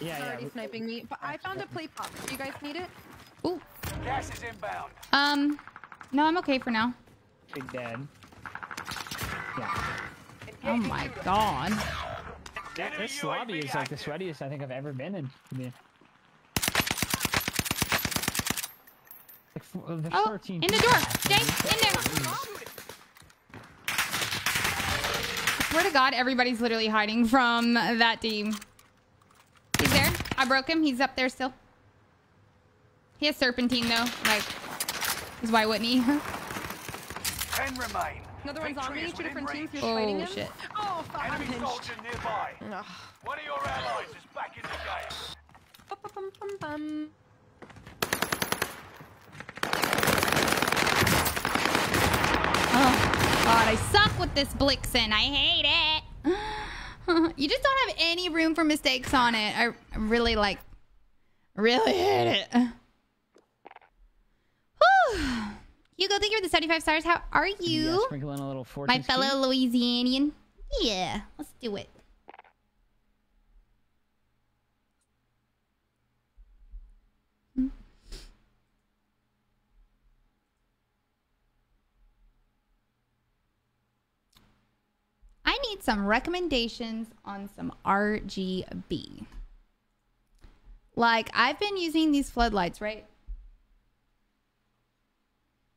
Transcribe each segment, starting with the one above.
Yeah, already yeah. sniping me. But I found a play pop. Do you guys need it? Ooh. Gas is inbound. Um. No, I'm okay for now. Big Dad. Yeah. Oh my god. Th- This lobby is like the sweatiest I think I've ever been in. Yeah. Like, f- there's Oh, 13 in the door. Jay, in there. Swear to God, everybody's literally hiding from that team. He's there. I broke him. He's up there still. He has serpentine though. Like, because why wouldn't he? Ten remain. Another one's on me. Two different teams. reach. You're fighting oh him. shit. Oh, fuck. I'm Enemy hinged. soldier nearby. Ugh. One of your allies is back in the game. Bum, bum, bum, bum. Oh God, I suck with this Blixen. I hate it. you just don't have any room for mistakes on it. I really like, really hate it. Whew. Hugo, thank you for the 75 stars. How are Yeah, uh, you? sprinkle in a little fortune My fellow Louisianian. Yeah, let's do it. Need some recommendations on some RGB. Like, I've been using these floodlights, right?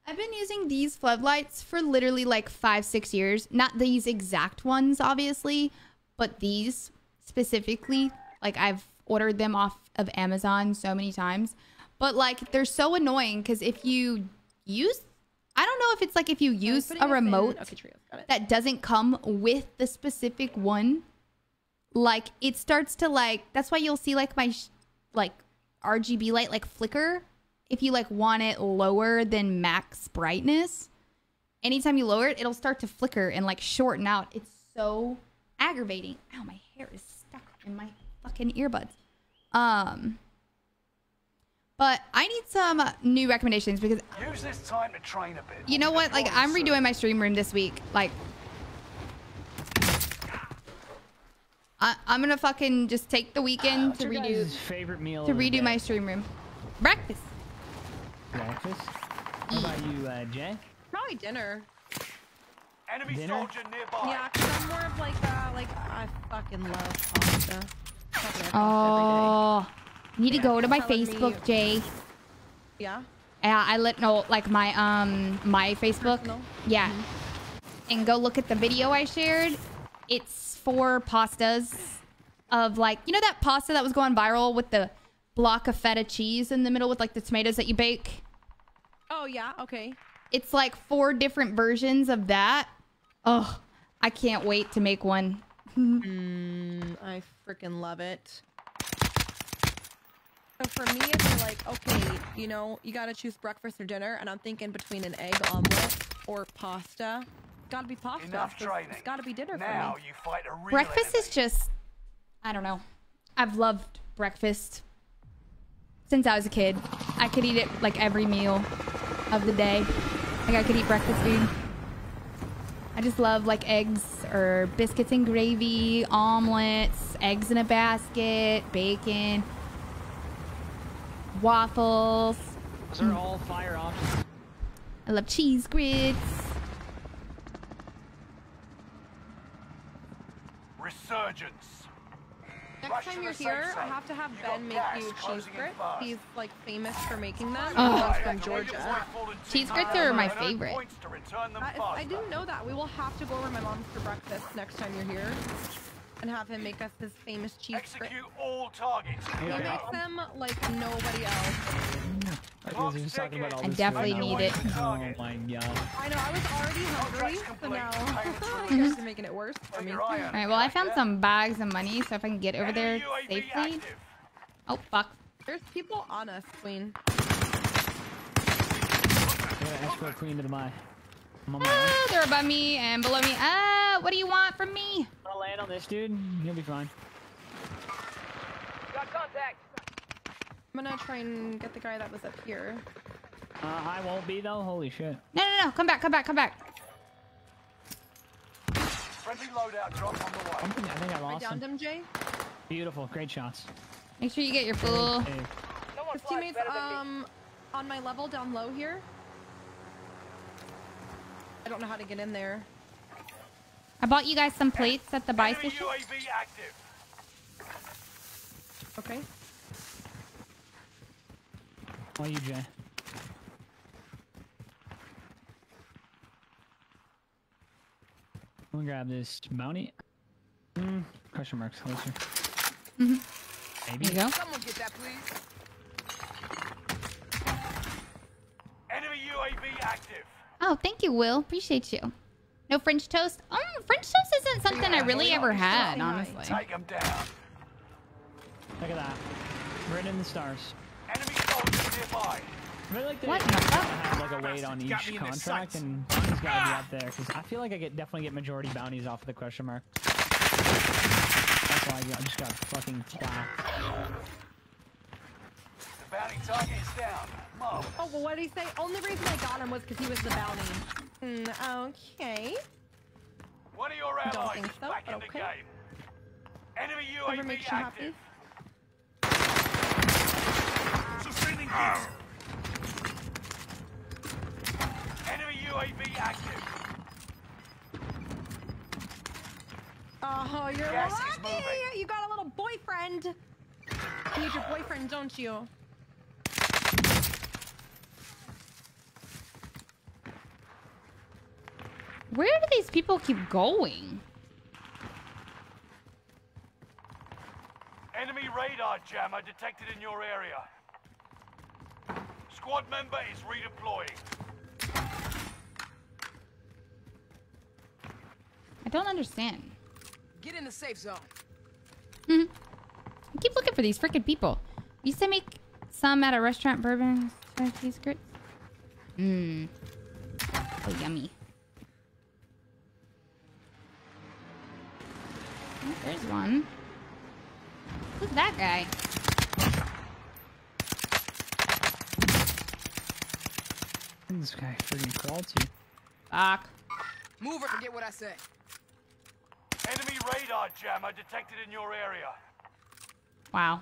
I've been using these floodlights for literally like five, six years. Not these exact ones, obviously, but these specifically. Like, I've ordered them off of Amazon so many times. But like, they're so annoying because if you use, I don't know if it's like if you use a remote Okay, Trio. Got it. that doesn't come with the specific one like it starts to like that's why you'll see like my sh- like rgb light like flicker if you like want it lower than max brightness. Anytime you lower it it'll start to flicker and like shorten out. It's so aggravating. Ow my hair is stuck in my fucking earbuds. Um but i need some uh, new recommendations because Use this time to train a bit. you know what? Like, I'm redoing my stream room this week. Like, I, I'm gonna fucking just take the weekend What's to redo guys' favorite meal to redo my stream room. Breakfast. breakfast. How about you, uh, Jay? Probably dinner. Enemy Dinner? soldier nearby. Yeah, cause I'm more of like uh like I fucking love pasta. Fucking need to go to my Telling me- Facebook, Jay. Yeah. Yeah, I let know like my um my Facebook. Yeah, and go look at the video I shared. It's four pastas of like you know that pasta that was going viral with the block of feta cheese in the middle with like the tomatoes that you bake. Oh yeah. Okay. It's like four different versions of that. Oh, I can't wait to make one. Mm, I freaking love it. So for me, it's like, okay, you know, you gotta choose breakfast or dinner, and I'm thinking between an egg omelet or pasta. Gotta be pasta. Enough so training. It's gotta be dinner Now for me. you fight a real breakfast enemy. is just, I don't know. I've loved breakfast since I was a kid. I could eat it like every meal of the day. Like I could eat breakfast food. I just love like eggs or biscuits and gravy, omelets, eggs in a basket, bacon, waffles. Those are all fire options. I love cheese grits. Resurgence. Next Rush time you're the safe here, I have to have You Ben make you cheese grits. He's like famous for making them. Oh. He from Georgia. Cheese grits are my favorite. points to return them I, I didn't know that. We will have to go over to my mom's for breakfast next time you're here, and have him make us his famous cheese grits. Execute all targets. He Yeah. makes them like nobody else. I was just talking about all I definitely need it. Oh my god. I know. I was already hungry, so now Payments you guys are making it worse for me. your eye on All right, well, I found some bags of money, so if I can get over there safely. Oh, fuck. There's people on us, Queen. I gotta escort queen to the my. I'm on. Ah, they're above me and below me. Ah, what do you want from me? I'll land on this dude. You'll be fine. Got contact. I'm gonna try and get the guy that was up here. Uh, I won't be though. Holy shit. No, no, no. Come back, come back, come back. Friendly loadout drop on the way. I think I, think I I lost downed him. him, Jay. Beautiful. Great shots. Make sure you get your full. Hey, No one His teammates, better than me. um, on my level down low here. I don't know how to get in there. I bought you guys some plates at the buy Enemy station. UAV active. Okay. All you, Jay. I'm gonna grab this bounty. Hmm. Question marks closer. Maybe. There you go. Someone get that, please. Enemy UAV active. Oh, thank you, Will. Appreciate you. No French toast. Um, French toast isn't something I really ever had, honestly. Take them down. Look at that. Right in the stars. Enemy soldiers nearby. Really like they What in the fuck? have like a weight on each me in the contract, sights. and bounties gotta be up there because I feel like I get definitely get majority bounties off of the question mark. That's why I, got, I just got fucking whacked. The bounty target is down. Mom. Oh, well, what did he say? Only reason I got him was because he was the bounty. Mm, okay. One of your Don't think so, back in but the okay. game. Enemy Whatever UAV makes you happy. active. Sustaining heat. Enemy UAV active. Oh, you're Gas is lucky. You got a little boyfriend. You need your boyfriend, don't you? Where do these people keep going? Enemy radar jammer detected in your area. Squad member is redeploying. I don't understand. Get in the safe zone. Mm-hmm. I keep looking for these freaking people. We used to make some at a restaurant, bourbon spicy skirts. Mmm. Oh, yummy. Oh, there's one. Who's that guy? This guy freaking crawled to. Fuck. Move or forget what I say. Enemy radar jammer detected in your area. Wow.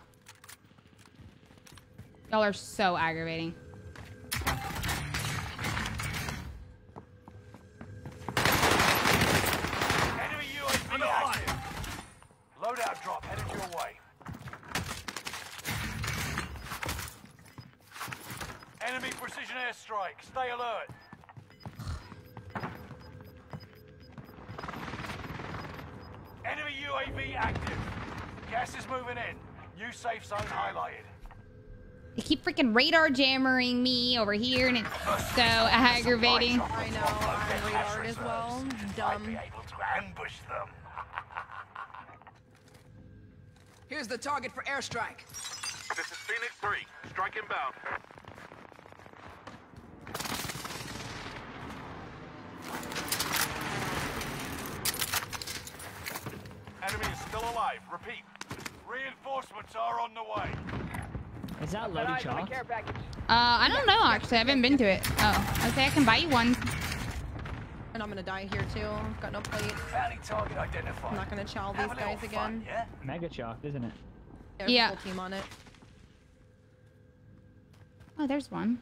Y'all are so aggravating. Airstrike. Stay alert. Enemy UAV active. Gas is moving in. New safe zone highlighted. They keep freaking radar jammering me over here, and it's so aggravating. I know. I'm radar as well. I'd be Dumb. able to ambush them. Here's the target for airstrike. This is Phoenix 3. Strike inbound. Enemy is still alive. Repeat. Reinforcements are on the way. Is that Got loaded eyes on the chalk? care package. Uh, I don't know, actually. I haven't been to it. Oh, I say I can buy you one. And I'm gonna die here too. Got no plate. Bounty target identified. I'm not gonna chow these a little guys fun, again. yeah? Mega chalk, isn't it? There's Yeah. a full team on it. Oh, there's one.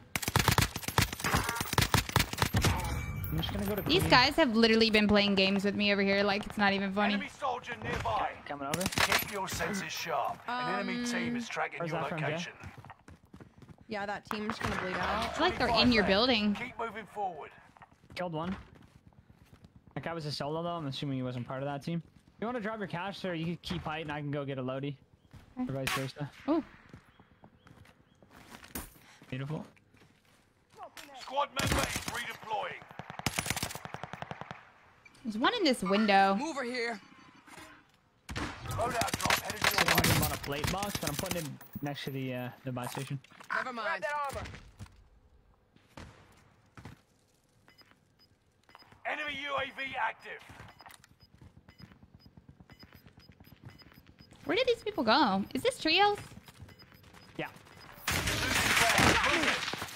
I'm just gonna go to These clean. guys have literally been playing games with me over here like it's not even funny. Enemy soldier nearby. coming over. Keep your senses sharp. An enemy team um, is tracking your that from, Jay? location. Yeah, that team's just gonna bleed out. It's like they're in your building. Keep moving forward. Killed one. That guy was a solo though. I'm assuming he wasn't part of that team. You want to drop your cash, sir? You can keep height, and I can go get a loady. Or vice versa. Oh, Beautiful. Squad member is redeploying. there's one in this window. Mover here. Loadout drop headed So your I'm way. on a plate box, but I'm putting it next to the uh, the buy station. Never mind. armor. Enemy UAV active. Where did these people go? Is this trios? Yeah.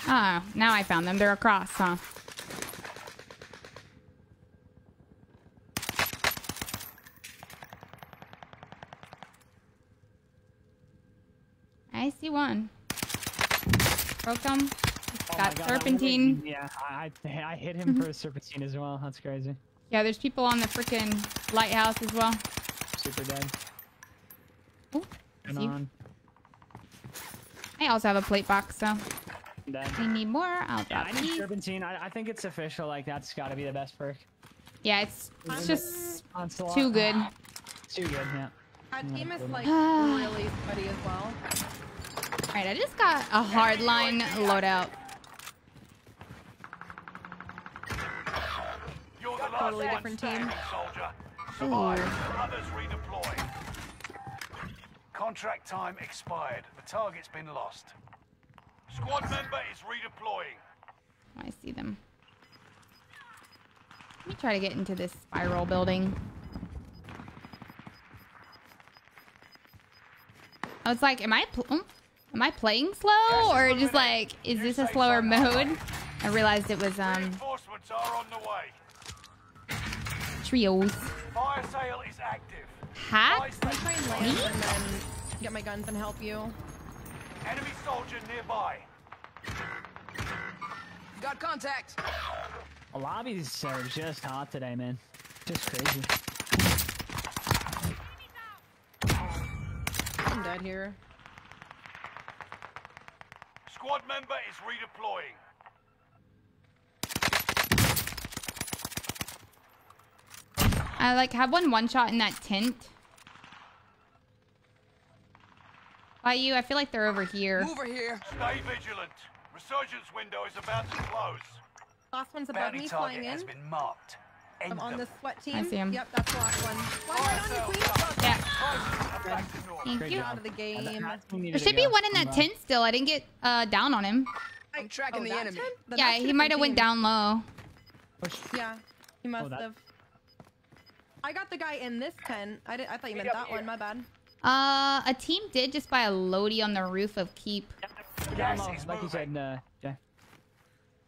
Oh, now I found them. They're across, huh? See one. Broke him. Oh Got God, serpentine. was- Yeah, I I I hit him mm-hmm. for a serpentine as well. That's crazy. Yeah, there's people on the freaking lighthouse as well. Super dead. Ooh, And on. I also have a plate box, so Dead. if we need more, I'll Yeah, drop I need these. serpentine. I, I think it's official. Like that's got to be the best perk. Yeah, it's, it's just Onslaught. too good. Too good. Yeah. Our Yeah, team is good. like really sweaty as well. Alright, I just got a hardline loadout. You're the last Totally different team. standing, soldier. Survive. Others redeploy. Contract time expired. The target's been lost. Squad member is redeploying. I see them. Let me try to get into this spiral building. I was like, am I pl- mm, am I playing slow or just like is this a slower mode? I realized it was um Reinforcements are on the way. trios. Fire sale is active. Hacks? I'll try and land and then get my guns and help you. Enemy soldier nearby. Got contact. The lobbies are just hot today, man. Just crazy. I'm dead here. Squad member is redeploying. I like have one one shot in that tent. By you, I feel like they're over here. Mover here. Stay vigilant. Resurgence window is about to close. Last one's above Bounty me flying target in. has been marked. End I'm on the sweat team. I see him. Yep, that's the last one. Fly right on you, queen. Yeah, Back thank Great you. job. Out of the game. That's when we There should be one in that tent still. I didn't get uh down on him. I'm tracking Oh, the enemy. tent? Then Yeah, he might have went down low. push. Yeah, he must that- have. I got the guy in this tent. I, did, I thought you meant that one. My bad. Uh, a team did just buy a Lodi on the roof of Keep. Gas Down low, is like you said, uh, Jay.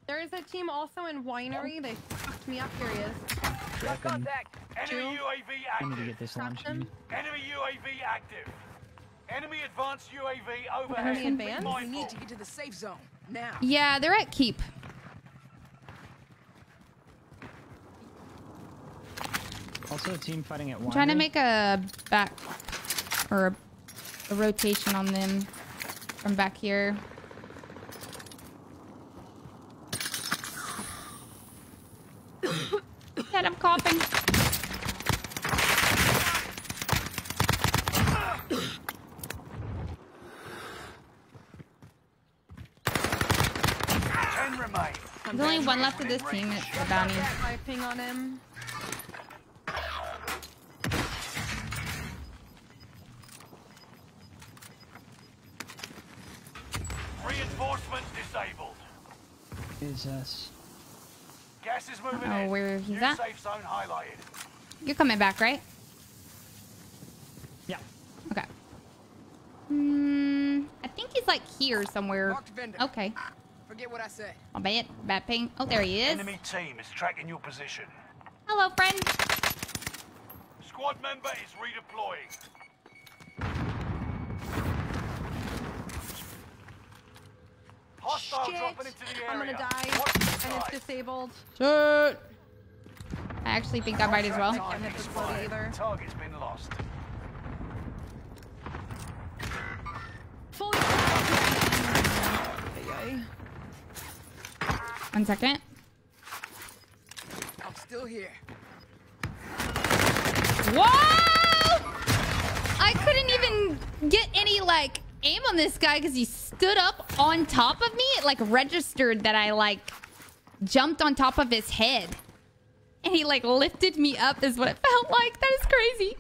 There is a team also in Winery. They fucked me up. Here he is. Jack and Enemy UAV I need to get this Cracked launched. him. Enemy UAV active. Enemy advanced UAV Enemy advanced? We need to get to the safe zone now. Yeah, they're at Keep. Also, a team fighting at one. I'm trying to make a back or a, a rotation on them from back here. God, I'm coughing. There's only one left of this team. It's the bounty. I ping on him. Reinforcements disabled. Is us. Gas is moving Oh, in. where he's New at? safe zone highlighted. You're coming back, right? Yeah. Okay. Hmm. I think he's like here somewhere. Okay. Forget what I said. I'll bet. Bad ping. Oh, there he is. Enemy team is tracking your position. Hello, friend. Squad member is redeploying. Shit. dropping into the area. I'm gonna die. And it's disabled. Shit. I actually think I might as well. Can't hit this either. Target's been lost. Fully. Ay, ay. One second. I'm still here. Whoa! I couldn't even get any like aim on this guy because he stood up on top of me. It like registered that I like jumped on top of his head. And he like lifted me up is what it felt like. That is crazy.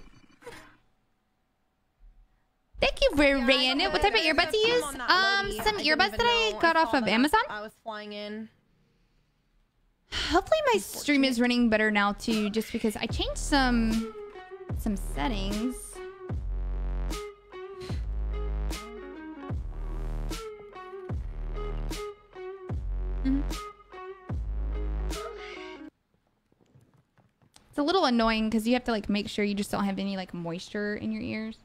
Thank you for Yeah, What type of earbuds there's you use? team on that Um, some I earbuds that I got off of Amazon. I was flying in. Hopefully my stream is running better now too, just because I changed some some settings. annoying because you have to like make sure you just don't have any like moisture in your ears.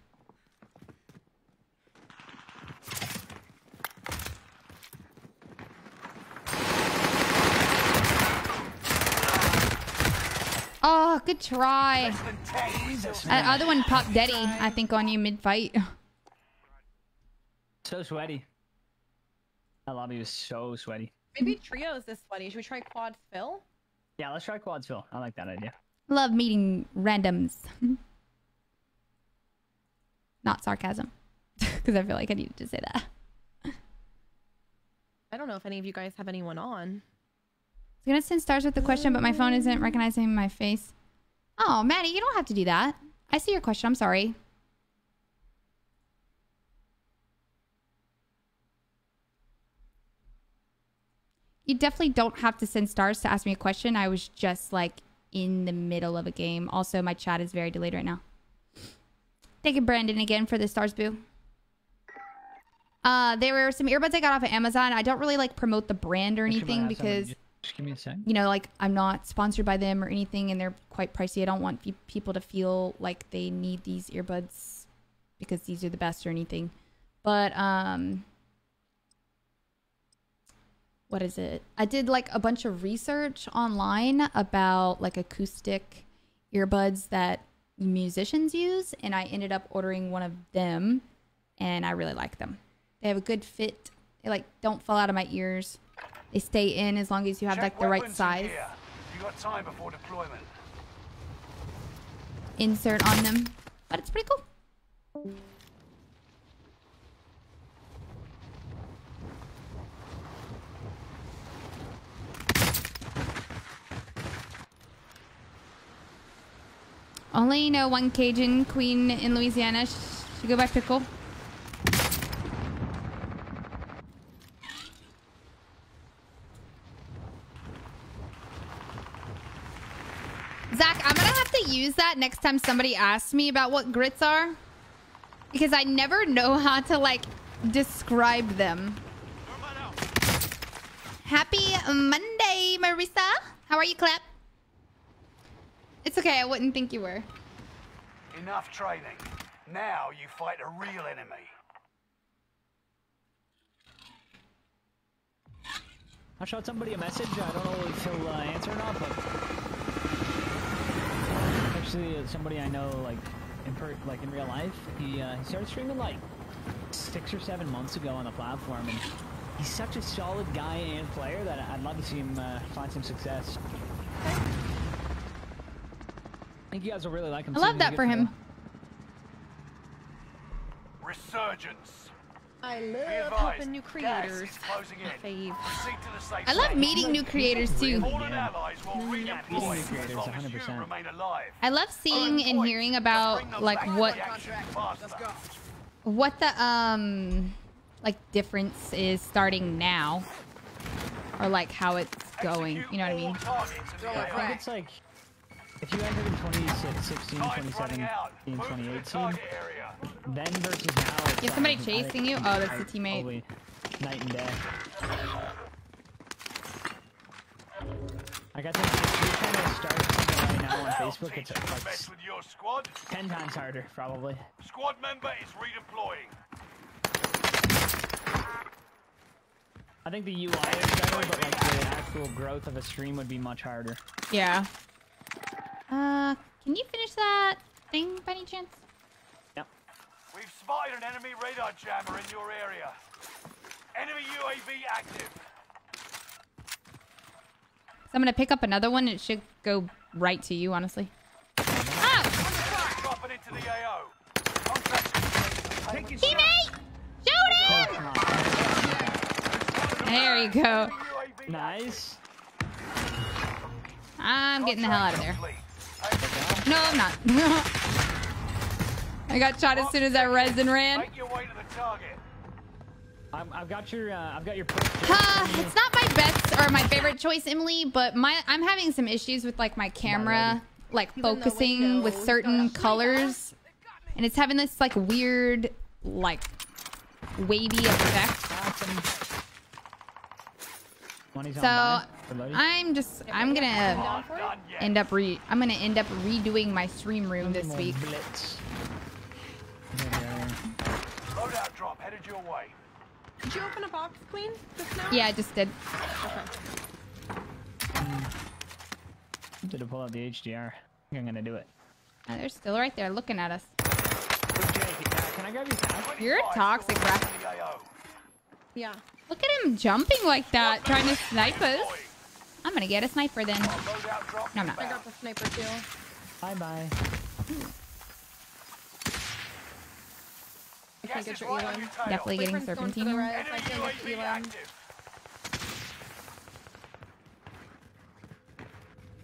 Oh, good try. That other one popped Daddy, I think, on you mid-fight. So sweaty. That lobby was so sweaty. Maybe trios is sweaty. Should we try quad fill? Yeah, let's try quad fill. I like that idea. Love meeting randoms. Not sarcasm. Because I feel like I needed to say that. I don't know if any of you guys have anyone on. I was gonna send stars with the question, but my phone isn't recognizing my face. Oh, Maddie, you don't have to do that. I see your question. I'm sorry. You definitely don't have to send stars to ask me a question. I was just like in the middle of a game. Also, my chat is very delayed right now. Thank you, Brandon, again for the stars, boo. Uh, there were some earbuds I got off of Amazon. I don't really like promote the brand or anything because Just give me a sec. you know, like I'm not sponsored by them or anything, and they're quite pricey. I don't want pe- people to feel like they need these earbuds because these are the best or anything. But um, what is it? I did like a bunch of research online about like acoustic earbuds that musicians use, and I ended up ordering one of them, and I really like them. They have a good fit. They like don't fall out of my ears. They stay in as long as you have Check like the right size. You got time before deployment. insert on them. But it's pretty cool. Only know one Cajun queen in Louisiana. Sh- She go by Pickle. Zach, I'm gonna have to use that next time somebody asks me about what grits are. Because I never know how to like describe them. Happy Monday, Marissa. How are you, Clap? It's okay, I wouldn't think you were. Enough training. Now you fight a real enemy. I shot somebody a message. I don't know if he'll uh, answer or not, but actually, uh, somebody I know, like in per- like in real life, he uh, he started streaming like six or seven months ago on the platform, and he's such a solid guy and player that I'd love to see him uh, find some success. I think you guys will really like him. I too. love that for him. fellow. Resurgence. I love advised, helping new creators. is closing in. Fave. Proceed to the safe I love meeting new creators too. Fallen Yeah. allies will meeting new redeploy as creators, long as you 100%. I love seeing and hearing about like what what the um like difference is starting now or like how it's going you know what i mean I think it's like if you entered in 2016, 2017, 2018, then versus now. It's Yeah, somebody chasing you? Oh, that's I- the teammate. holy Night and day. I think if you're trying to start something right now on Facebook, it's like mess with your squad. ten times harder, probably. Squad member is redeploying. I think the UI is better, but like the actual growth of a stream would be much harder. yeah uh can you finish that thing by any chance Yep. We've spotted an enemy radar jammer in your area. Enemy UAV active. so i'm gonna pick up another one it should go right to you honestly ah Dropping into the AO. Contact. Taking teammate shoot him there you go Nice. i'm getting the hell out of there complete. No i'm not i got shot as soon as i res and ran Make your way to the target. I'm, I've got your, uh, I've got your. perk Uh, it's not my best or my favorite choice, Emily, but my I'm having some issues with like my camera, like focusing with certain colors, and it's having this like weird, like wavy effect. Money's So by. Everybody. I'm just I'm gonna Down for it? Done yet. end up re I'm gonna end up redoing my stream room this week. Blitz. There they are. Loadout drop headed your way. Did you open a box, Queen? Just now? Yeah, I just did. Did it pull out the HDR? I think I'm gonna do it. Uh, they're still right there looking at us. Jake, uh, can I grab your tab? You're 25 toxic, still bruh. in the AO. Yeah. Look at him jumping like that, trying to snipe us. Boy, I'm gonna get a sniper then. loadout drop No, I'm not. I got the sniper too. Bye bye. I can't get your right on Elam. your tail. Definitely getting Boyfriend's going for the serpentine. res. I can't get Elam.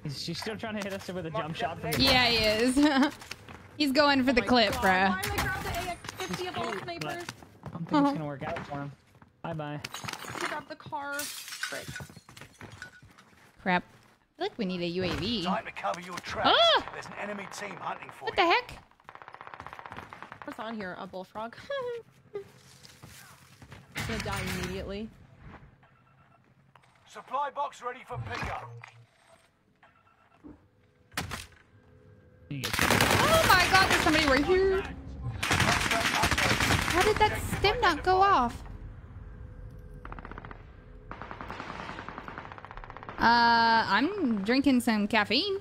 Is she still trying to hit us with a jump shot from Yeah, he is. He's going for the Oh my clip, God, bruh. Why did I grab the AX-50 of all snipers? I don't think Uh-huh. it's gonna work out for him. Bye bye. Pick up the car. Frick. Crap. I feel like we need a UAV. Time to cover your tracks. Ah! There's an enemy team hunting for What you. the heck? What's on here? A bullfrog? I'm gonna die immediately. Supply box ready for pickup. Oh my god, there's somebody right here. How did that stim not go off? Uh, I'm drinking some caffeine.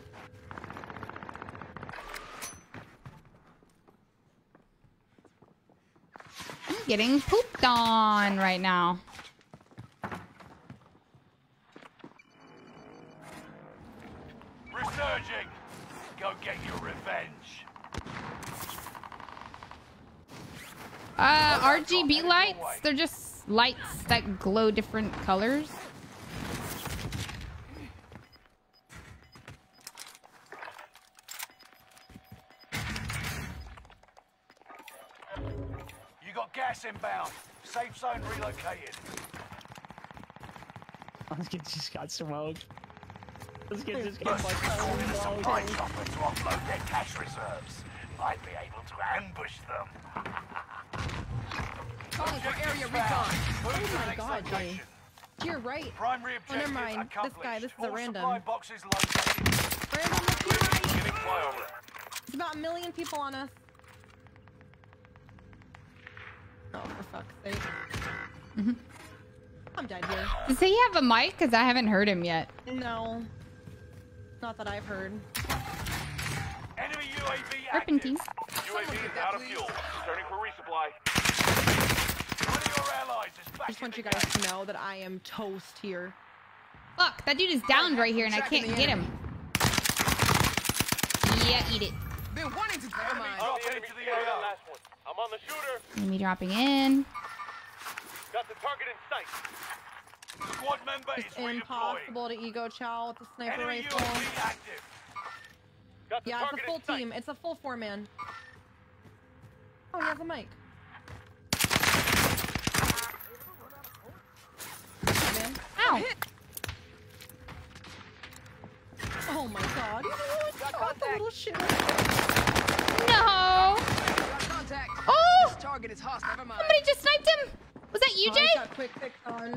I'm getting pooped on right now. Resurging. Go get your revenge. Uh, RGB lights, they're just lights that glow different colors. Got gas inbound. Safe zone relocated. This kid just got smoked. This kid just got Mercenaries like calling a so supply chopper to offload their cash reserves. Might be able to ambush them. Oh, calling for area recon. found. Move to oh my God, Jay. location. To your right. Primary Oh, never mind. This guy, this is a random. boxes. Random, look to your right. It's about a million people on us. For fuck's. Mm-hmm. I'm dead here. Does he have a mic? Because I haven't heard him yet. No. Not that I've heard. Enemy UAV Serpentine. active. UAV out of fuel. Turning for resupply. One of your allies is back I just want you guys game. to know that I am toast here. Fuck, that dude is downed right here and I can't get him. Yeah, eat it. Been wanting to. Never Enemy mind. Enemy into the on last one. I'm on the shooter. Enemy dropping in. Got the target in sight. Squad member is It's redeploying. impossible to ego chow with the sniper Enemy rifle. Got the Yeah, it's a full in sight. team. It's a full four man. Oh, he has a mic. Ow. Oh my god. He's a little, the little shit. No. Got contact. Oh! This target is hostile. Never mind. Somebody just sniped him. Was that you, Oh, Jay? he's quick fix on.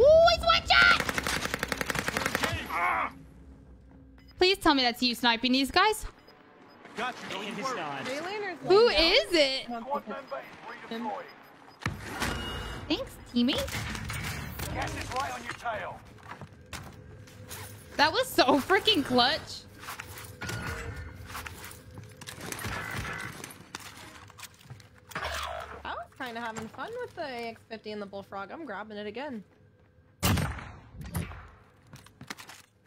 Ooh, he's one shot. Please tell me that's you sniping these guys. Got you. Don't you not. Jaylaner's Who laying down. is it? Squad member is redeploying. Thanks, teammate. Right on your tail. That was so freaking clutch. I was kind of having fun with the AX50 and the Bullfrog. I'm grabbing it again.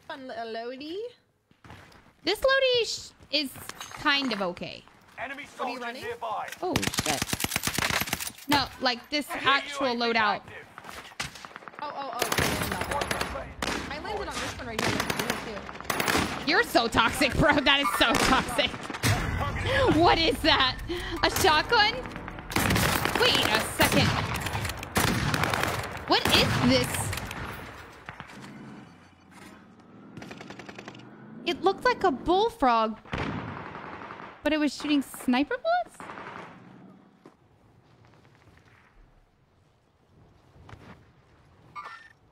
Fun little loady. This Lodi sh- is kind of okay. Enemy What are you soldier running? nearby. Oh, shit. No, like this Enemy actual loadout. active. Oh, oh, oh. I'm not Squad there. member is I landed on this one right here. You're so toxic, bro. That is so toxic. What is that? A shotgun? Wait a second. What is this? It looked like a bullfrog, but it was shooting sniper bullets?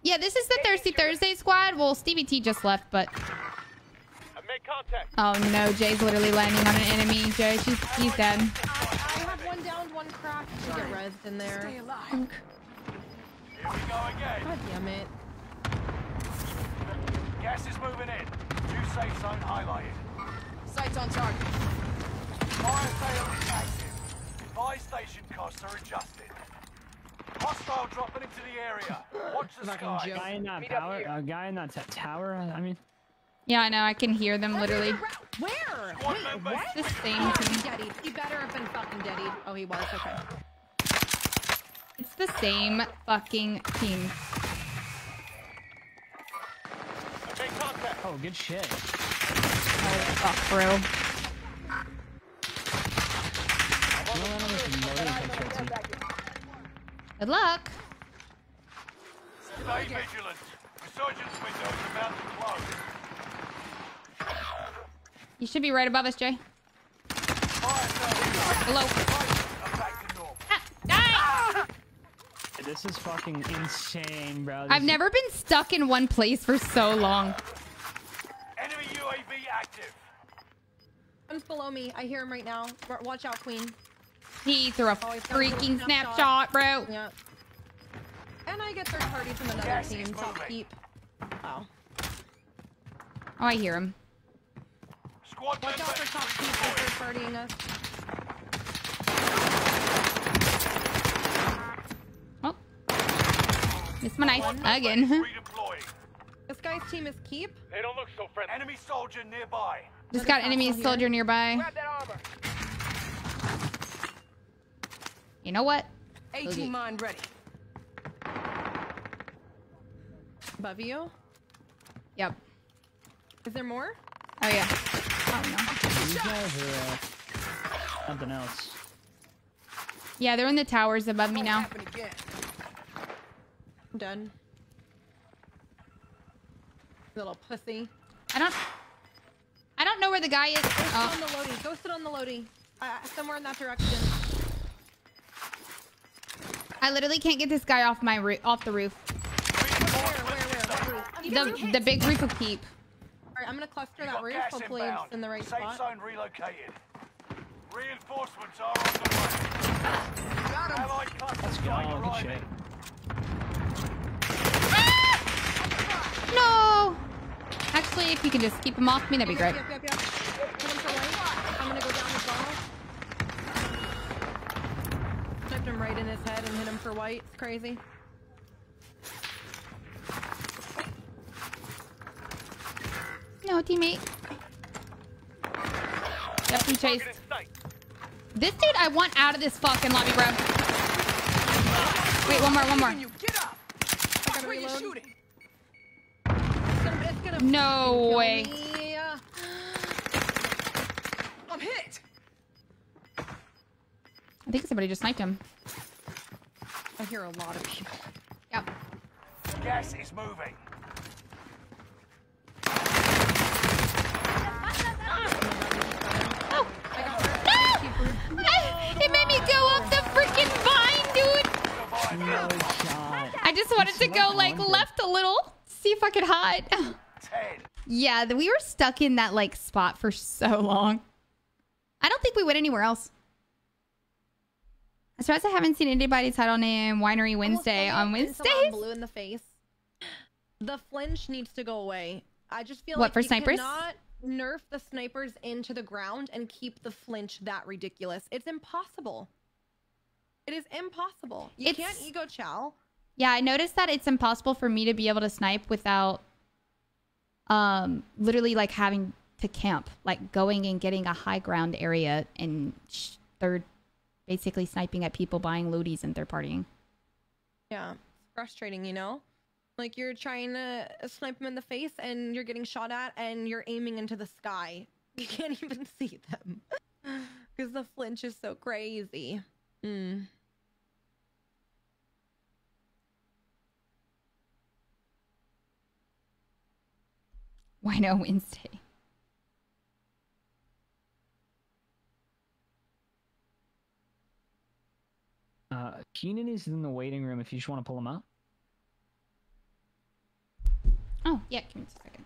Yeah, this is the Thirsty Thursday squad. Well, Stevie T just left, but I made contact. oh no, Jay's literally landing on an enemy. Jay, she's he's dead. I, I have one down, one cracked. You get rezzed in there. Stay alive. Here we go again. God damn it. Gas is moving in. New safe zone highlighted. Sights on target. Fire sale is active. Buy station costs are adjusted. Hostile dropping into the area. Watch the Fucking sky. Guy in that Meet up power, here. a guy in that tower. I mean, Yeah, I know. I can hear them literally. Where? Wait, what? The same Oh, team. he deadied. Better have been fucking deadied. Oh, he was. Okay. It's the same fucking team. I made contact. oh, good shit. Oh, fuck, bro. Good luck. Stay vigilant. Resurgence window is about to close. You should be right above us, Jay. Fire sale Below. are back to normal. Ah, die! This is fucking insane, bro. This I've never been stuck in one place for so long. Enemy UAV active. One's below me. I hear him right now. W- Watch out, Queen. He threw a Oh, he's a freaking snapshot. snapshot, bro. Yeah. And I get third party from another Gas team. is Top keep. Wow. Oh, I hear him. Squad Watch out for top keep for third partying us. Missed my knife Squad again. This guy's team is keep. They don't look so friendly. Enemy soldier nearby. Just got enemy soldier nearby. Grab that armor. You know what? A2 mine ready. Above you. Yep. Is there more? Oh, yeah. Oh, no. These guys are uh, something else. Yeah, they're in the towers above me Won't now. I'm done. Little pussy. I don't... I don't know where the guy is. Go sit on Oh, the loadie. Go sit on the loadie. Uh, somewhere in that direction. I literally can't get this guy off my roo- off the roof. Where? Where? Where? Roof? The the big roof of keep. All right, I'm gonna cluster that roof. Hopefully inbound. it's in the right Safe spot. zone relocated. Reinforcements are on the way. Got him. Let's go. Good shit. No! Actually, if you can just keep him off me, that'd be great. Yep, yep, yep. Him right. I'm gonna go down as well. Sniped him right in his head and hit him for white. It's crazy. No, teammate. Yep, he chased. Target in sight. This dude, I want out of this fucking lobby, bro. Wait, one more, one more. Get up. Where you're shooting. No way. Uh, I'm hit. I think somebody just sniped him. I hear a lot of people. Yep. Gas is moving. Oh! No! It made me go up the freaking vine, dude! No shot. I just wanted to go like left a little, see if I could hide. Ten. yeah, we were stuck in that like spot for so long. I don't think we went anywhere else. I'm surprised I haven't seen anybody title name Winery Wednesday on Wednesday. Wednesdays. Blue in the face. The flinch needs to go away. I just feel What, like for you snipers? cannot nerf the snipers into the ground and keep the flinch that ridiculous. It's impossible. It is impossible. You It's- can't ego chow. Yeah, I noticed that it's impossible for me to be able to snipe without um literally like having to camp, like going and getting a high ground area and third basically sniping at people buying loadies and third partying. Yeah, frustrating, you know? Like you're trying to snipe them in the face and you're getting shot at and you're aiming into the sky. You can't even see them because the flinch is so crazy. Mm. Why no Wednesday? Uh, Keenan is in the waiting room if you just want to pull him up. Oh, yeah, give me a seconds.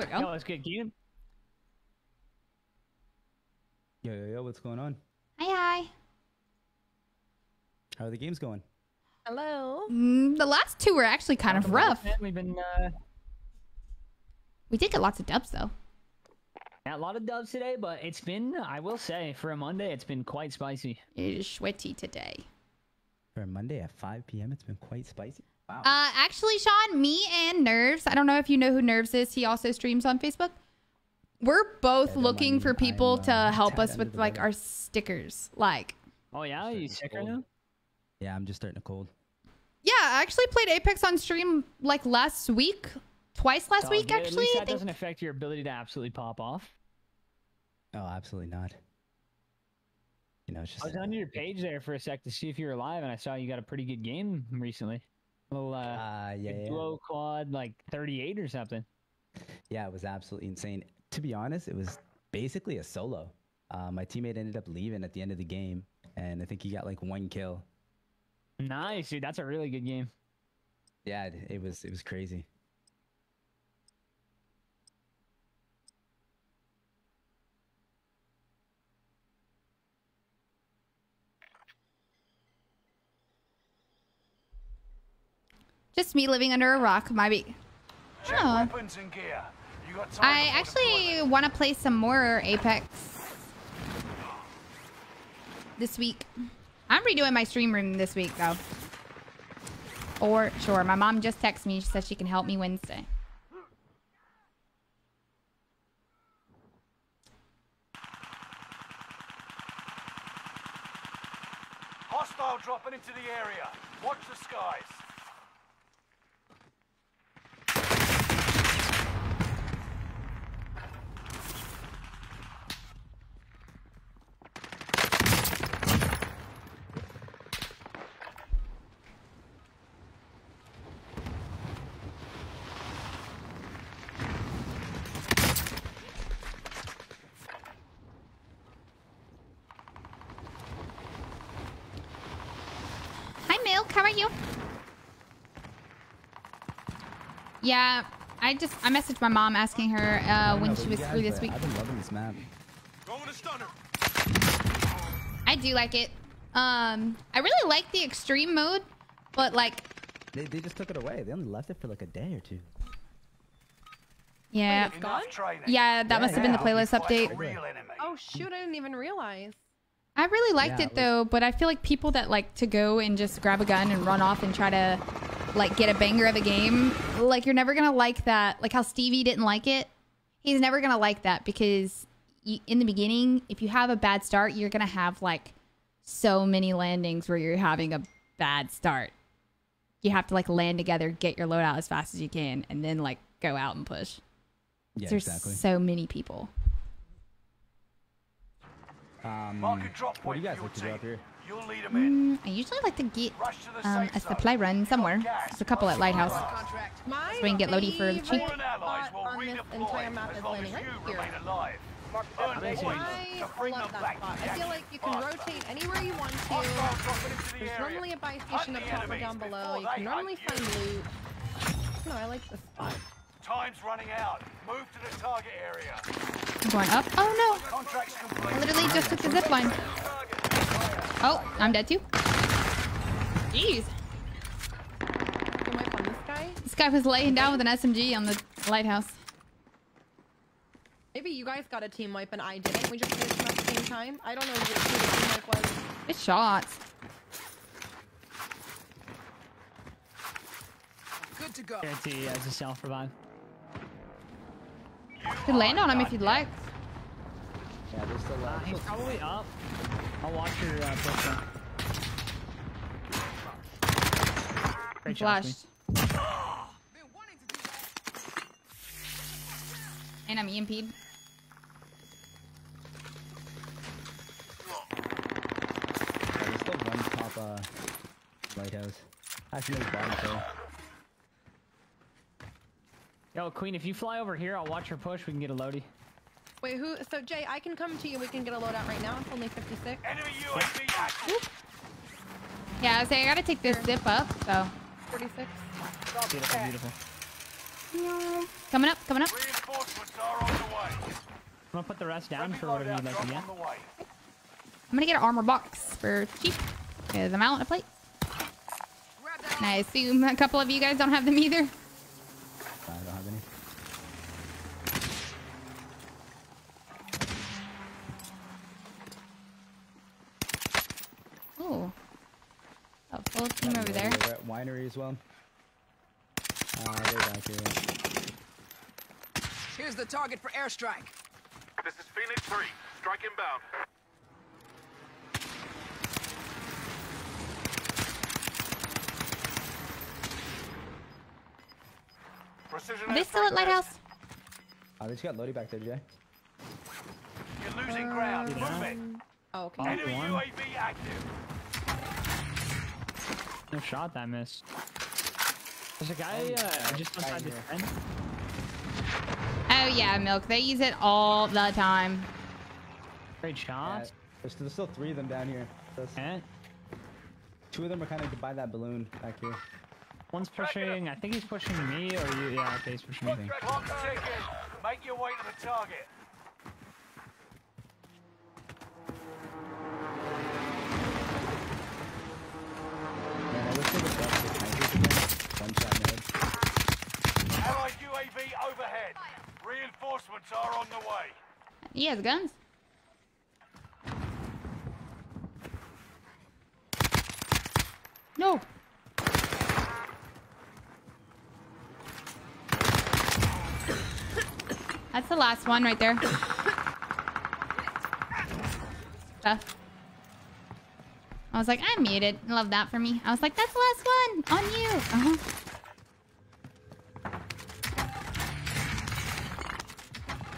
There we Yo, go. let's get Keenan. Yo, yo, yo, what's going on? Hi, hi. How are the games going? Hello. Mm, the last two were actually kind of rough. We've been uh, We did get lots of dubs though. yeah, a lot of dubs today, but it's been, I will say, for a Monday, it's been quite spicy. It is sweaty today. For a Monday at 5 p.m., it's been quite spicy. Wow. Uh, actually, Sean, me and Nerves. I don't know if you know who Nerves is. He also streams on Facebook. We're both Yeah, looking for people I'm, to uh, help us with like weather. our stickers. Like, Oh yeah, Starting you to sick right now? yeah, I'm just starting to cold. yeah, I actually played Apex on stream like last week, twice last Oh, week good. At actually. least that doesn't affect your ability to absolutely pop off. Oh, absolutely not. You know, it's just. I was on your page there for a sec to see if you were alive, and I saw you got a pretty good game recently. Little uh, Uh, yeah, yeah. duo quad like 38 or something. Yeah, it was absolutely insane. To be honest, it was basically a solo. Uh, my teammate ended up leaving at the end of the game, and I think he got like one kill. Nice, dude. That's a really good game. Yeah, it, it was it was crazy. Just me living under a rock, maybe. Oh. weapons and gear. You got time I actually want to play some more Apex this week. I'm redoing my stream room this week, though. Or sure, my mom just texted me. She said she can help me Wednesday. Hostile dropping into the area. Watch the skies. Hi, Milk. How you? Yeah, I just I messaged my mom asking her uh, I when know she was you free this week. I've been loving this map. Throwing a stunner. I do like it. Um, I really like the extreme mode, but like, They, they just took it away. They only left it for like a day or two. yeah, Enough yeah, that Yeah, must have been the yeah. Now we playlist update. a real enemy. Oh shoot! I didn't even realize. I really liked Yeah, it it was- though, but I feel like people that like to go and just grab a gun and run off and try to like get a banger of a game, like you're never gonna like that. Like how Stevie didn't like it, he's never gonna like that because you, in the beginning, if you have a bad start, you're gonna have like so many landings where you're having a bad start. You have to like land together, get your loadout as fast as you can, and then like go out and push. Yeah, There's exactly. so many people. Um, Mark a drop what do you guys for like to do your up here? You'll lead them in. Mm, I usually like to get Rush to the um, a supply run somewhere. gas. There's a couple at Lighthouse. Contract. My we can get loady for favorite cheap. Fallen allies spot will on this entire map as landing right here. remain alive. Earn Amazing. points I love that spot. I feel like you can rotate anywhere you want to. Hostile dropping into the There's normally a buy station up top or down below. You can normally find loot. No, I like this spot. Time's running out. Move to the target area. I'm going up. Oh Contracts no! complete. I literally just took the zip line. Oh, I'm dead too. Jeez. Can wipe on this guy? This guy was laying down with an SMG on the lighthouse. Maybe you guys got a team wipe and I didn't. We just finished them at the same time. I don't know who the team wipe was. Good shots. Good to go. Guarantee as a self revive. You can land on him if you'd like. Yeah, there's still Uh, he's probably up. I'll watch your uh, push then. Great Flashed. Been wanting to do that. And I'm EMP'd. yeah, there's still one top uh, lighthouse. Actually, there's bottom too. Yo, Queen, if you fly over here, I'll watch your push. We can get a loady. Wait, who? So Jay, I can come to you. We can get a loadout right now. It's only 56. Enemy UAV active. Yeah, I was saying I gotta take this zip up, so. 46. Beautiful, beautiful. Coming up, coming up. Reinforcements are on the way. I'm gonna put the rest down Friendly for whatever you'd like to get. on the way. I'm gonna get an armor box for cheap. Because I'm out on a plate. And I assume a couple of you guys don't have them either. I don't have any. Ooh. Oh, full team over there. We're at winery as well. Uh, they're back here. Here's the target for airstrike. This is Phoenix 3. Strike inbound. Precision Are they still at Lighthouse? Oh, they just got Lodi back there, Jay. You're losing ground. Yeah. Move it. Oh, okay. Oh. Enemy one. UAV active. No shot that missed. There's a guy uh, just outside the tent. Oh yeah, milk. They use it all the time. Great Yeah, shot. there's, there's still three of them down here. There's- And Two of them are kind of by that balloon back here. one's pushing. I think he's pushing me or you. Yeah, okay, he's pushing me. Clock ticking. Make your way to the target. Reinforcements are on the way. He has guns. No. That's the last one right there. Stuff. I was like, I'm muted. Love that for me. I was like, that's the last one on you. Uh-huh.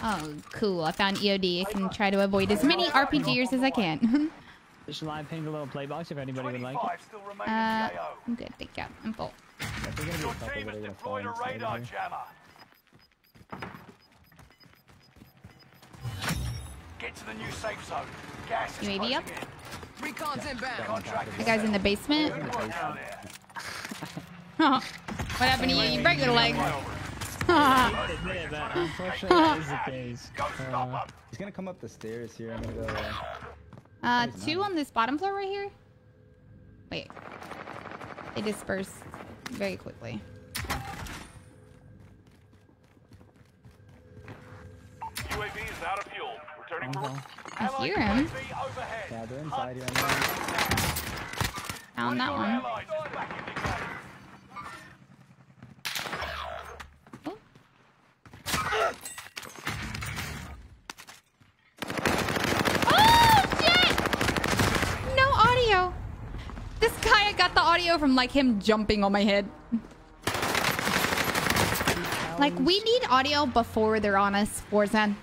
Oh, cool. I found EOD. I can try to avoid as many RPGers as I can. Just live ping a little play box if anybody would like it. 25 still remain in uh. I'm good. Thank you. I'm full. Yeah, there's gonna be a Your team has are gonna fall deployed a radar jammer. Get to the new safe zone. Gas is UAV up? in. Recon's inbound. Contract The guy's in the basement. Good work out there. what happened to you? You break your leg. Admit it, unfortunately, that is the case. Go. He's gonna come up the stairs here. I'm gonna go. Uh, Uh, two not. on this bottom floor right here. Wait. They disperse very quickly. UAV is out of fuel. Returning for. Okay. I hear him. Yeah, they're inside here. Found that Your one. allies is back in the game. Oh. Oh, shit! No audio. This guy, I got the audio from like him jumping on my head. Like, we need audio before they're on us, Warzone.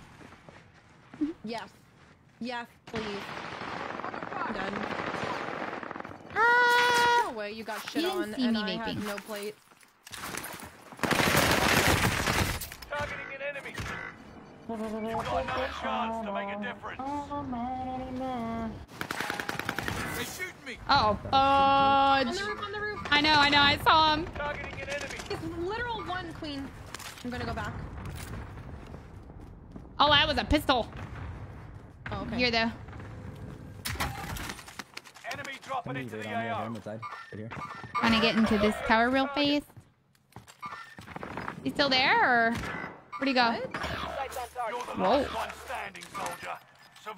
Yes. Yes, please. Done. Ah! No way you got shit You didn't on see and me I had vaping. no plate. Targeting an enemy. You've got another chance to make a difference. They. Oh, fudge. On the roof, on the roof. I know, I know, I saw him. Targeting an enemy. It's literal one, queen. I'm gonna go back. Oh, that was a pistol. Oh, okay. Here, though. Enemy dropping Somebody into the on the AO. helmet side. Right here. Trying to get into this tower real fast. He's still there, or where'd he go? You're Whoa.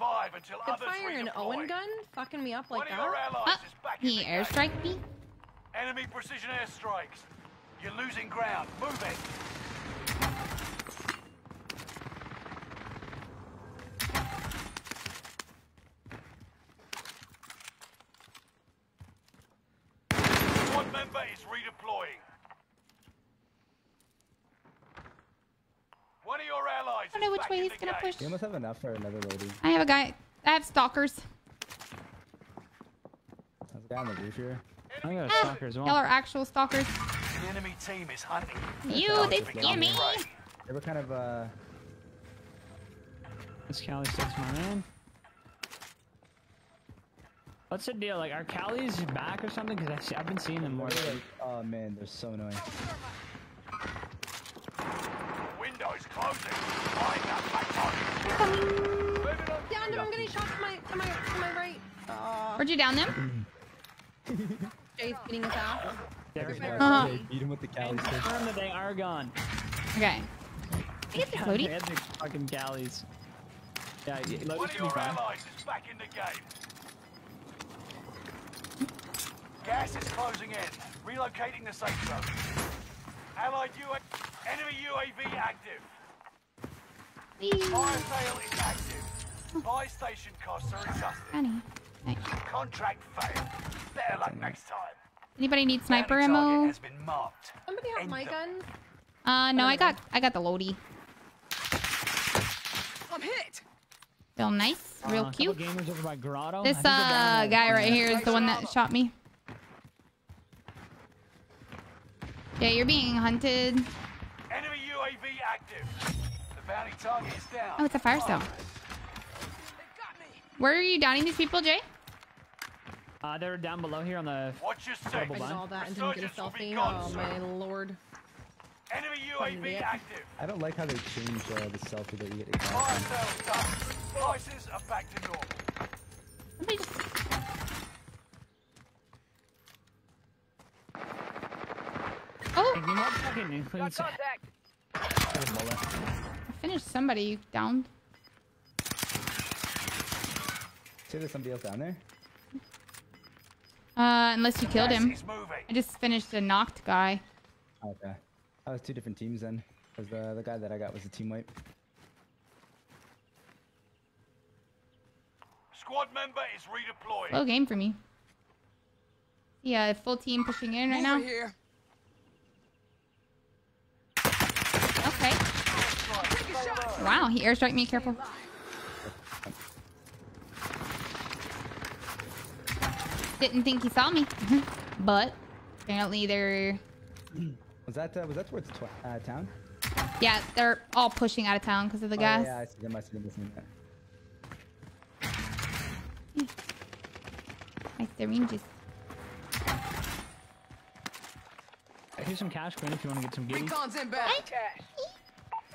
Last one. Survive until Good others firing an redeploy. Owen gun? Fucking me up like that? allies uh, is back in he airstrike me? Enemy precision airstrikes. You're losing ground. Move it. One member is redeploying. One of your allies I don't know which way he's gonna push. You must have enough for another loading. I have a guy. I have stalkers. There's a guy on the roof here. I got a Ah, stalker as Y'all well. are actual stalkers. The enemy team is hunting. You, they Just scare me. Right. They were kind of uh. This Kali sticks, my man. What's the deal? Like, are Cali's back or something? Because I've been seeing them more. like, oh man, they're so annoying. closing. Line up, back target. Down him. I'm getting shot to my to my to my right. Uh, Where'd you down them? Jay's beating his ass. There, there. Uh-huh. Okay, beat him with the Kali stick. Confirm that they are gone. Okay. Get the Cody. they had the fucking galleys. Yeah, yeah, One of your fine. allies is back in the game. Gas is closing in. Relocating the safe zone. Allied UA enemy UAV active. Fire sale is active. Buy station costs are adjusted. Honey. Nice. Contract failed. Better luck next time. Anybody need sniper ammo? has been marked. Somebody have my gun. Uh, no, I got I got the Lodi. I'm hit. Feel nice, Uh, real a couple cute. Gamers over by Grotto. This I think they're down uh guy right uh, here is the one that shot me. Yeah, you're being hunted. Enemy UAV active. Oh, it's a fire cell. They got me. Where are you downing these people, Jay? Uh, they're down below here on the. Watch your six. I Double did blind. all that and didn't get a Resurgence will be selfie. gone Oh soon. my lord. Enemy UAV active. I don't like how they change uh, the selfie that you get. Fire sales done. Prices are back to normal. Somebody just... Oh, Hey, you know what? Fucking includes. Contact. bullet. I finished somebody down. downed. Say there's somebody else down there. Uh, unless you killed him. I just finished a knocked guy. Okay. That was two different teams then. Because the, the guy that I got was a team wipe. Squad member is redeploying. Slow game for me. Yeah, full team pushing in right Over now. here. Okay. Take a shot. Wow, he airstrike me. Careful. Didn't think he saw me, but apparently they're Was that uh, was that towards tw- uh, town? yeah they're all pushing out of town because of the Oh, gas. yeah, I see them. I see them. I see them. Nice, they're ranges. Here's some cash, Queen, if you want to get some giddies. Recon's inbound.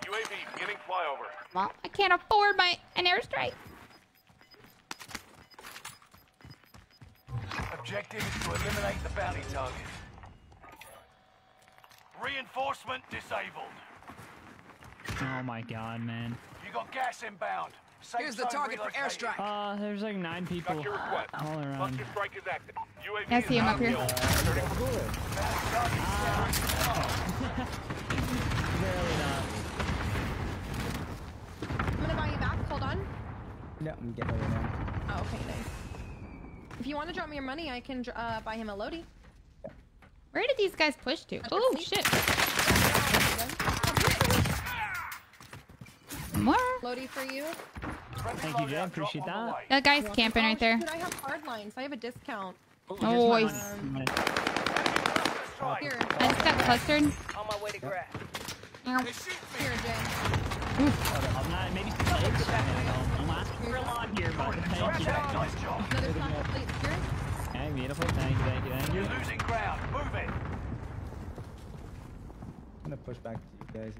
UAV beginning flyover. Well, I can't afford my an airstrike. Objective is to eliminate the bounty target. Reinforcement disabled. Oh my god, man. You got gas inbound. Safe Here's the zone target for airstrike. Uh, there's like nine people Got all around. Strike is active. UAV I see him up here. of fuel. Barely not. I'm gonna buy you back. Hold on. No, I'm getting over now. Oh, okay, nice. If you want to drop me your money, I can uh, buy him a Lodi. Where did these guys push to? Oh shit! More. Lodi for you. Thank you, Jay. Appreciate that. way. That guy's camping Oh, right there. Dude, I have hard lines. I have a discount. Oh, Nice. Here, I just got clustered. On my way to grab. They shoot me. here, Jay. I'm not, maybe some plates. I'm a lot here, but thank you. Nice job. Another flat plate here. Hey, beautiful. Thank you, thank you, thank you. You're losing ground. Move it. I'm gonna push back to you guys.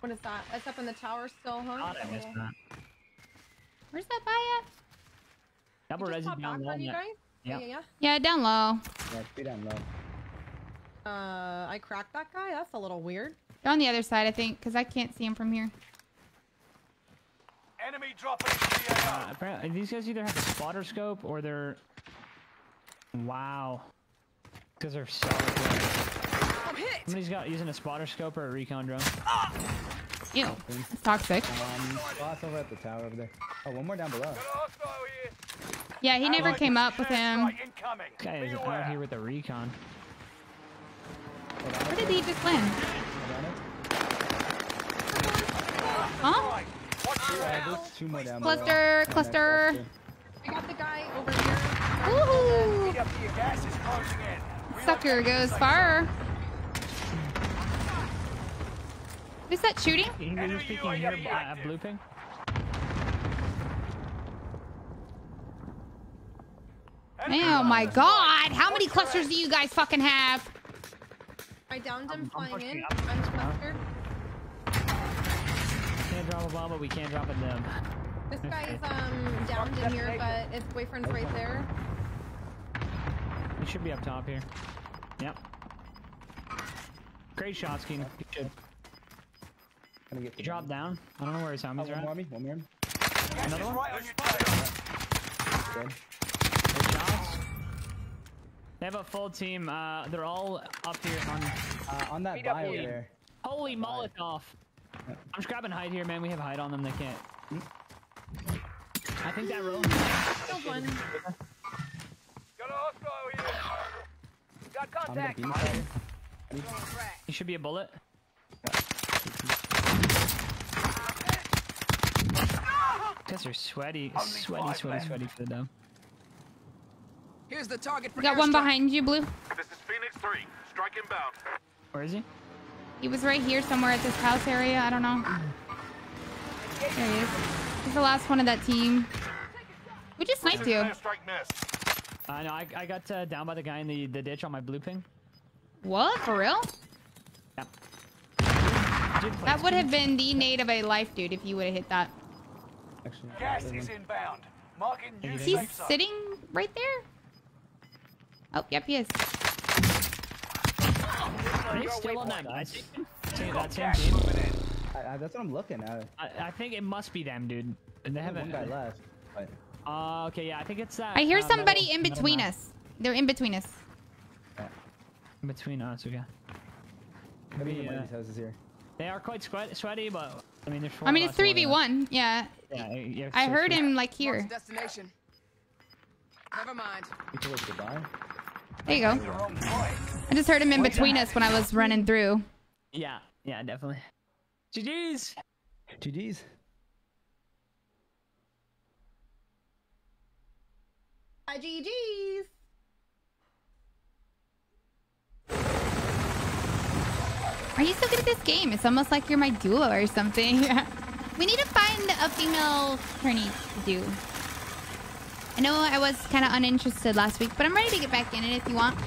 What is that? That's up in the tower still, huh? God, I missed that. Where's that buy at? Double Just res down back low. on you yeah. guys? Yeah. Yeah, yeah, Yeah, down low. Yeah, three down low. Uh, I cracked that guy. That's a little weird. They're on the other side, I think, because I can't see him from here. Enemy dropping into the Uh, apparently, these guys either have a spotter scope or they're. Wow. Because they're so good. I'm hit. Somebody's got using a spotter scope or a recon drone. Ew, it's toxic. Um, boss over at the tower over there. Oh, one more down below. Yeah, he never came up with him. airstrike incoming. Guy is out here with a recon. Where did he just land? Hold on it. Huh? Right. Watch your head. there's two more down below. Cluster, cluster. I got the guy over here. Woohoo! Gas is closing in. Sucker goes far. Who's that shooting? He he speaking here UAV uh, blue ping. Oh my god! How many clusters do you guys fucking have? I downed him flying in. I'm clustered. Drop a bomb, but we can't drop it them. This Okay. guy's um downed in here, but his boyfriend's right there. We should be up top here. Yep. Great shots, Keen. You should. Gonna get You drop down. I don't know where his Oh, homies one are. more me, one more. Another is one? right on your tail. Dead. Good shots. They have a full team. Uh, they're all up here on. Uh, on that Beat up buy over William. there. Holy Molotov! I'm just grabbing hide here, man. We have hide on them. They can't. I think that road. Killed one. Got a hostile here. Got I'm gonna contact. beam fire. Throwing frag. He should be a bullet. Guys are sweaty, Only sweaty, sweaty, left. sweaty for the them. Here's the target for We got one airstrike. behind you, Blue. This is Phoenix 3. Strike inbound. Where is he? He was right here somewhere at this house area. I don't know. There he is. He's the last one of that team. We just sniped you. Airstrike missed. I know. I, I got uh, down by the guy in the, the ditch on my blue ping. What? For real? Yeah. That would have been the nade of a life, dude, if you would have hit that. Actually, Gas there's is one. inbound. Marking new He's He's safe zone. sitting right there? Oh, yep, he is. Are they still on that guy? Same, that same Gas team. I, I, that's what I'm looking at. I, I think it must be them, dude. And they haven't. one guy left. But Uh, okay, yeah, I think it's that. I hear uh, somebody metal- in between map. us. They're in between us. In between us, okay. maybe Maybe, in one uh, of these houses here. They are quite sweat, sweaty, but I mean, there's four I mean, it's us, so, uh, 3v1. Yeah. Yeah, yeah, I so heard three- him like here. Never mind. You told us goodbye. There you go. The wrong point. I just heard him in between us when I was running through. Yeah, yeah, definitely. GG's. GG's. IGGs. Uh, Are you so good at this game? It's almost like you're my duo or something. we need to find a female tourney to do. I know I was kind of uninterested last week, but I'm ready to get back in it if you want.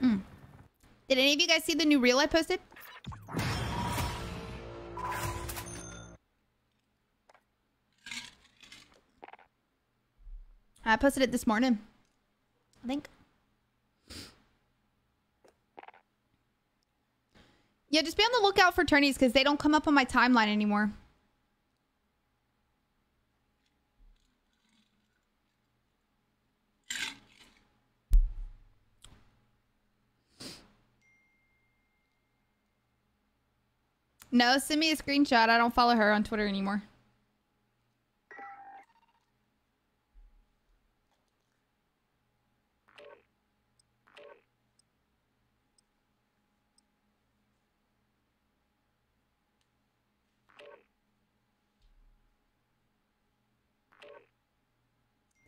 Hmm. Did any of you guys see the new reel I posted? I posted it this morning. I think. Yeah, just be on the lookout for tourneys because they don't come up on my timeline anymore. No, send me a screenshot. I don't follow her on Twitter anymore.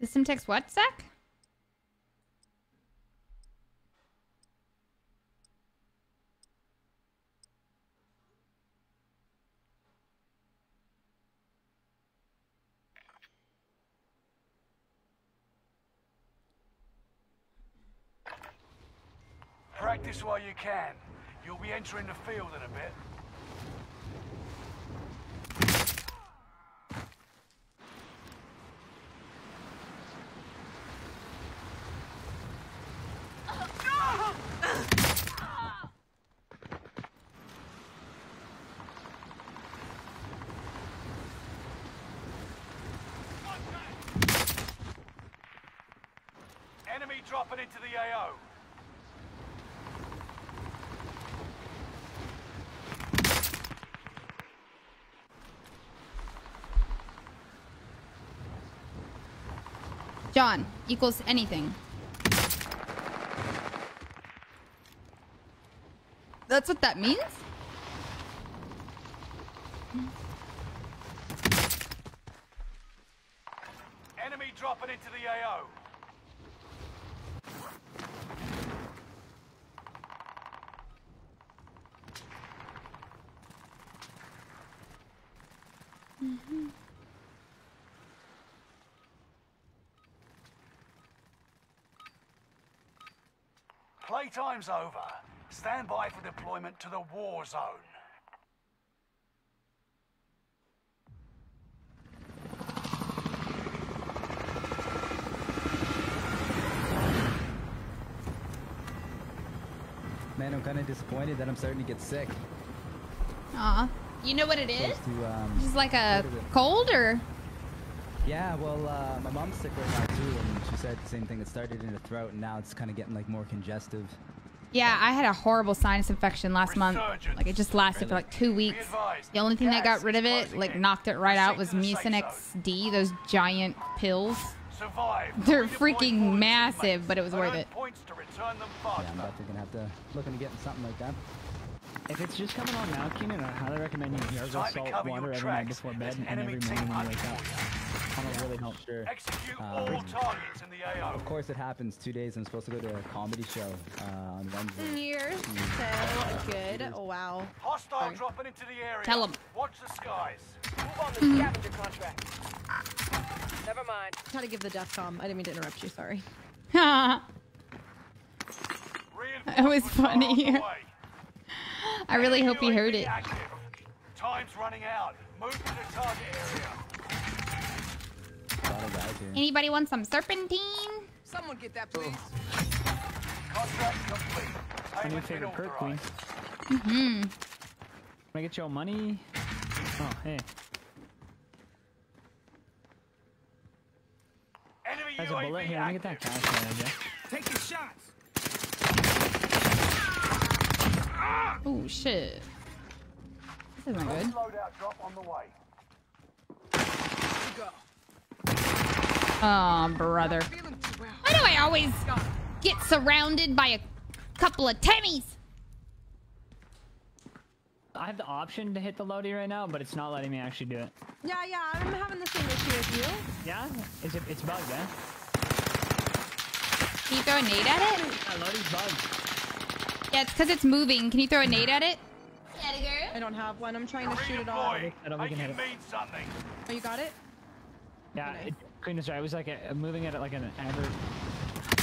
The Semtex what, Zach? Practice while you can. You'll be entering the field in a bit. Enemy dropping into the AO. John equals anything. That's what that means? Enemy dropping into the AO. Playtime's over. Stand by for deployment to the war zone. Man, I'm kind of disappointed that I'm starting to get sick. Aw. You know what it is? Supposed to, um, Just like a what is cold or? Yeah, well, uh, my mom's sick right now too, and she said the same thing. It started in her throat, and now it's kind of getting like more congestive. Yeah, I had a horrible sinus infection last month. Like it just lasted for like two weeks. The only thing that got rid of it, like knocked it right out, was Mucinex D, those giant pills. Survive. They're freaking massive, but it was worth it. Points to return them Yeah. I'm definitely gonna have to look into getting something like that. If it's just coming on now, Keenan, I highly recommend you gargle Time to salt water every night before bed and every morning when you wake up. For That'll really help. Sure. Execute Um, all targets in the AO. Of course, it happens. Two days. I'm supposed to go to a comedy show uh, on Wednesday. You're so good. Oh, wow. Hostile Sorry. dropping into the area. Tell 'em. Watch the skies. Move on the scavenger contract. Never mind. Try to give the death com. I didn't mean to interrupt you. Sorry. I Reinforcements was funny. I really hope he heard it. Time's running out. Move to the target area. Anybody want some serpentine? Someone get that, please. Contract complete. My new favorite perk queen. authorized. Hmm. Can I get your money? Oh, hey. Enemy There's a bullet here. Let me get that active. cash man, Take your shots. Oh shit. This isn't good. Loadout drop on the way. Oh, brother. Feeling too well. Why do I always get surrounded by a couple of Timmies? I have the option to hit the loadie right now, but it's not letting me actually do it. Yeah, yeah. I'm having the same issue as you. Yeah? Is it? It's bugged, eh? Can you throw a nade at it? Yeah, loadie's bugged. Yeah, it's because it's moving. Can you throw a nade at it? I don't have one. I'm trying to shoot it off. I don't think I can it hit mean something. Oh, you got it? Yeah, Nice. it, Queen is right. I was like a, moving at it like an average.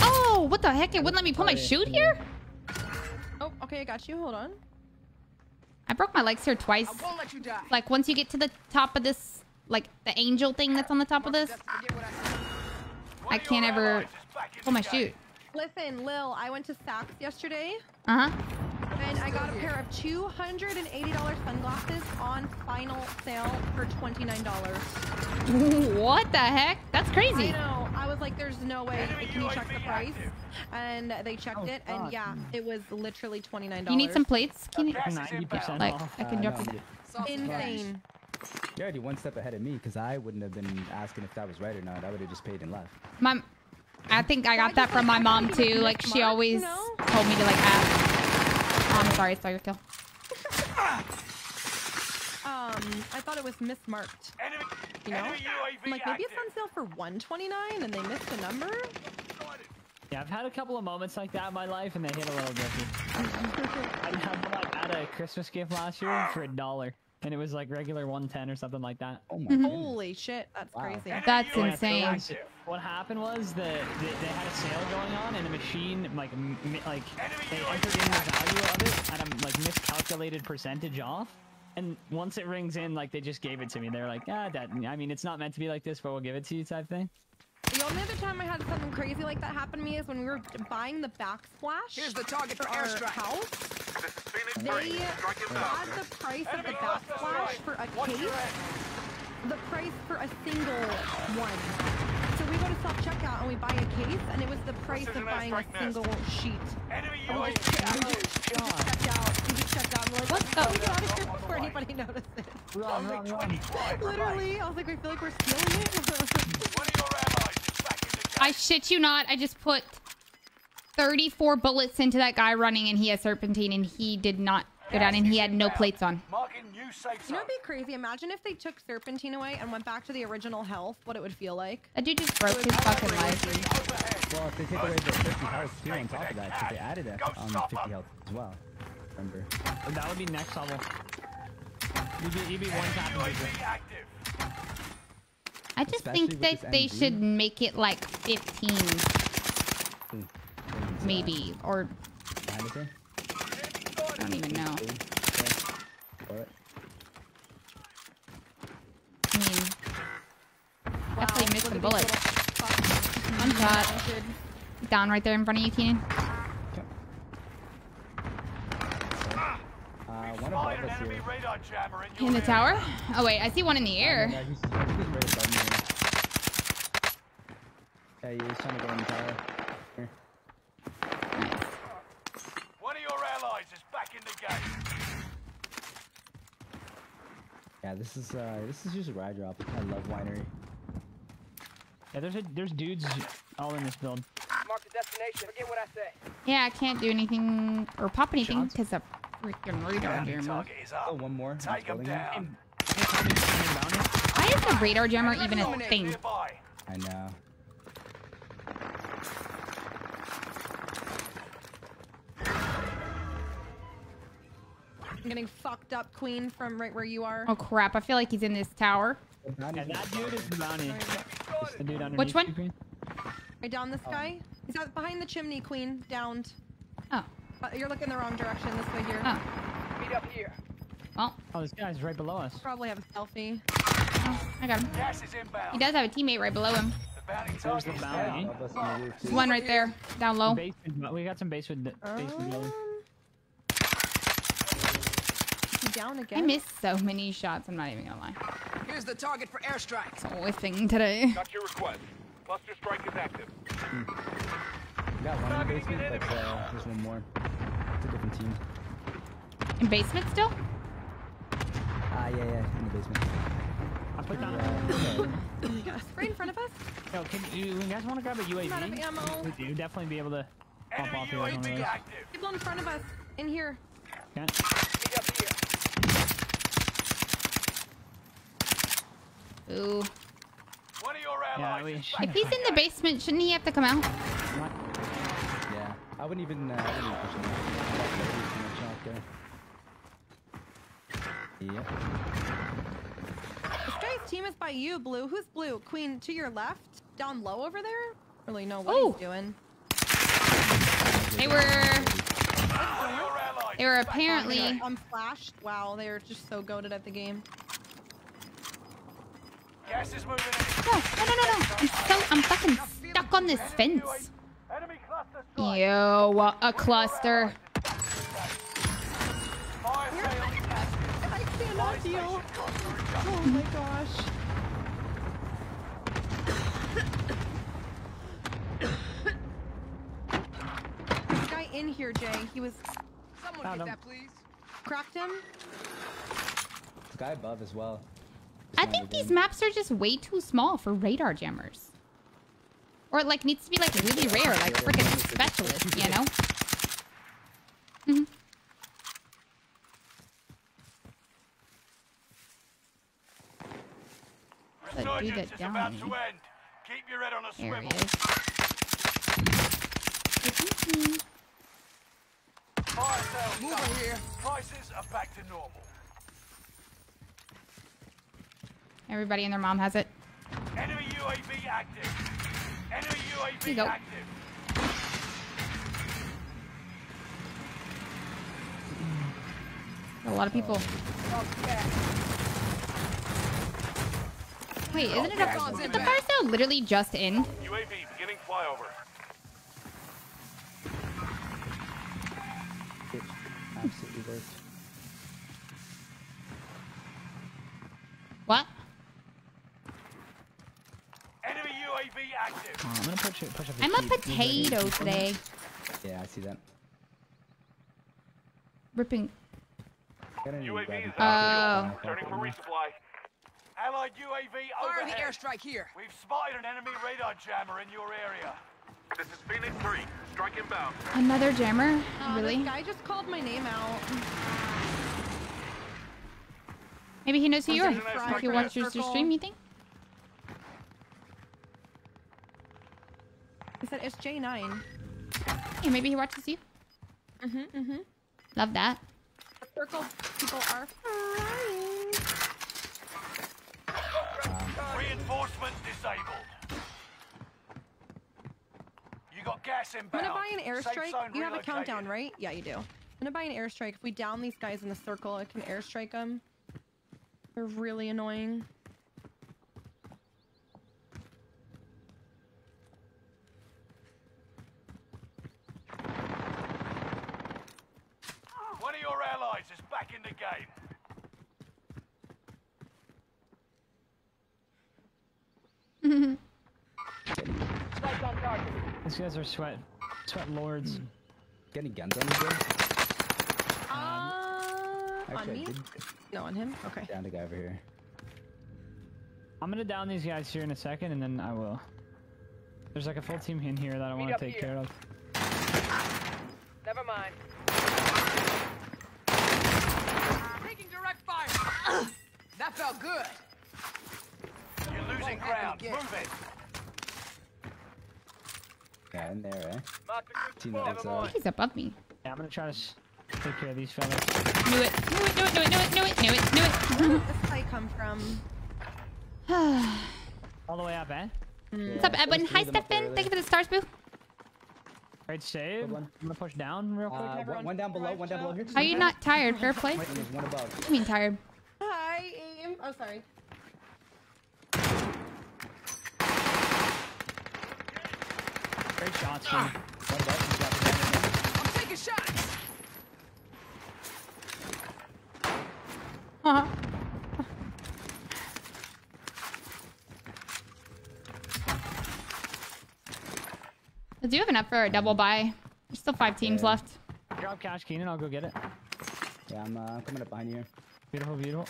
Oh, what the heck? It wouldn't let me put my shoot here? Oh, okay. I got you. Hold on. I broke my legs here twice. I won't let you die. Like, once you get to the top of this, like, the angel thing that's on the top of this, Just forget what I said. One I of can't ever allies is back in pull my shoot. Listen, Lil, I went to Saks yesterday Uh-huh. And I got a pair of $280 sunglasses on final sale for $29. What the heck? That's I crazy. know. I was like, there's no way. Enemy Can you check the price? active. And they checked Oh, it, and yeah, it was literally $29. You need some plates? Can you, 90% like, off. I can Uh, drop no, it. Insane. You're already one step ahead of me because I wouldn't have been asking if that was right or not. I would have just paid and left. My, I think I got that from my mom too. Like, she always told me to, like, ask. Oh, I'm sorry, it's all your kill. Um, I thought it was mismarked. Enemy, You know? enemy I'm like, maybe it's on sale for 129 and they missed the number? Yeah, I've had a couple of moments like that in my life, and they hit a little different. I had like had a Christmas gift last year for a dollar, and it was like regular 110 or something like that. Oh my goodness. Holy shit, that's Wow. crazy. That's UAV insane. active. What happened was the they, they had a sale going on, and the machine like m- like they entered in the value of it at a like miscalculated percentage off. And once it rings in, like they just gave it to me. They're like, ah, that. I mean, it's not meant to be like this, but we'll give it to you, type thing. The only other time I had something crazy like that happen to me is when we were buying the backsplash Here's the target for for our airstrike. house. This is Phoenix They had the price of the Enemy backsplash for a case, the price for a single one. So we go to self checkout and we buy a case, and it was the price of buying a airstrike nest. sheet. Enemy We UAV just, we active. we just checked out. We just checked out. And we're like, let's the- go get out of here before anybody. 25. Literally, I was like, I feel like we're stealing it. One of your allies back in the game. I shit you not. I just put 34 bullets into that guy running, and he has serpentine, and he did not go down, and he had no plates on. Marking new safe You know zone. what'd be crazy? Imagine if they took serpentine away and went back to the original health, what it would feel like. That dude just broke his fucking life. Well, if they take away the 50 health too on top of that, because they added it Go on stop 50 health as well. Remember? That would be next level. You'd be, you'd be one tapping people. I just Especially think that they should make it like 15, Hmm. Things, maybe, or Behind us here. I don't even know. Boom. Okay. Alright. I mean, definitely missed look some at these bullets. One shot. Down right there in front of you, Keenan. Okay. Uh, one above us here. in In the tower? Oh wait, I see one in the Oh, no, air. no, he's, he's right above me here. Yeah, he's trying to go in the tower. Here. Nice. One of your allies is back in the game. Yeah, this is uh, this is just a ride drop. I love winery. Yeah, there's a, there's dudes all in this build. Mark the destination. Forget what I said. Yeah, I can't do anything or pop anything because of freaking radar Bounty jammer. is up. Oh, one more. Take him down. Hey, Tommy, Tommy Bounty. Why is the radar jammer even a thing? I know. I'm getting fucked up, Queen, from right where you are. Oh crap! I feel like he's in this tower. Yeah, that dude is the bounty. The dude Which one? Right down this guy. He's out behind the chimney, Queen. Downed. Oh, But you're looking the wrong direction. This way here. oh. Meet up here. Well, Oh, this guy's right below us. Probably have a selfie. oh, I got him. Gas is inbound. He does have a teammate right below him. There's the bounty. down. Above us on the roof, too. One right there, down low. Basement, we got some basement, basement Um, building. is he down I again? missed so many shots. I'm not even gonna lie. Here's the target for airstrikes. Whiffing today. Got your request. Cluster strike is active. We got one in the basement, but uh, there's one more. It's a different team. In basement still? Ah, yeah, yeah, in the basement. I put down. Uh, Yeah, right in front of us. Yo, can you, you guys want to grab a UAV? out of ammo. We do definitely be able to pop Enemy off here. with one of UAV People in front of us. In here. Okay. Meet up here. Ooh. One of your Yeah, we is should- back If he's in the basement, shouldn't he have to come out? yeah, I wouldn't even. Uh, I wouldn't even push him. Yep. This guy's team is by you, Blue. Who's Blue? Queen to your left? Down low over there? Really know what Ooh. he's doing. They were. One of your allies They were is back in the apparently. I'm flashed. Wow, they are just so goaded at the game. Gas is moving in. No, no, no, no, no. I'm so. I'm fucking stuck on this fence. Enemy. Yo, what a cluster. Fire sale active. I cannot deal. Station cluster adjusted. Oh my gosh. This guy in here, Jay. He was Someone Found get him. that, please. cracked him. The guy above as well. I think these maps are just way too small for radar jammers. Or it like needs to be like really rare, like freaking specialist, you know? Mhm. But do Resurgence that is down about me. to end. Keep your head on a There he swivel. is. Move over here. Prices are back to normal. Everybody and their mom has it. Enemy UAV active. Enemy Here you go. active. A lot of people. Okay. Wait, isn't it a, did the fire sale literally just in? UAV beginning flyover. Potato today. Yeah, I see that. Ripping. Gotta need to UAV grab is Oh. Turning for resupply. Allied UAV Fire the airstrike here. We've spotted an enemy radar jammer in your area. This is Phoenix 3. Strike inbound. Another jammer? Oh, really? This guy just called my name out. Maybe he knows who you are. If he in watches your stream, you think? Said it's J9. Yeah, maybe he watches you. Mm-hmm, mm-hmm. Love that. The circle people are flying. Reinforcement disabled. You got gas I'm gonna buy an airstrike. zone You have a countdown, right? Yeah, you do. I'm gonna buy an airstrike. If we down these guys in the circle, I can airstrike them. They're really annoying. One of your allies is back in the game. Sights on target. These guys are sweat, sweat lords. Got any guns on you, Jim? Uh, on me? did No, on him. Okay. down the guy over here. I'm gonna down these guys here in a second, and then I will. There's like a full team in here that I want to take here. care of. Never mind. That felt good. You're losing ground. Move it. Yeah, in there, eh? Team up. Eh? He's above me. Yeah, I'm gonna try to take care of these fellas. Knew it. Knew it. Knew it. Knew it. Knew it. Knew it. Knew it. Where did this play come from? All the way up, eh? Mm. What's up, Edwin? Hi, Stefan. Thank you for the stars, boo. Alright, save. One. I'm gonna push down real quick. Uh, one, one down below, one down below. Here, Are you not tired? Fair play. Wait, one above. What do you mean tired? Hi, aim. Oh, sorry. Great shots, man. One above. he's got the one I'm taking shots. Uh-huh. I do have enough for a double buy. There's still five teams Yeah. left. Drop cash, Keenan. I'll go get it. Yeah, I'm uh, coming up behind you. Beautiful, beautiful.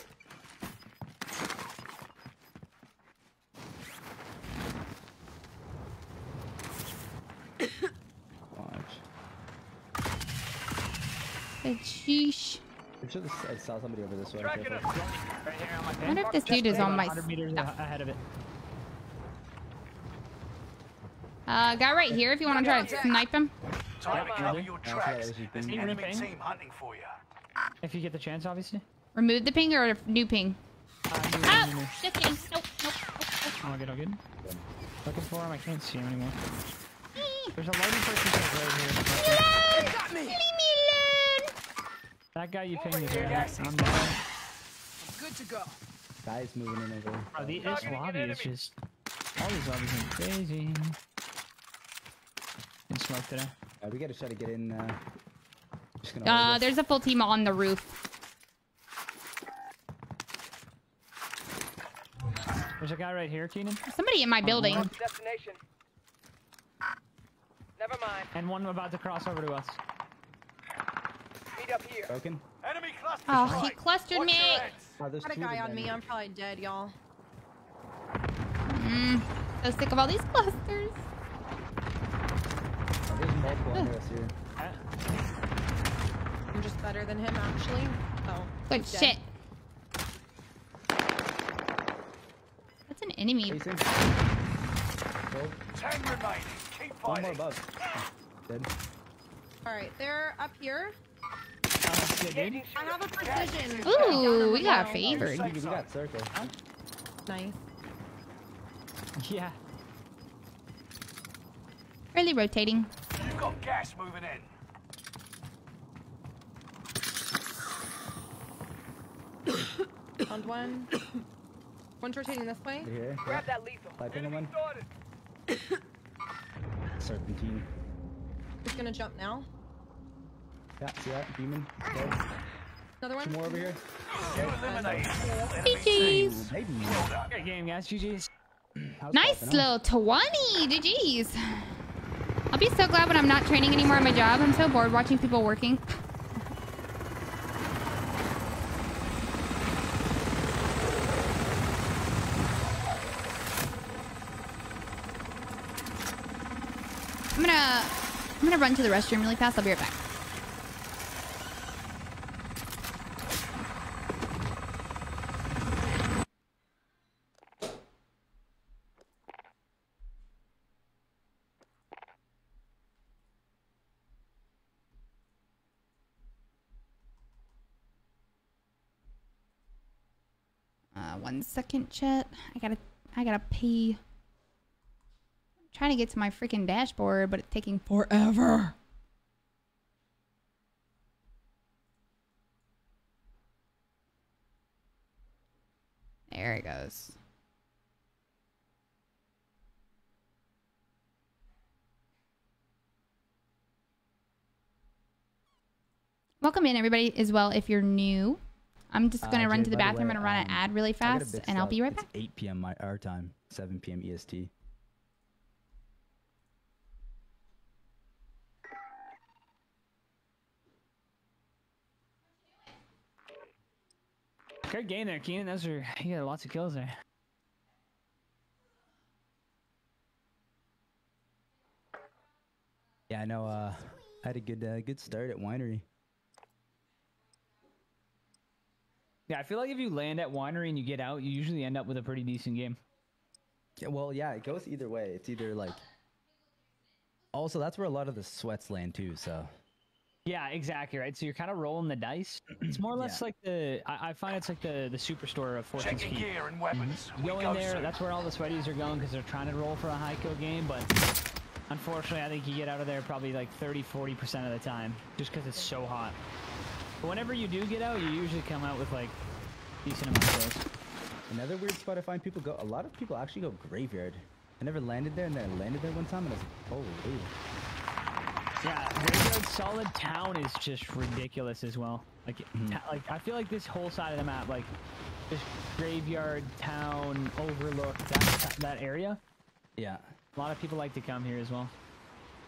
Watch. The sheesh. I'm sure this, I saw somebody over this way. Tracking careful. him. Right here I wonder if this dude is on my 100 meters stuff. ahead of it. Uh, guy right here if you want to try to snipe him. Time to cover your tracks. There's an enemy team hunting for you. If you get the chance, obviously. Remove the ping or new ping? Uh, new, new, Oh, new, new. just kidding. Nope, nope, nope, All good, all good. Looking for him. I can't see him anymore. There's a loading person right here. nope. Got me. Leave me alone. That guy you pinged is here, right. guys. I'm down. I'm good to go. Guys moving in over. Bro, the, this lobby is just... All these lobbies are crazy. In smoke today. Uh, we gotta try to get in. Uh, just gonna Uh, there's a full team on the roof. There's a guy right here, Keenan. Somebody in my building. board. Destination. Never mind. And one about to cross over to us. Meet up here. broken. Enemy cluster Oh, he clustered Watch me. Oh, there's Got a guy on me. I'm probably dead, y'all. Mm, so sick of all these clusters. Oh, there's multiple under us here. I'm just better than him, actually. Oh. Good he's dead. shit. That's an enemy. Facing. Go. Ten remaining. Keep One more above. Dead. All right, they're up here. Dude. I have a precision. Ooh, we got favored. We, we got circle. Nice. Yeah. Really rotating. You've got gas moving in. Found one. One's rotating this way. Right here. Grab that lethal. Type in one. started. Serpentine. He's gonna jump now. Yeah, see that? Demon. Dead. Another one. Two more over here. You eliminated all enemy GG's. Baby. Well done. Great game, guys. GG's. Nice little 20. GG's. I'll be so glad when I'm not training anymore at my job. I'm so bored watching people working. I'm gonna I'm gonna run to the restroom really fast. I'll be right back. One second, chat. I gotta I gotta pee. I'm trying to get to my freaking dashboard, but it's taking forever. There it goes. Welcome in, everybody, as well. If you're new, I'm just gonna Uh, run Jay, to the by the bathroom way, and run an um, ad really I got a fast, and I'll be stuck. right It's back. 8 p.m. my our time, 7 p.m. EST. Good game there, Keenan. Those are you got lots of kills there. Yeah, I know. Uh, I had a good uh, good start at winery. Yeah, I feel like if you land at winery and you get out, you usually end up with a pretty decent game. Yeah, well, yeah, it goes either way. It's either like. Also, that's where a lot of the sweats land too. So Yeah, exactly right. So you're kind of rolling the dice. It's more or less Yeah. like the I, I find it's like the the superstore of Fortune's Check your gear and weapons. You We go go in there, soon. that's where all the sweaties are going because they're trying to roll for a high kill game, but unfortunately, I think you get out of there probably like 30 40% of the time just because it's so hot. But whenever you do get out, you usually come out with like decent amount of another weird spot I find people go. A lot of people actually go graveyard. I never landed there, and then I landed there one time, and I was like, holy. Yeah, Graveyard Solid Town is just ridiculous as well. Like, mhm. ta- like I feel like this whole side of the map, like this Graveyard Town Overlook, that that area, Yeah. a lot of people like to come here as well.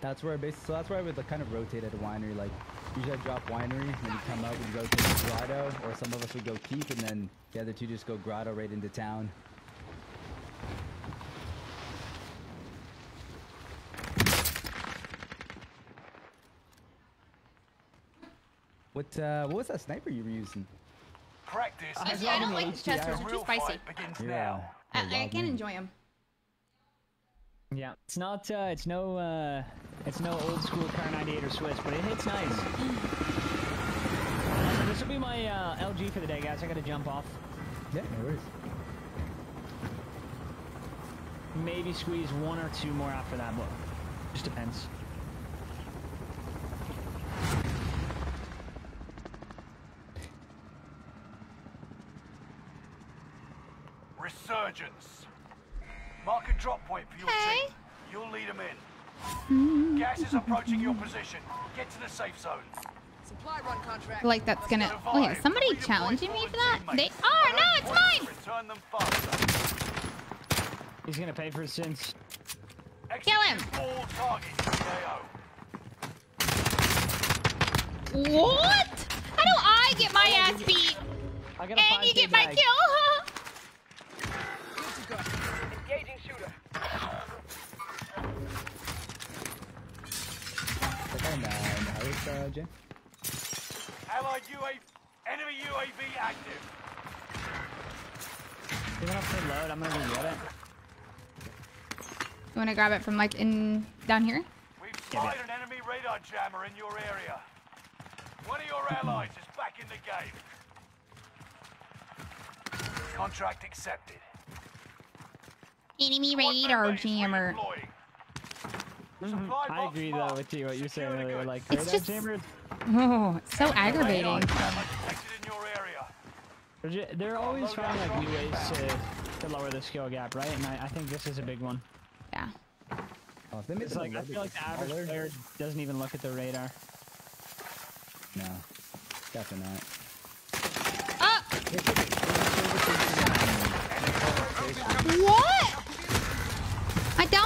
That's where I basically, so that's where I would like, kind of rotate at a winery. Like, usually I drop winery, and then you come out, we rotate to grotto, or some of us would go keep, and then the other two just go grotto right into town. What uh, what was that sniper you were using? Practice. Actually, I don't like the chest The. They're too spicy. fight begins now. I, I can't enjoy them. Yeah, it's not, uh, it's no, uh, it's no old school Kar 98 or Swiss, but it hits nice. So this will be my uh, LG for the day, guys. I gotta jump off. Yeah, no worries. Maybe squeeze one or two more after that, but just depends. Resurgence. Mark a drop point for your Okay. team. You'll lead them in. Gas is approaching your position. Get to the safe zone. Supply run contract. Like that's gonna. Oh yeah, somebody Redeploy challenging me for that? They teammates. are. No, it's mine. Return them faster. He's gonna pay for his sins. Kill him. Execute All targets. What? How do I get my ass beat I got a and you get my bag. kill? now, now it's uh, Jen. Allied UAV. Enemy UAV active. Want to load? I'm gonna it. You want to grab it from like in down here? We've spied an enemy radar jammer in your area. One of your allies is back in the game. Contract accepted. Enemy radar jammer. Mm-hmm. I agree though with you what you're saying Secure earlier. goods. Like It's just- chambers, Oh, it's so aggravating. Radar jammer detected in your area. they're, they're always finding like new ways to, to lower the skill gap, right? And I, I think this is a big one. Yeah. Oh, if they It's like I feel like the average smaller- player doesn't even look at the radar. No, definitely not. Ah! What?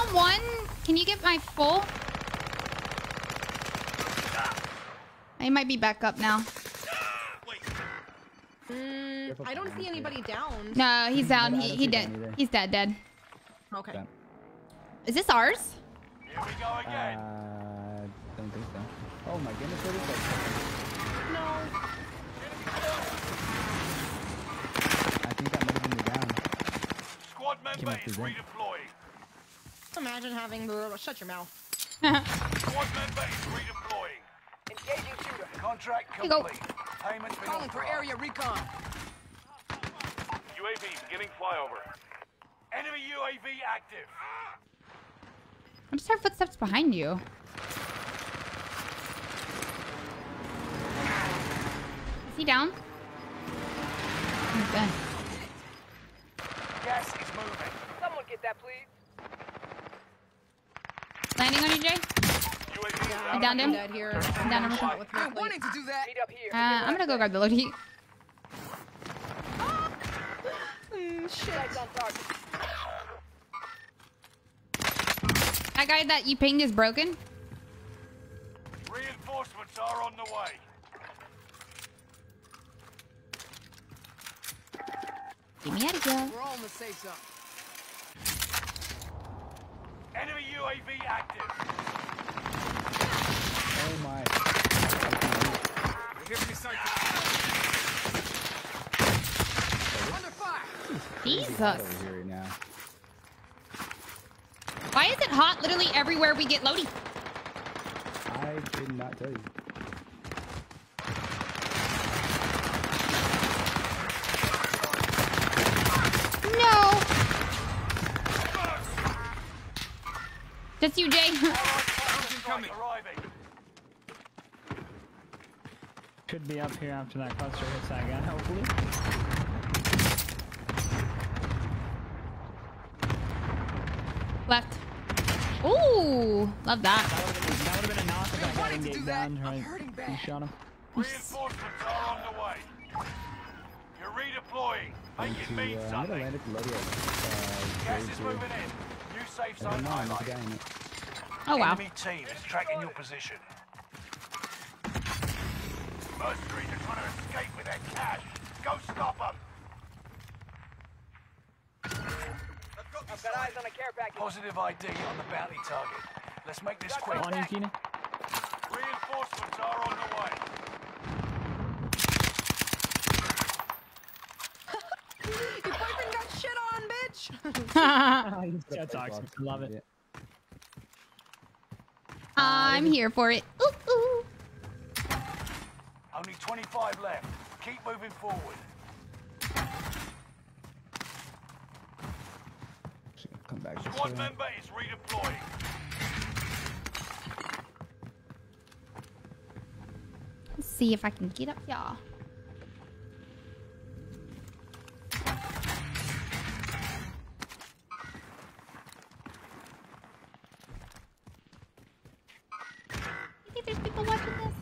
I one. Can you get my full? I might be back up now. Mm, I don't see anybody down. No, he's down. I He, he see dead. He's dead. Dead. Okay. Okay. Is this ours? Here we go again. Uh, don't think so. Oh my goodness, what is that? No. I think that might have been the down. Squad member is redeploying. Imagine having. Shut your mouth. Squad member is redeploying. Engaging shooter. Contract go. complete. Payment's Calling for area recon. UAV beginning flyover. Enemy UAV active. I just heard footsteps behind you. Is he down? Okay. Gas is moving. Someone get that, please. Landing on you, Jay? I out. downed him. Dead here. I'm down him. Shot Uh, with my plate. to do that. Meet. I'm gonna go grab the Lodi. Mm, shit. Sights on target. That guy that you pinged is broken. Reinforcements are on the way. Get me out of here. We're all in the safe zone. Enemy UAV active. Oh my. We're here for sight. Under fire. Jesus. Here now. Why is it hot literally everywhere we get Lodi? I did not tell you. No. Just you, Jay. Strike arriving. Should be up here after that cluster hits that guy, hopefully. Left. Ooh, love that. That would have been a knock if that guy wanted didn't get down, right? You shot him. Reinforcements are on the way. You're redeploying. Make it To, mean uh, I'm gonna something. land at the Lodi. Uh, Gas is moving in. New safe zone know, there's a highlighted. it. Oh wow. Enemy team is tracking your position. Mercenaries are trying to escape with their cash. Go stop them. I've got eyes on a care package. Positive ID on the bounty target. Let's make this quick. On you, Keenan. Reinforcements are on the way. Your boyfriend got shit on, bitch. That's toxic. Love it. Uh, I'm here for it. Ooh, ooh. Only 25 left. Keep moving forward. Come back. Squad member is redeploying. Let's see if I can get up y'all. You think there's people watching this?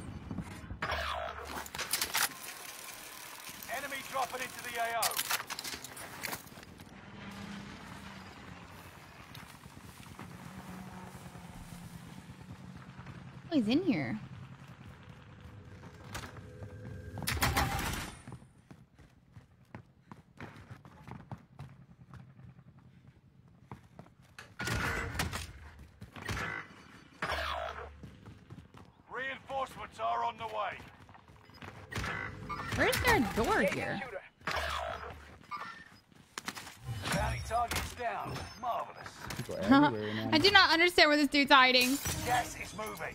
Into the AO. Oh, he's in here. Reinforcements are on the way. Where's there a door here? Shooter. Bounty target's down. Marvelous. People everywhere now. I do not understand where this dude's hiding. Gas is moving.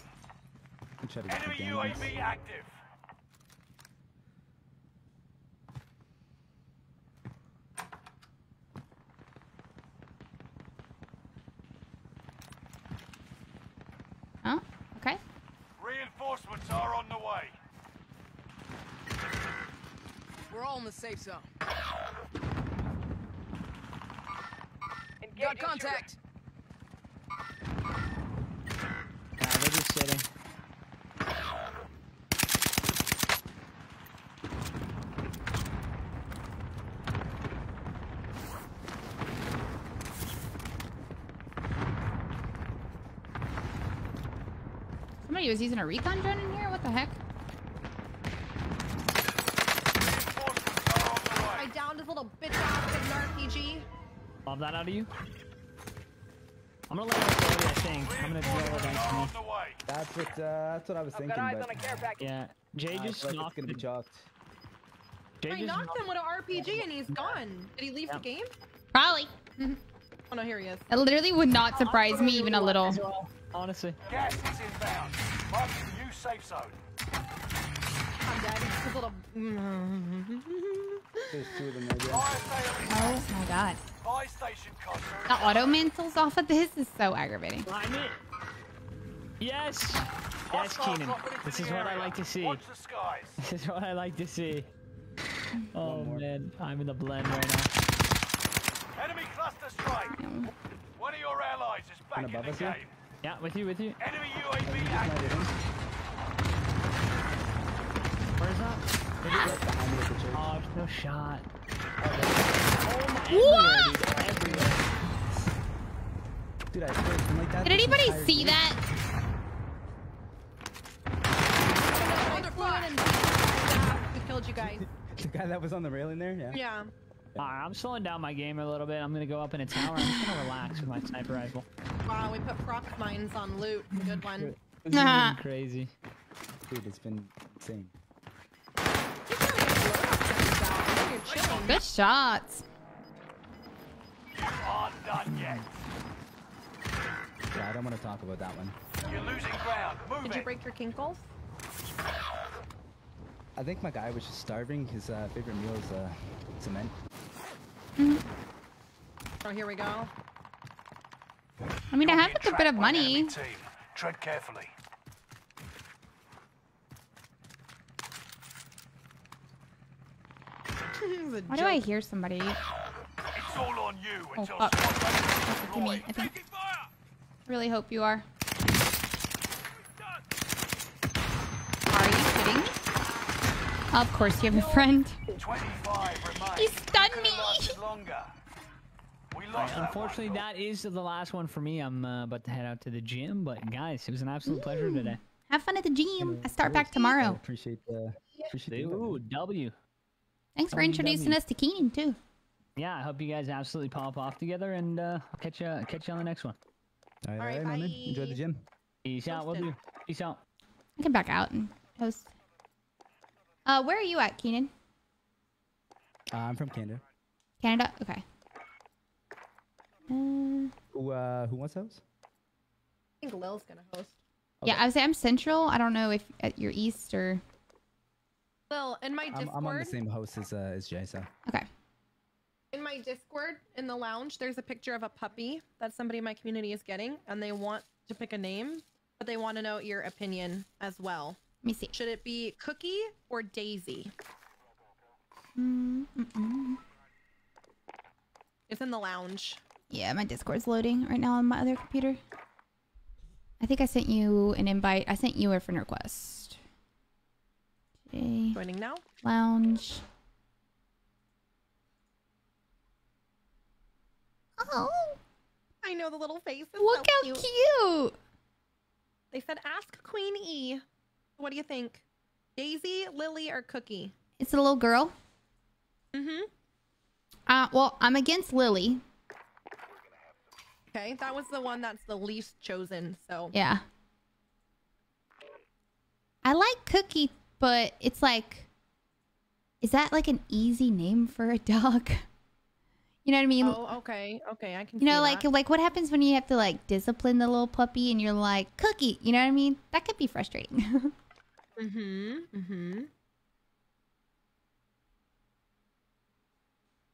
I'm trying to get Enemy. UAV active. Huh? Okay. Reinforcements are on the way. We're all in the safe zone. Engaging Got shooter. contact. Nah, they're just sitting. Somebody was using a recon drone in here? What the heck? Reinforcements are on the I way. downed his little bitch ass with an RPG. Love that out of you. I'm gonna let it go, I think. I'm gonna drill it Reinforcements me. on the way. That's what. Uh, that's what I was I've thinking. got eyes but on a care package. Yeah. Jay I just feel like knocked gonna be chalked. Jay I just knocked knocked- him with an RPG and he's gone. Did he leave Yeah. the game? Probably. Oh no, here he is. It literally would not surprise me even a little. honestly. Gas is inbound. Marking new safe zone. I'm dead. His little. There's two of them there. Yeah. Fire sale is Oh my god. Buy station costs are The auto mantles off of this is so aggravating. Climb it. Yes. Yes, Keenan. This is what I like to see. Watch the skies. This is what I like to see. Oh man, I'm in the blend right now. Enemy cluster strike. One of your allies is back in the game. Yeah, with you, with you. Enemy UAV Might active. hit him. Where's that? Right behind me at the church. Oh, there's no shot. Oh, what? Everywhere. Dude, I swear, like that Did anybody see game. that? Under fire. Yeah, killed you guys. The guy that was on the railing there? Yeah. Yeah. Alright, I'm slowing down my game a little bit. I'm gonna go up in a tower. I'm just gonna relax with my sniper rifle. Wow, we put frost mines on loot. Good one. This Nah. is crazy. Dude, it's been insane. Good shots. You aren't done yet. Yeah, I don't want to talk about that one. You're losing ground. Move Did you break your kinkles? I think my guy was just starving. His uh, favorite meal is uh, cement. Oh, here we go. I mean, I You're have being a bit of by an enemy money. Tread carefully. Why do I hear somebody? It's all on you Oh, fuck. squad mates That's to me. I think. Taking. Really hope you are. Are you kidding? Of course you have a friend. 25 remain. He stunned me. lasted longer. We lost that one. Unfortunately, that is the last one for me. I'm uh, about to head out to the gym, but guys, it was an absolute pleasure today. Have fun at the gym. I start back I tomorrow. appreciate the. Appreciate the Ooh, man. W. Thanks for WW. introducing us to Keenan too. Yeah, I hope you guys absolutely pop off together, and uh, I'll catch you catch you on the next one. All right, all All right, right, man. Enjoy the gym. Peace out. We'll Posted. do. Peace out. I can back out and host. Uh, where are you at, Keenan? Uh, I'm from Canada. Canada. Okay. Uh, Who uh, who wants those? I think Lil's gonna host. yeah, I would say I'm central. I don't know if at your east or. Lil, in my I'm, Discord, I'm on the same host as uh, as Jay, so. Okay. in my Discord, in the lounge, there's a picture of a puppy that somebody in my community is getting, and they want to pick a name, but they want to know your opinion as well. Let me see. Should it be Cookie or Daisy? Mm, mm. It's in the lounge. Yeah, my Discord's loading right now on my other computer. I think I sent you an invite. I sent you a friend request. Okay. Joining now. Lounge. Oh, I know the little face. Look so how cute. cute. They said ask Queen E. What do you think? Daisy, Lily, or Cookie? It's a little girl. Mm-hmm. Uh, well, I'm against Lily. Okay, that was the one that's the least chosen. So Yeah. I like Cookie, but it's like, is that like an easy name for a dog? You know what I mean? Oh, okay, okay, I can. You know, like that. like what happens when you have to like discipline the little puppy and you're like Cookie? You know what I mean? That could be frustrating. Mm-hmm. Mm-hmm.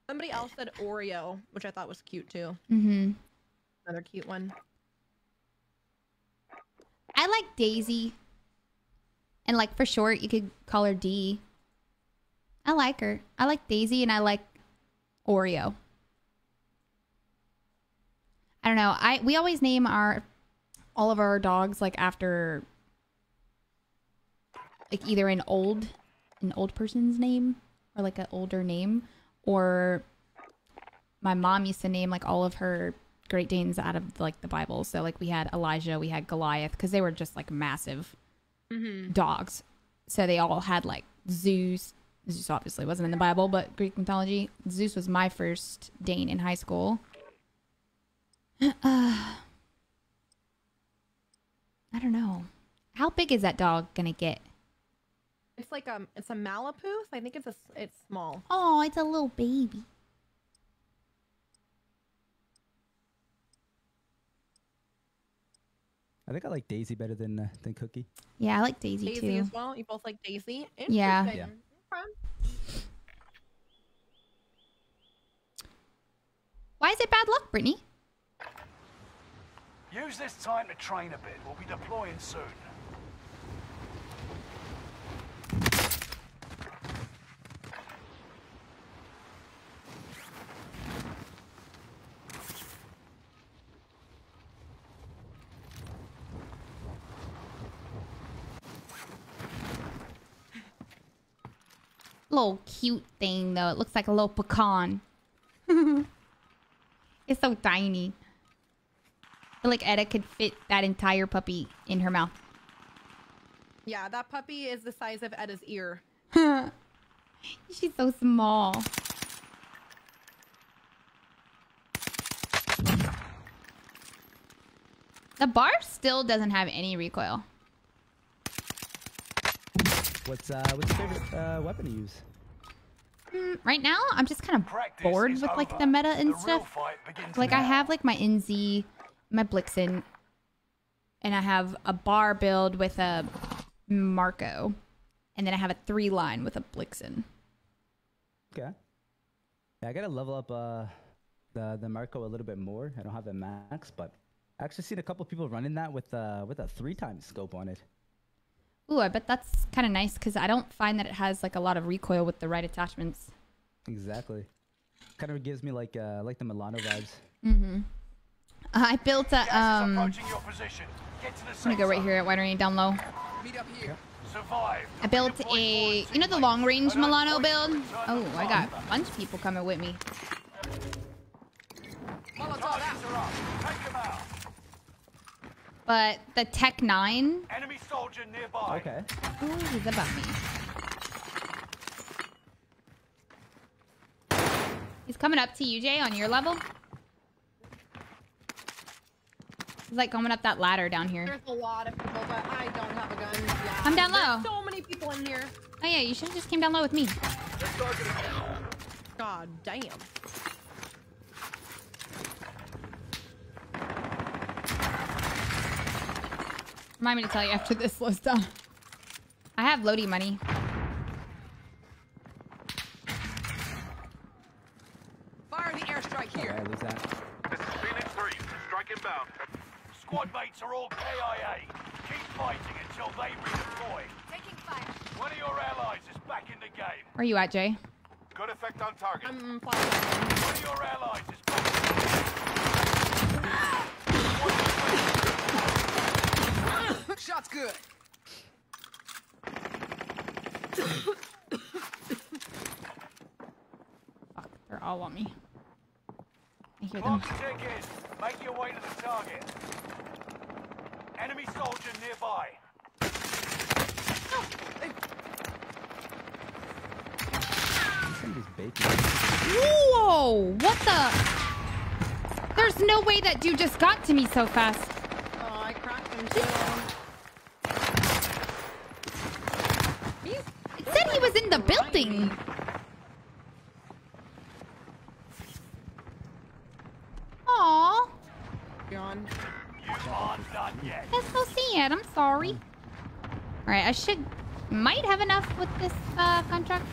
Somebody else said Oreo, which I thought was cute too. mm-hmm. Another cute one. I like Daisy, and like for short, you could call her D. I like her. I like Daisy, and I like Oreo. I don't know. I we always name our all of our dogs like after like either an old an old person's name or like an older name or my mom used to name like all of her Great Danes out of like the Bible. So like we had Elijah, we had Goliath because they were just like massive Mm-hmm. dogs. So they all had like Zeus. Zeus obviously wasn't in the Bible, but Greek mythology. Zeus was my first Dane in high school. Uh, I don't know. How big is that dog gonna get? It's like um, it's a Malapus. I think it's a, it's small. Oh, it's a little baby. I think I like Daisy better than uh, than Cookie. Yeah, I like Daisy, Daisy too. Daisy as well. You both like Daisy. Yeah. yeah. Why is it bad luck, Brittany? Use this time to train a bit. We'll be deploying soon. Little cute thing though. It looks like a little pecan. it's so tiny. I feel like Etta could fit that entire puppy in her mouth. Yeah, that puppy is the size of Edda's ear. She's so small. The bar still doesn't have any recoil. What's uh what's your favorite uh, weapon to use? Mm, right now, I'm just kind of Practice bored is with like over. the meta and The stuff. fight begins Like I have like my NZ, my Blixen, and I have a bar build with a Marco, and then I have a three line with a Blixen. Okay. Yeah, I gotta level up uh the the Marco a little bit more. I don't have it max, but I actually seen a couple people running that with uh with a three times scope on it. Ooh, I bet that's kind of nice because I don't find that it has like a lot of recoil with the right attachments. Exactly. Kind of gives me like uh like the Milano vibes. Mm-hmm. I built a um. I'm approaching your position. Get to the gonna go right here at Winery down low. Meet up here. Survive. I built a, you know, the long range Milano build. Oh, I got a bunch of people coming with me. Molotov out. are up. Take them out. But the Tech Nine, Enemy soldier nearby. Okay. ooh, he's above me. He's coming up to you, Jay, on your level. He's like coming up that ladder down here. There's a lot of people, but I don't have a gun. Yeah. I'm down There's low. so many people in here. Oh yeah, you should have just came down low with me. God damn. Remind me to tell you after this slows down. I have Lodi money. Fire the airstrike here. Alright, lose that. This is Phoenix 3. Strike inbound. Squad mates are all KIA. Keep fighting until they redeploy. Taking fire. One of your allies is back in the game. Where you at, Jay? Good effect on target. I'm flying. One of your allies is back. Shot's good. Fuck, they're all on me. I hear them. Clock. Make your way to the target. Enemy soldier nearby. Somebody's baking. Whoa! What the? There's no way that dude just got to me so fast. Oh, I cracked him too. He's It said he was in the building. Aw, gone. You aren't done yet. that's so sad. I'm sorry. All right, I should might have enough with this uh, contract.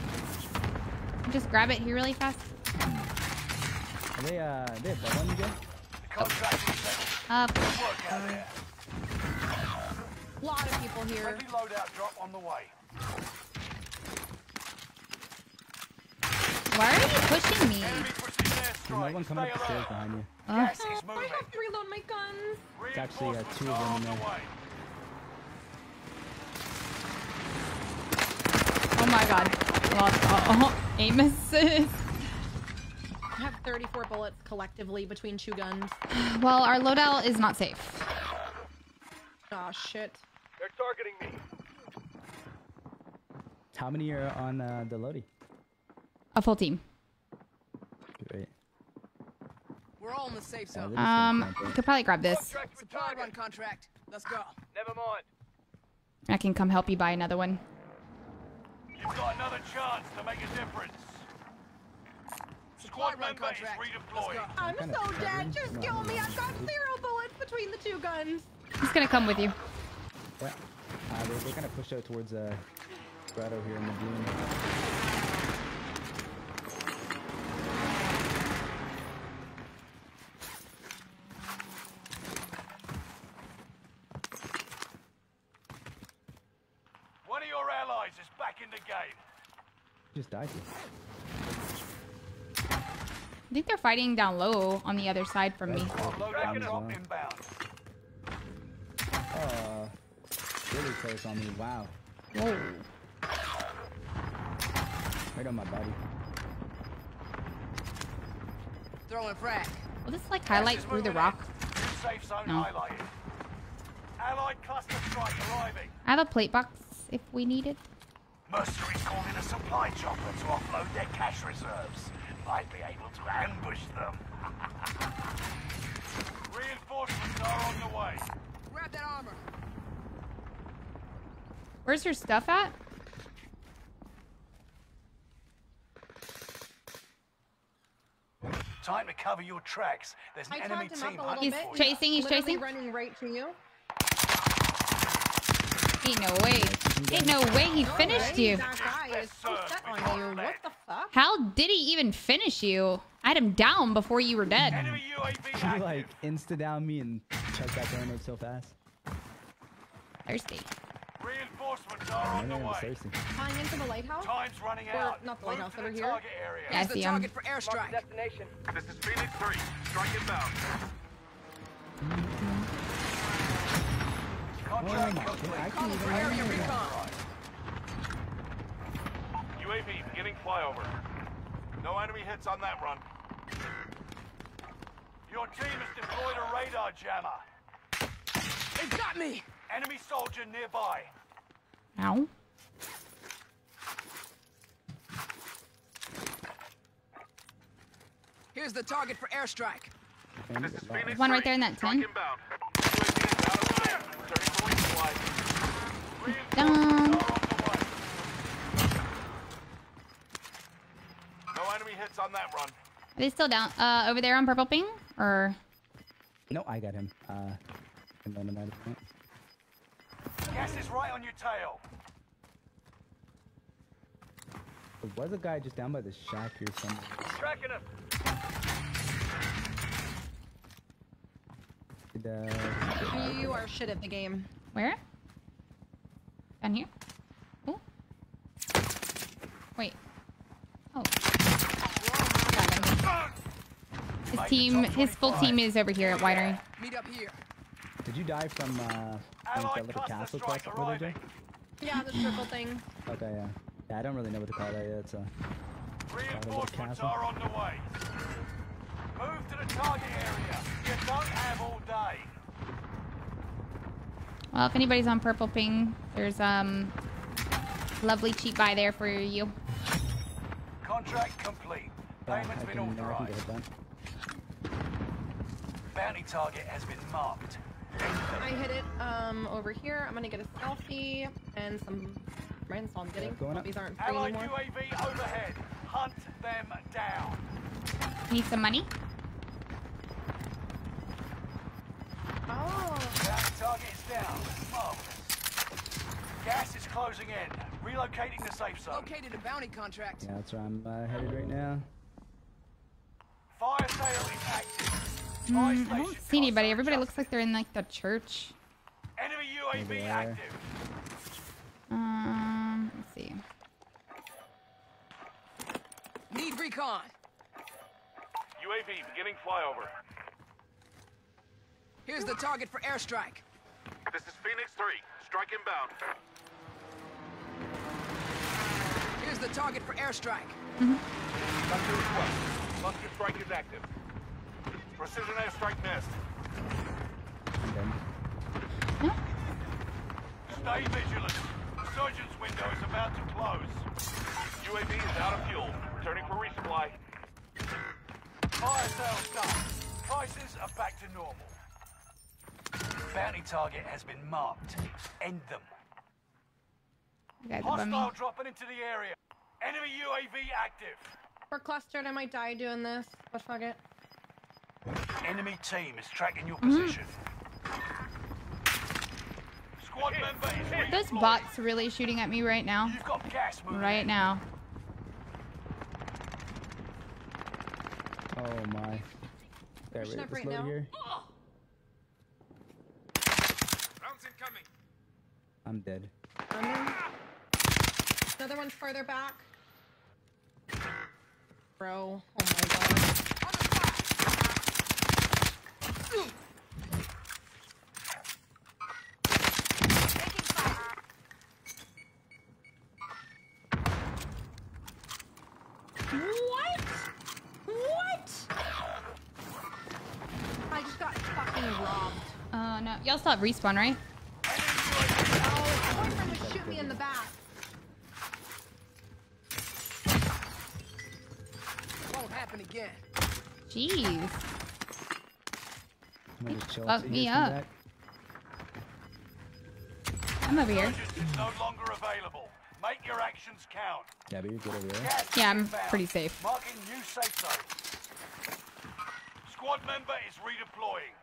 Just grab it here really fast. Are they uh they above on you guys? The contract is settled. Uh, Work out there. A lot of people here. Friendly loadout drop on the way. Why are you pushing me? Enemy pushing their There's no one coming up the stairs alert. behind you. Ugh. Gas is I have to reload my guns. It's actually, uh, two of them on in there. Oh my god. Lost all aim assist. I have 34 bullets collectively between two guns. Well, our loadout is not safe. Oh shit. They're targeting me. How many are on uh, the Lodi? A full team. Great. We're all in the safe zone. they're just gonna Um, camp could probably grab this. Contract Supply run contract. Let's go. Never mind. I can come help you buy another one. You've got another chance to make a difference. Squad run contract. Redeployed. I'm so dead. Just kill me. I've got zero bullets between the two guns. He's gonna come with you. Yeah. Uh, they, they kind of pushed out towards uh, Grotto here in the one of your allies is back in the game. Just died. I think they're fighting down low on the other side from That's me. Uh, really close on me. Wow. Whoa. Right on my body. Throwing frag. Will this like highlight Gas through the rock? safe zone No. Allied cluster strike arriving. I have a plate box if we need it. Mercenaries called in a supply chopper to offload their cash reserves. Might be able to ambush them. Reinforcements are on the way. Grab that armor. Where's your stuff at? Time to cover your tracks. There's an I enemy team up a hunting He's bit. for you. chasing, he's Literally chasing. running right to you. Ain't no way. Ain't no way he finished you. That guy is so set on you. What the fuck? How did he even finish you? I had him down before you were dead. Enemy He like insta down me and chuck that grenade so fast. Thirsty. Reinforcements are on the way. Tying into the lighthouse? Time's running Or out. not the lighthouse, to over here. target area. Yeah, I Here's the see him. target for airstrike. Destination. This is Phoenix 3. Strike inbound. Contract Oh my. God, I can't even for area recon. UAV beginning flyover. No enemy hits on that run. Your team has deployed a radar jammer. They got me. Enemy soldier nearby. Ow. Here's the target for airstrike. Man, This look is at that. Phoenix One right there in that Strike tent. inbound. UAV is out of sight. Turning for resupply. Done. Are on the way. No enemy hits on that run. Are they still down? Uh, over there on purple ping? Or No, I got him. Uh, Gas is right on your tail. There was a guy just down by the shack here somewhere. Tracking him. Did, uh, You are shit at the game. where? Down here? Oh. Wait. Oh. Got him. His team, his full team is over here at Winery. Meet up here. did you die from uh, like Allied that little cluster castle strike across over there, Yeah, the circle thing. Okay, yeah. Yeah, I don't really know what to call that yet. It's uh, Reinforcements castle. are on the way. Move to the target area. You don't have all day. Well, if anybody's on purple ping, there's um lovely cheap buy there for you. Contract complete. yeah, Payment's I been can, I can authorized. get it done. Bounty target has been marked. I hit it um over here. I'm gonna get a selfie and some friends. So I'm getting going up. selfies aren't free Allied anymore. UAV overhead. Hunt them down. Need some money? Oh, Bounty target is down. Marvelous. Gas is closing in. Relocating the safe zone. Located a bounty contract. Yeah, that's where I'm uh, headed right now. Fire sale is active. Buy Mm, I don't see anybody. Everybody looks like they're in like the church. Enemy Over UAV there. active. Um, let's see. Need recon. UAV beginning flyover. Here's the target for airstrike. This is Phoenix 3. Strike inbound. Here's the target for airstrike. Cluster request. Cluster strike is active. Precision airstrike missed. And then Stay vigilant. The Surgeon's window is about to close. UAV is out of fuel. Returning for resupply. Fire sales done. Prices are back to normal. Bounty target has been marked. End them. Guys. Hostile dropping into the area. Enemy UAV active. we're clustered. I might die doing this, but fuck it. Enemy team is tracking your position. Squad member is Those bots really shooting at me right now. You've got gas. Right now. Oh my. Okay, Pushing wait, up this right now. here. Oh. Rounds. I'm dead. I'm. Another one's further back. Bro. Oh my god. What? What? I just got fucking robbed. Uh, no. Y'all still have respawn, right? Oh, boyfriend would shoot me in the back. Won't happen again. Jeez. I'm gonna just chill Fuck until me you guys come up. back. I'm over here. Urgent no longer available. Make your actions count. Gabby, you're good over there. Gas Yeah, I'm pretty safe. Marking new safe zone. Squad member is redeploying.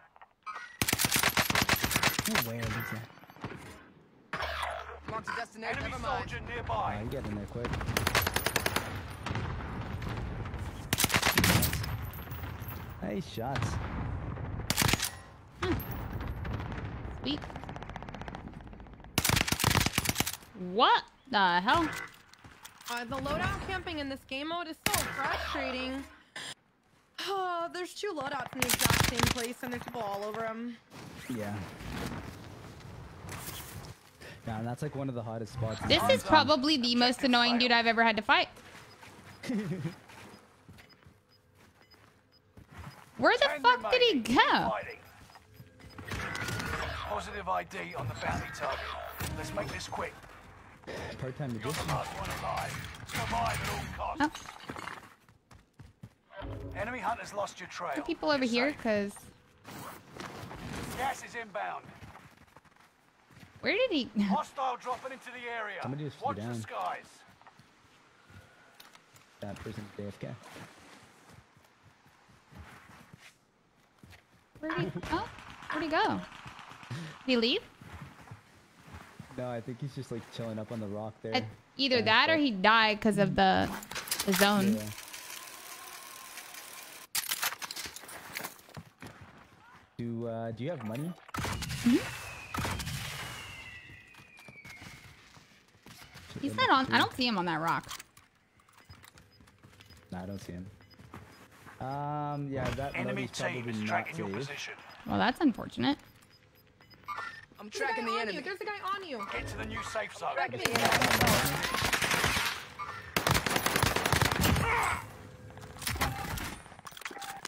No way, Lisa. Mark the destination. Enemy Never mind. soldier nearby. you get in there quick. Nice shots. Sweet. What the hell? Uh, the loadout camping in this game mode is so frustrating. Oh, there's two loadouts in the exact same place, and there's people all over them. Yeah. Nah, and that's like one of the hottest spots. This is probably the most annoying dude I've ever had to fight. Where the fuck did he remaining. Keep go? Fighting. Positive ID on the bounty target. Let's make this quick. part-time You're the last one alive. Survive at all costs. Oh. Enemy hunters lost your trail. Are people over You're here? Cause Gas is inbound. where did he? Hostile dropping into the area. Somebody just flew Watch the down. skies. That person's AFK. Where'd he? Oh, where'd he go? Did he leave? No, I think he's just like chilling up on the rock there. Uh, either Yeah, that or he died because of the the zone. Yeah. Do uh, do you have money? He's not on. I don't see him on that rock. No, I don't see him. Um, yeah, that Enemy team is tracking your position. Well, that's unfortunate. I'm There's tracking the enemy. You. There's a guy on you. Get to the new safe zone. Tracking me.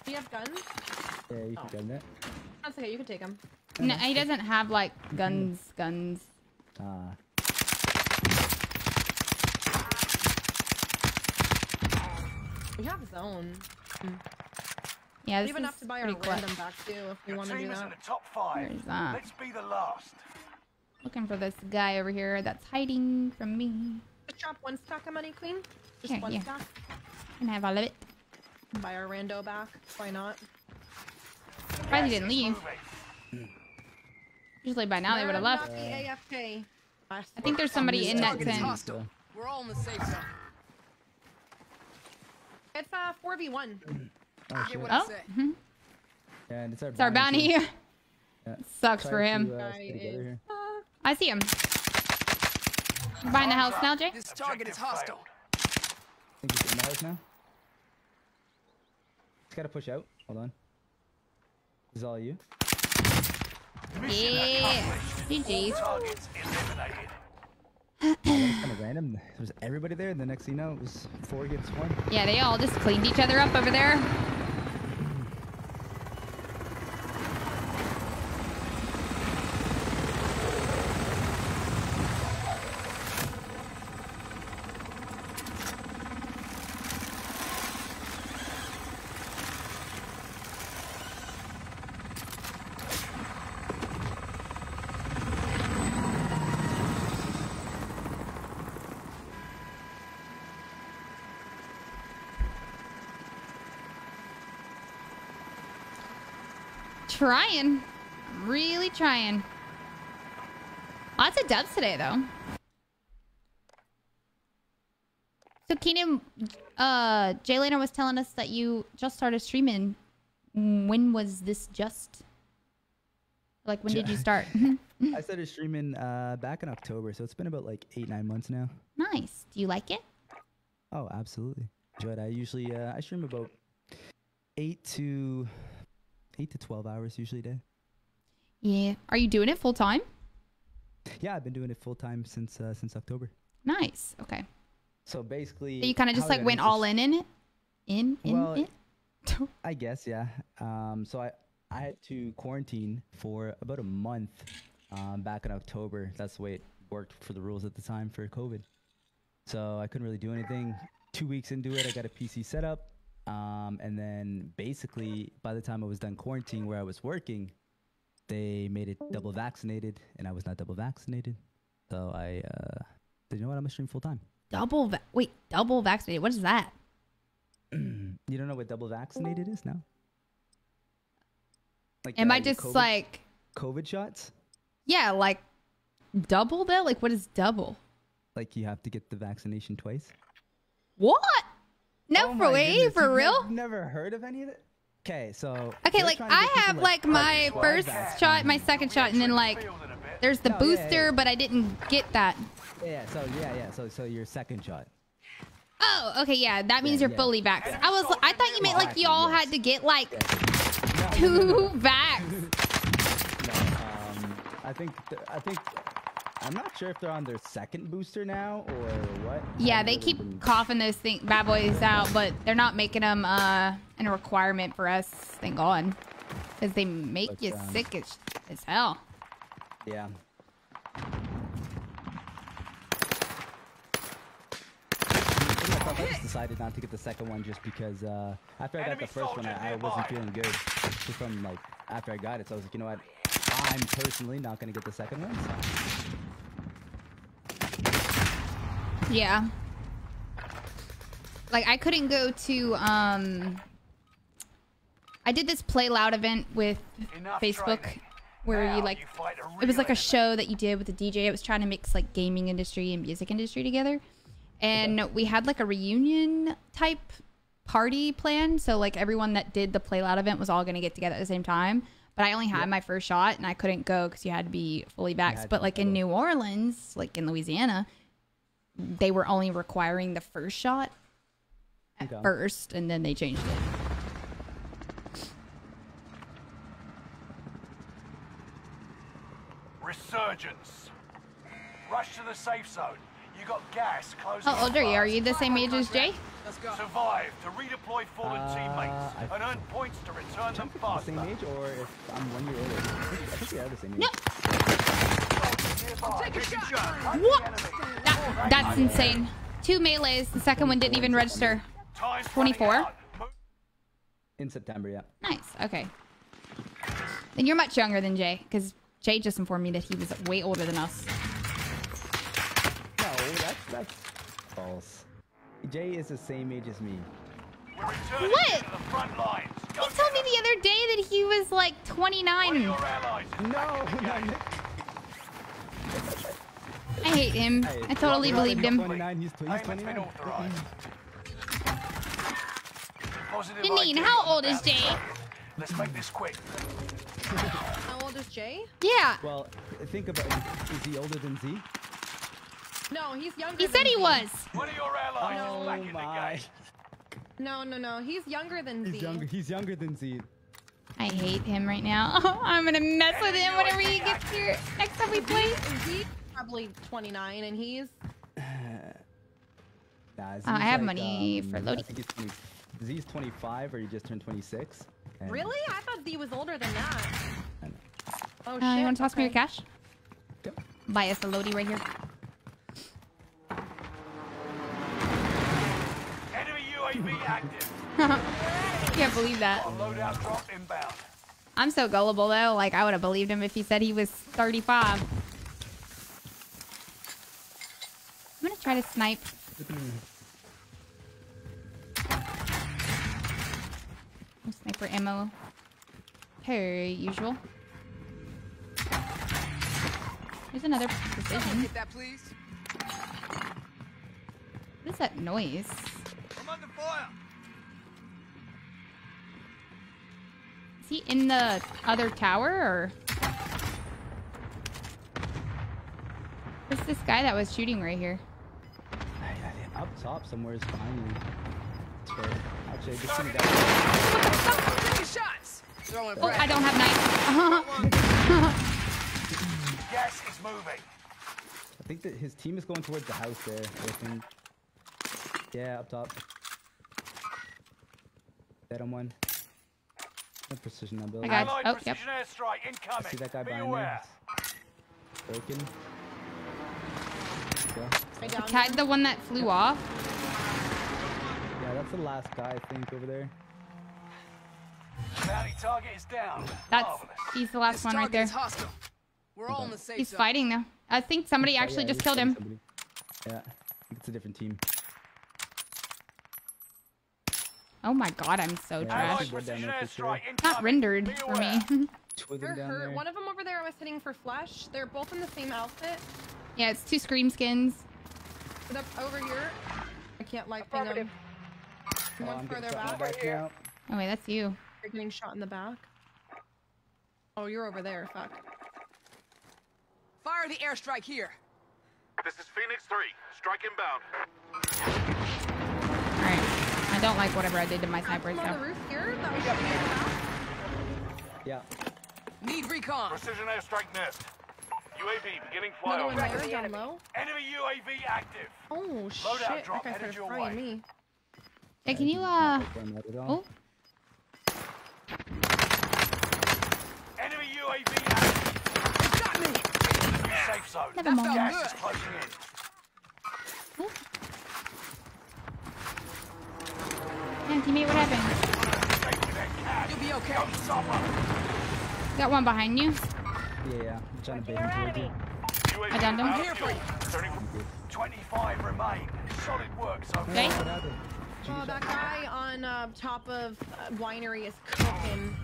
Do you have guns? Yeah, you can gun that. That's okay. You can take them. No, he doesn't have like guns. Guns. Ah, We have zone. Yeah, We this have enough is to buy our pretty clutch. random back too if we Your want to do team in that. the top five. Where's that? Let's be the last. Looking for this guy over here that's hiding from me. Just drop one stack of money, Queen. Just Here, one yeah. stack. Can I have all of it? Buy our rando back. Why not? Surprised he didn't leave. moving. Usually by now they would have left. not the AFK. I I think there's somebody in that tent. We're all in the safe zone. It's uh, a 4v1. Oh Get shit. what I Oh, say. mhm. Yeah, and it's our it's our bounty. Yeah. Sucks Try for to, him. uh, Guy stay together is- here. I see him. Behind the house now, Jay. This target is hostile. I think it's in the house now. It's gotta push out. Hold on. This is all you. Mission Yeah. accomplished. GG's. Kind of random. There was everybody there, and the next thing you know, it was four against one. Yeah, they all just cleaned each other up over there. Trying. I'm really trying. Lots of dubs today, though. So, Keenan, uh, Jay Lena was telling us that you just started streaming. When was this just? Like, when did you start? I started streaming uh, back in October, so it's been about like eight, nine months now. nice. Do you like it? Oh, absolutely. But I usually uh, I stream about eight to eight to twelve hours usually a day. Yeah. Are you doing it full time? Yeah, I've been doing it full time since uh, since October. Nice. Okay. So basically, So you kind of just like went all in in it? In? In? Well, it? I guess, yeah. Um, so I, I had to quarantine for about a month um, back in October. That's the way it worked for the rules at the time for COVID. So I couldn't really do anything. Two weeks into it, I got a PC set up. Um, and then basically, by the time I was done quarantine where I was working, they made it double vaccinated, and I was not double vaccinated. So I uh, said, you know what, I'm to stream full time. Double va- wait, double vaccinated. What is that? You don't know what double vaccinated is now? Like Am I just COVID like COVID shots? yeah, like double though? Like what is double? Like you have to get the vaccination twice? What? No, Oh for goodness, for you've real? nev- Never heard of any of it? Okay, so Okay, like I have like my first vaccinated. shot, my second shot, and then like there's the No, yeah, yeah, booster, yeah. but I didn't get that. Yeah, so yeah, yeah, so so your second shot. Oh, okay, yeah, that means Yeah, you're yeah. fully vaxxed. I was, I thought you meant like y'all had to get like two vax. No, um, I think th- I think I'm not sure if they're on their second booster now or what. Yeah, they keep been- coughing those thing bad boys out, but they're not making them uh a requirement for us. Thank God, because they make But, you um, sick as, as hell. Yeah. I just decided not to get the second one just because uh, after I got the first one, I, I wasn't feeling good. Just from like after I got it, so I was like, you know what? I'm personally not gonna get the second one. So. Yeah. Like I couldn't go to um I did this play loud event with Enough Facebook training. where Now you like you it was like a enemy. show that you did with a DJ. It was trying to mix like gaming industry and music industry together. And we had like a reunion type party planned. So like everyone that did the play loud event was all going to get together at the same time. But I only had my first shot and I couldn't go because you had to be fully vaxxed. But like in. New Orleans, like in Louisiana, they were only requiring the first shot at Okay. first and then they changed it. Resurgence. Rush to the safe zone. You got gas close. How old are you? Are you the same age as Jay? Let's go. Survive to redeploy fallen Uh, teammates I- and earn points to return them the same age, or if I'm one year older. I think, I think we are the same age. No. Take a shot. What? That, that's insane. Two melees. The second one didn't even register. 24? running out. Move- In September, yeah. Nice. Okay. Then you're much younger than Jay, because Jay just informed me that he was way older than us. No, that's that's false. Jay is the same age as me. We're What? the front lines. He told me the other day that he was like 29. your allies is No, back in the no, no. I hate him. Hey, I totally Robert, believed him. 29, he's, he's 29. Janine, how old is Jay? Let's make this quick. How old is Jay? Yeah. Well, think about it. Is he older than Z? No, he's younger. He said than he Z. was. One of your allies No. is back in the oh my. No, no, no. He's younger than He's Z. younger. He's younger than Z. I hate him right now. I'm gonna mess with him whenever he gets here. Next time we play. And Z's probably 29, and he's Nah, Oh, I have like, money um, for I Lodi. think he's 20, Z's 25 or he just turned 26. and- really. I thought Z was older than that. I know. Oh Uh, shit. you want to toss me your cash? Yep. Buy us a Lodi right here. Enemy UAV active. I can't believe that. A loadout drop inbound. I'm so gullible though. Like I would have believed him if he said he was 35. I'm gonna try to snipe. Sniper ammo. Per usual. There's another precision. Get that, please. What is that noise? I'm under fire. Is he in the other tower or? Who's this guy that was shooting right here? Up top somewhere is behind you. Actually, I just seen a guy. Taking shots. Throwing Oh. I don't have knife. Gas is moving. I think that his team is going towards the house there. I think. Yeah, up top. Dead on one. No precision on building. I got- Allied oh, yep. precision airstrike I see that guy Be behind aware. there. Broken. Yeah. I downed Cat, him. the one that flew off. yeah, that's the last guy I think over there. Bounty target is down. That's Marvelous. he's the last This one right target there. is hostile. We're all in the safe He's zone. fighting though. I think somebody Oh, actually yeah, just killed him. somebody. Yeah, it's a different team. Oh my god, I'm so Yeah, trash. actually- Allied precision down there for sure. airstrike incoming. Not rendered for me. They're down hurt. there. One of them over there, I was hitting for flesh. They're both in the same outfit. yeah, it's two scream skins. But up over here, I can't light ping them. Affirmative. Oh, One I'm further shot in back. back now. Oh wait, that's you. You're getting shot in the back. Oh, you're over there. Fuck. Fire the airstrike here. This is Phoenix 3. Strike inbound. Alright. I don't like whatever I did to my sniper, on the so. roof here. That was shooting in. Yeah. Need recon. Precision airstrike missed. UAV beginning Another one flyover. down enemy. low. Enemy UAV active. Oh Loadout shit! That drop guy headed started your frying way. me. Yeah, can you uh Don't let it all. oh Enemy UAV active. Got me. Safe zone. never That mind. Gas is good. closing in. Oh. Yeah, teammate, what happened? Safety net cash. You'll be okay. Go Suffer. Got one behind you. Yeah, yeah. I'm trying to bait him towards you. I downed him. out of Here for you. 25 remain. Solid work so Okay. What happened? Oh, that guy on uh, top of uh, winery is cooking.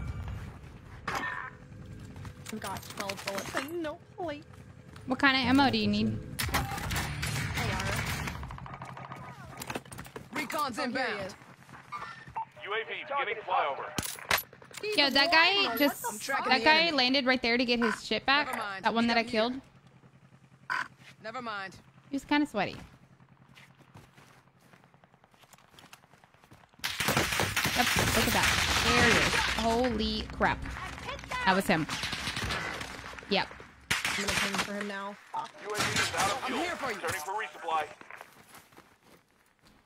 I've got 12 bullets and no plate. What kind of ammo do you need? Recon's Oh, here he inbound. Is. UAV beginning flyover. Yeah, that guy just What the tracking that guy landed right there to get his shit back. Never mind. That one that I killed. Never mind. He was kind of sweaty. Yep, look at that. There he is. Holy crap. That was him. Yep. I'm gonna ping for him now. UAV is out of I'm here for you. Turning for resupply.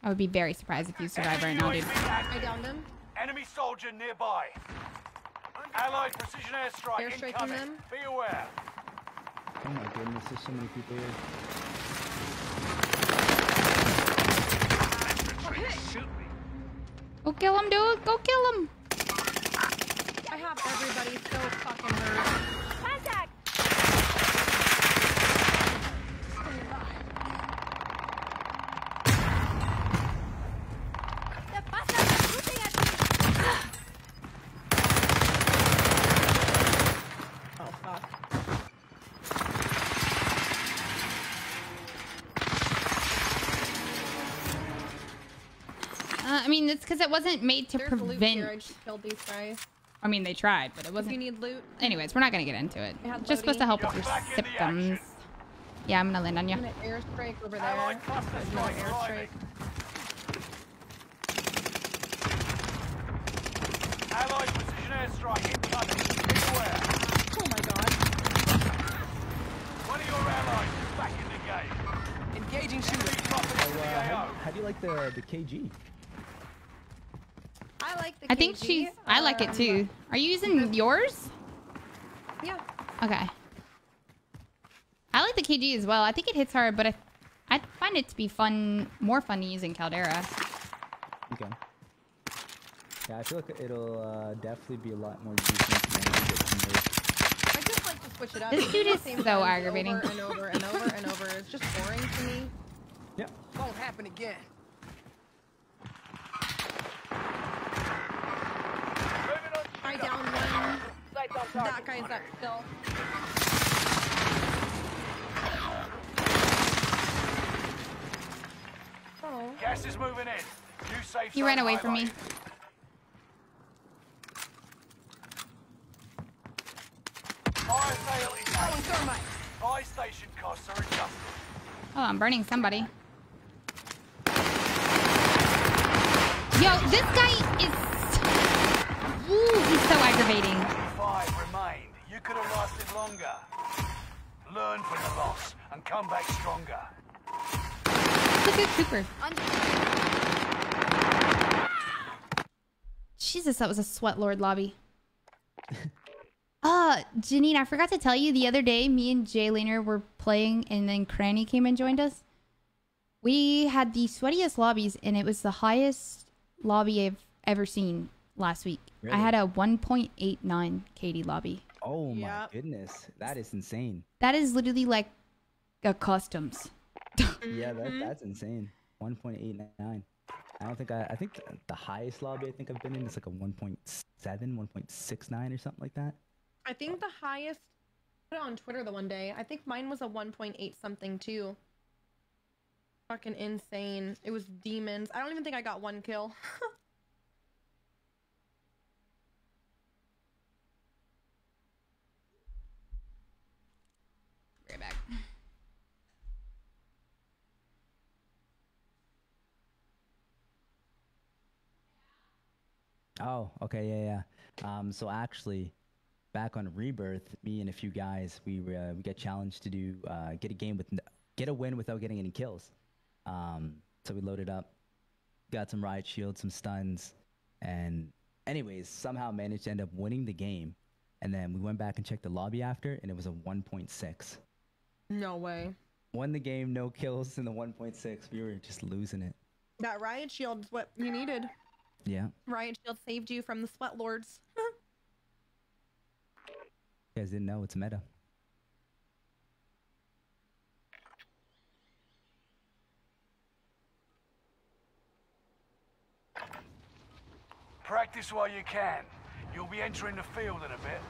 I would be very surprised if you survive right now, dude. UAV I downed him. Enemy soldier nearby. Allied precision airstrike Airstrike incoming. them. Be aware. Oh my goodness, there's so many people here. Go kill him, dude. Go kill him. I have everybody so fucking hurt. It's because it wasn't made to There's loot prevent. here. I just killed these guys. I mean, they tried, but it If you wasn't. need loot, Anyways, we're not gonna get into it. I have It's just supposed to help Lodi. with your You're back in the symptoms. Yeah, I'm gonna land on you. I'm gonna airstrike over there. Allied cluster There's another airstrike. Allied precision airstrike incoming. Be aware. Oh my god. One of your allies is back in the game. Engaging Enemy shooter. Oh, uh, how, how do you like the the KG? I like the I think KG. she's. I like it Um, too. Are you using yours? Yeah. Okay. I like the KG as well. I think it hits hard, but I, I find it to be fun, more fun to using Caldera. Okay. Yeah, I feel like it'll uh, definitely be a lot more juicy when you get some. I just like to switch it up. This dude is so aggravating. Over and over and over and over. It's just boring to me. Yeah. Won't happen again. Moving on. I down one. That guy's up still. Oh. Gas is moving in. New safe He ran away from me. Fire sale is Throwing thermite. Buy station costs are adjusted. Oh, I'm burning somebody. Yo, this guy is. Ooh, he's so aggravating. Five remained. You could have lasted longer. Learn from the loss and come back stronger. Look at Cooper. Jesus, that was a sweat lord lobby. Uh, Janine, I forgot to tell you the other day, me and Jay Laner were playing and then Cranny came and joined us. We had the sweatiest lobbies and it was the highest lobby I've ever seen last week. I had a 1.89 KD lobby. Oh my Yep. goodness, that is insane. That is literally like a customs. Yeah, that, mm-hmm. that's insane. 1.89. I don't think I. I think the highest lobby I think I've been in is like a 1.7, 1.69 or something like that. I think the highest put it on Twitter the one day. I think mine was a 1.8 something too. Fucking insane. It was demons. I don't even think I got one kill. Right back. Oh, okay, yeah, yeah. Um, so actually, back on Rebirth, me and a few guys, we uh, we get challenged to do uh, get a game with get a win without getting any kills. Um, so we loaded up, got some riot shields, some stuns, and anyways, somehow managed to end up winning the game. And then we went back and checked the lobby after, and it was a 1.6. no way. Won the game, no kills in the 1.6. We were just losing it. That riot shield is what you needed. Yeah, Riot shield saved you from the sweat lords. you guys didn't know it's meta. Practice while you can. You'll be entering the field in a bit.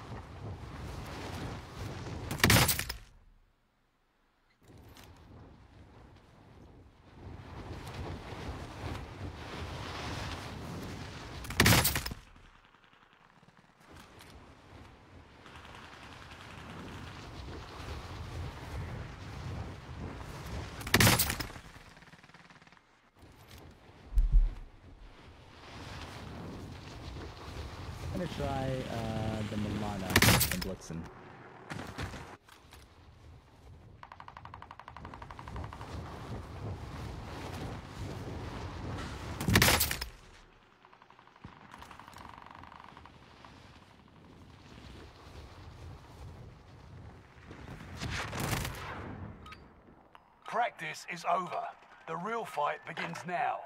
I'm gonna try uh, the Milano and Blixen. Practice is over. The real fight begins now.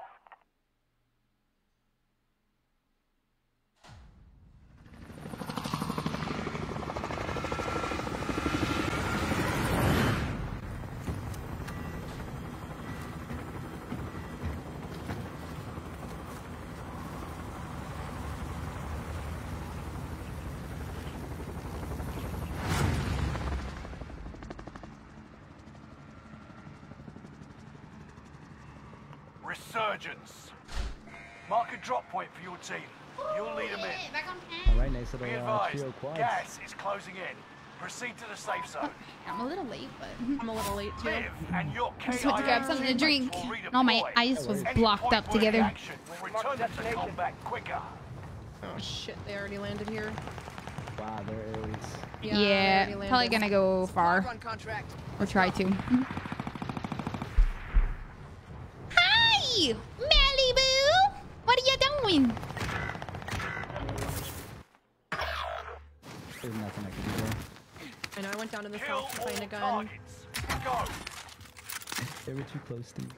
Resurgence. Mark a drop point for your team. You'll lead them in. All right, nice little Be uh, advised, trio quads. gas is closing in. Proceed to the safe zone. I'm a little late, but I'm a little late too. Live and your I just went to grab something to drink. will Oh my ice was blocked up together. action will return them to combat quicker. Oh shit, they already landed here. Wow, there is. Yeah, Yeah, probably gonna go far or try to. Hi, Malibu. What are you doing? There's nothing I can do there. And I went down to the Kill south to find a gun. targets. Go. They were too close to me.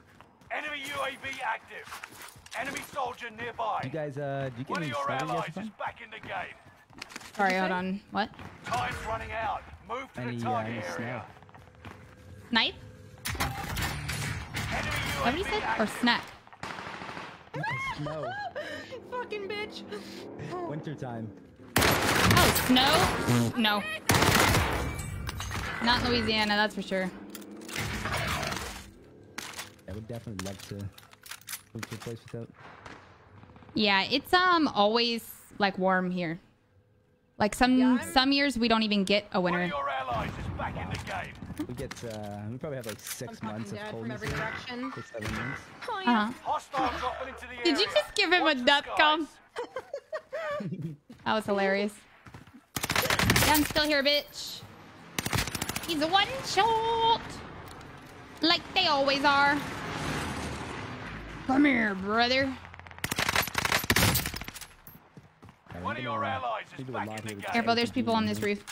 Enemy UAV active. Enemy soldier nearby. Do you guys, uh, do you get One of any your sniper allies is back in the game. Sorry, hold on. What? Time's running out. Move to Any, the uh, target any area. Snipe? Enemy What did he say? Or active. snack? No, Fucking bitch. winter time. Oh, snow? No. Not Louisiana, that's for sure. I would definitely love to move to a place without. Yeah, it's um always like warm here. Like some Yeah, some years we don't even get a One winter. We get. Uh, we probably have like six I'm months of dead from every direction. Six, seven months. Oh. Hostile dropping into the area. Did you just give him a Watch the nut skies. gum? That was hilarious. Yeah, I'm still here, bitch. He's a one shot. Like they always are. Come here, brother. One of your uh, allies is we do a back in the game. Careful, there's people on this roof.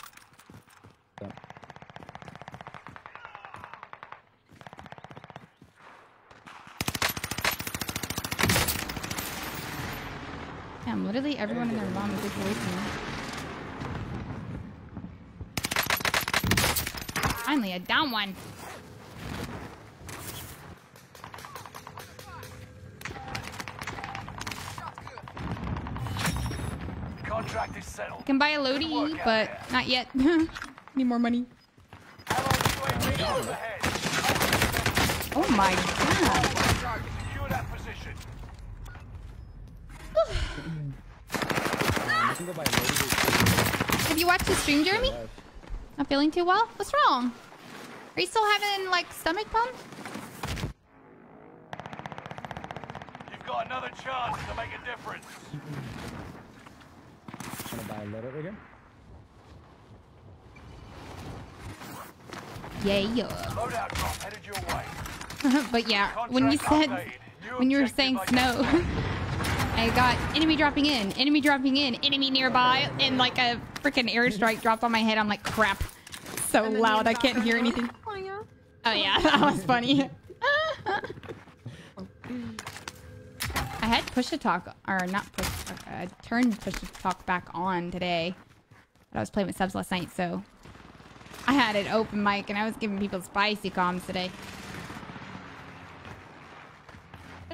Literally everyone and their mom is away from me. Finally, a down one. Contract is settled. Can buy a Lodi, but not yet. Need more money. Allied UAV overhead. Oh my god. Secure that position. Um, you can go by Lodi Have you watched the stream, Jeremy? Left. Not feeling too well? What's wrong? Are you still having like stomach pump? You've got another chance to make a difference. Gonna buy a loadout right here. Yeah, yeah. Loadout drop headed your way. but yeah, when you said updated. When you were saying snow, identified. I got enemy dropping in, enemy dropping in, enemy nearby, and like a freaking airstrike dropped on my head. I'm like, crap, so loud I can't hear anything. Oh yeah. Oh yeah, that was funny. I had push to talk, or not push to talk, I turned push to talk back on today. But I was playing with subs last night, so I had it open mic and I was giving people spicy comms today.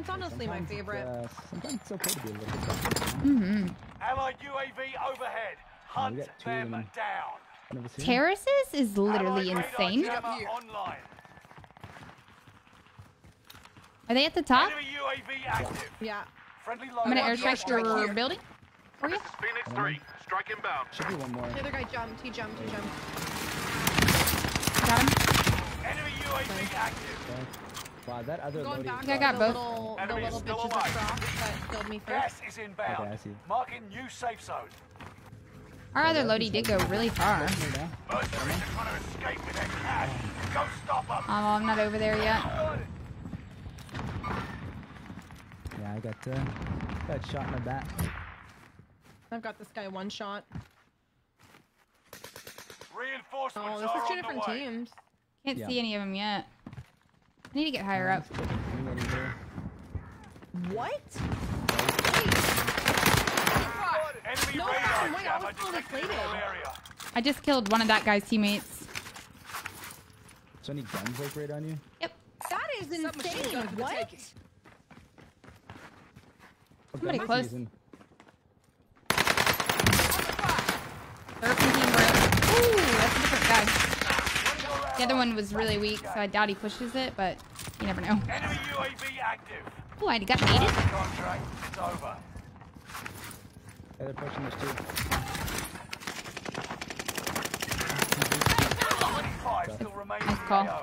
It's honestly my Sometimes it's, favorite. Uh, sometimes it's okay to be a little bit. Mm-hmm. Allied UAV overhead. Hunt got two of them them. down. Never seen it. Terraces is literally Allied insane. Are they at the top? Enemy UAV active. Yeah. Friendly I'm gonna loadout airstrike your here. building. For you? This Phoenix 3. Strike inbound. Should be one more. The other guy jumped. He jumped. He jumped. Got him. Enemy UAV active. Okay. Wow, that other Going loading. back I got the both. little, the little still bitches alive. across that killed me first. Gas is inbound. Okay, I see. Marking new safe zone. Our other Lodi did go really far. Right now. Mercenaries are trying to escape with their cash. Go stop them. Oh, I'm not over there yet. Yeah, I got uh, got shot in the back. I've got this guy one shot. Reinforcements Oh, this is two different way. teams. Can't Yeah. see any of them yet. I need to get higher up. Anything in here. What? Enemy No, wait, I was fully detected in your plated. area. I just killed one of that guy's teammates. So any guns like right on you? Yep. That is Submachine insane. gun for the What? taking. What Somebody guns close. using? Team broke. Ooh, that's a different guy. The other one was really weak, so I doubt he pushes it, but you never know. Enemy UAV active. Ooh, I got mated. Contract is over. Yeah, they're pushing this too. 25 still remain in Nice call.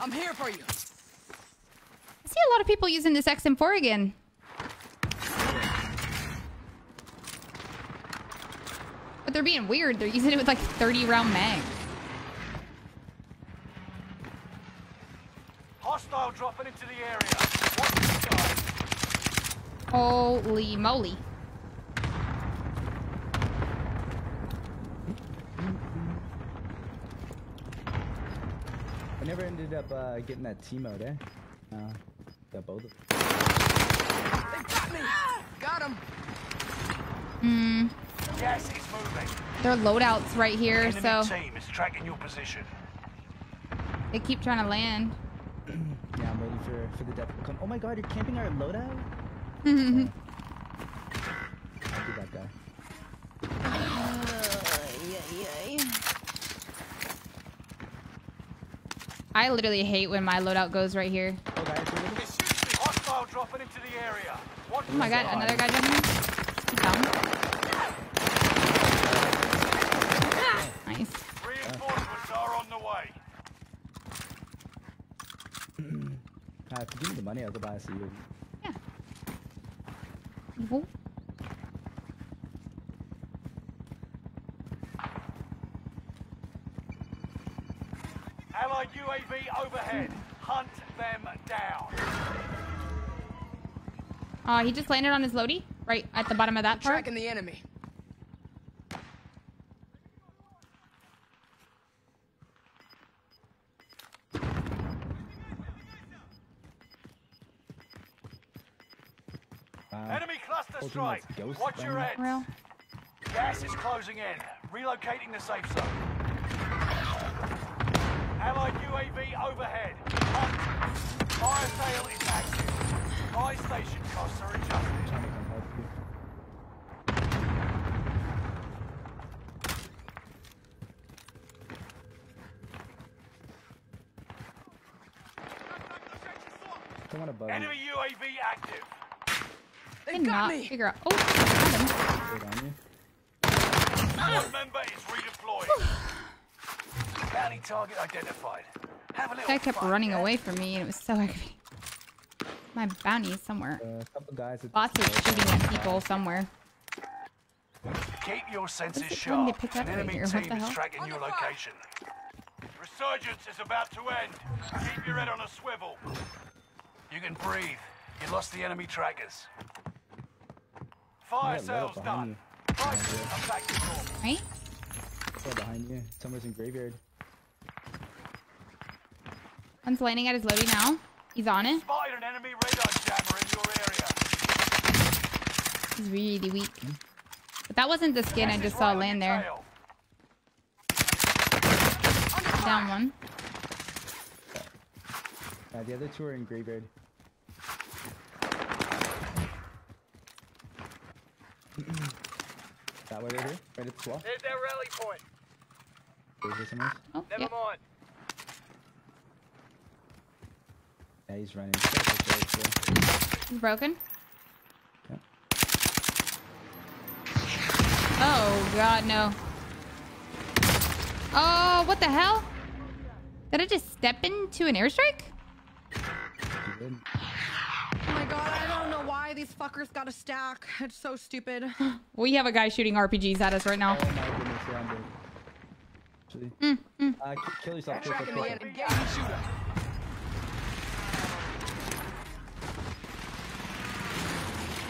I'm here for you. I see a lot of people using this XM4 again. But they're being weird. They're using it with like 30 round mags. Hostile dropping into the area. Watch the skies. Holy moly. I never ended up uh, getting that team out, eh? Uh, got both of them. They got me. Got him. Hmm. Gas is moving. Their loadouts right here, Enemy so team is tracking your position. they keep trying to land. Yeah, I'm waiting for, for the depth to come. Oh my god, you're camping our loadout? I I'll be that guy. I literally hate when my loadout goes right here. Oh, guys, you're with us? Hostile dropping into the area. Watch Oh my god, skies. another guy down here. He's down. Nice. Reinforcements are on the way. Uh, if you give me the money, I'll go buy a CU. Yeah. Evil. Allied UAV overhead. Hunt them down. Uh, he just landed on his loadie right at the bottom of that part. Tracking the enemy. Uh, Enemy cluster strike. that's Ghost Watch your then. heads. Real. Gas is closing in. Relocating the safe zone. Allied UAV overhead. Fire sale is active. Buy station costs are adjusted. trying to come you. Don't want to bug Enemy UAV active. I They got cannot me. figure out. Oh, got him. you. on you. Squad member is redeployed. Bounty target identified. Have a little guy kept fun, running yeah? away from me, and it was so aggravating. My bounty is somewhere. Uh, a couple guys. at Bots the is smoke. shooting at people somewhere. Keep your senses it telling me to sharp. pick An up right enemy here? What team the is hell? tracking your location. Resurgence is about to end. Keep your head on a swivel. You can breathe. You lost the enemy trackers. Fire Yeah, sales right done. behind Right, I'm back to normal. Right? Right behind you. Somewhere's in graveyard. One's landing at his loading now. He's on it. Spotted an enemy radar jammer in your area. He's really weak. But that wasn't the skin I just saw right land there. Down one. Uh, the other two are in graveyard. That way right here, right at the wall. Hit that rally point. Is there somewhere? Oh, Never yep. mind. Yeah, he's running. He's got a picture of it, He's broken. Yeah. Oh, God, no. Oh, what the hell? Did I just step into an airstrike? These fuckers got a stack. It's so stupid. We have a guy shooting RPGs at us right now. Oh goodness, yeah, Actually. Mm, mm. Uh, kill yourself. Kill yourself. the kill enemy. yourself. Engaging shooter.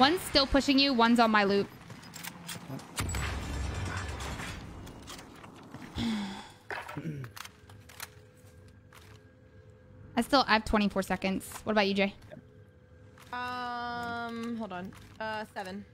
One's still pushing you, one's on my loop. I still I have 24 seconds. What about you, Jay? Um, hold on. Uh, seven.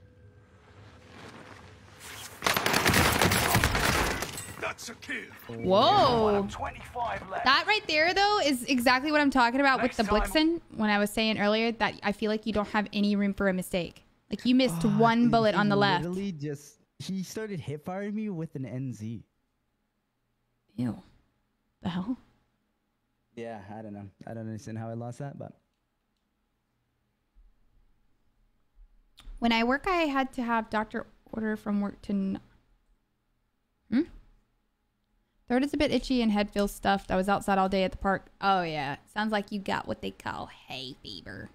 That's a kill. Whoa. 25 left. That right there, though, is exactly what I'm talking about with the time- Blixen. When I was saying earlier that I feel like you don't have any room for a mistake. Like you missed Ah, one he- bullet on the left. Literally just he started hit firing me with an NZ. Ew. The hell? Yeah, I don't know. I don't understand how I lost that, but When I work, I had to have doctor order from work to. N- hmm? Throat is a bit itchy and head feels stuffed. I was outside all day at the park. Oh, yeah. Sounds like you got what they call hay fever.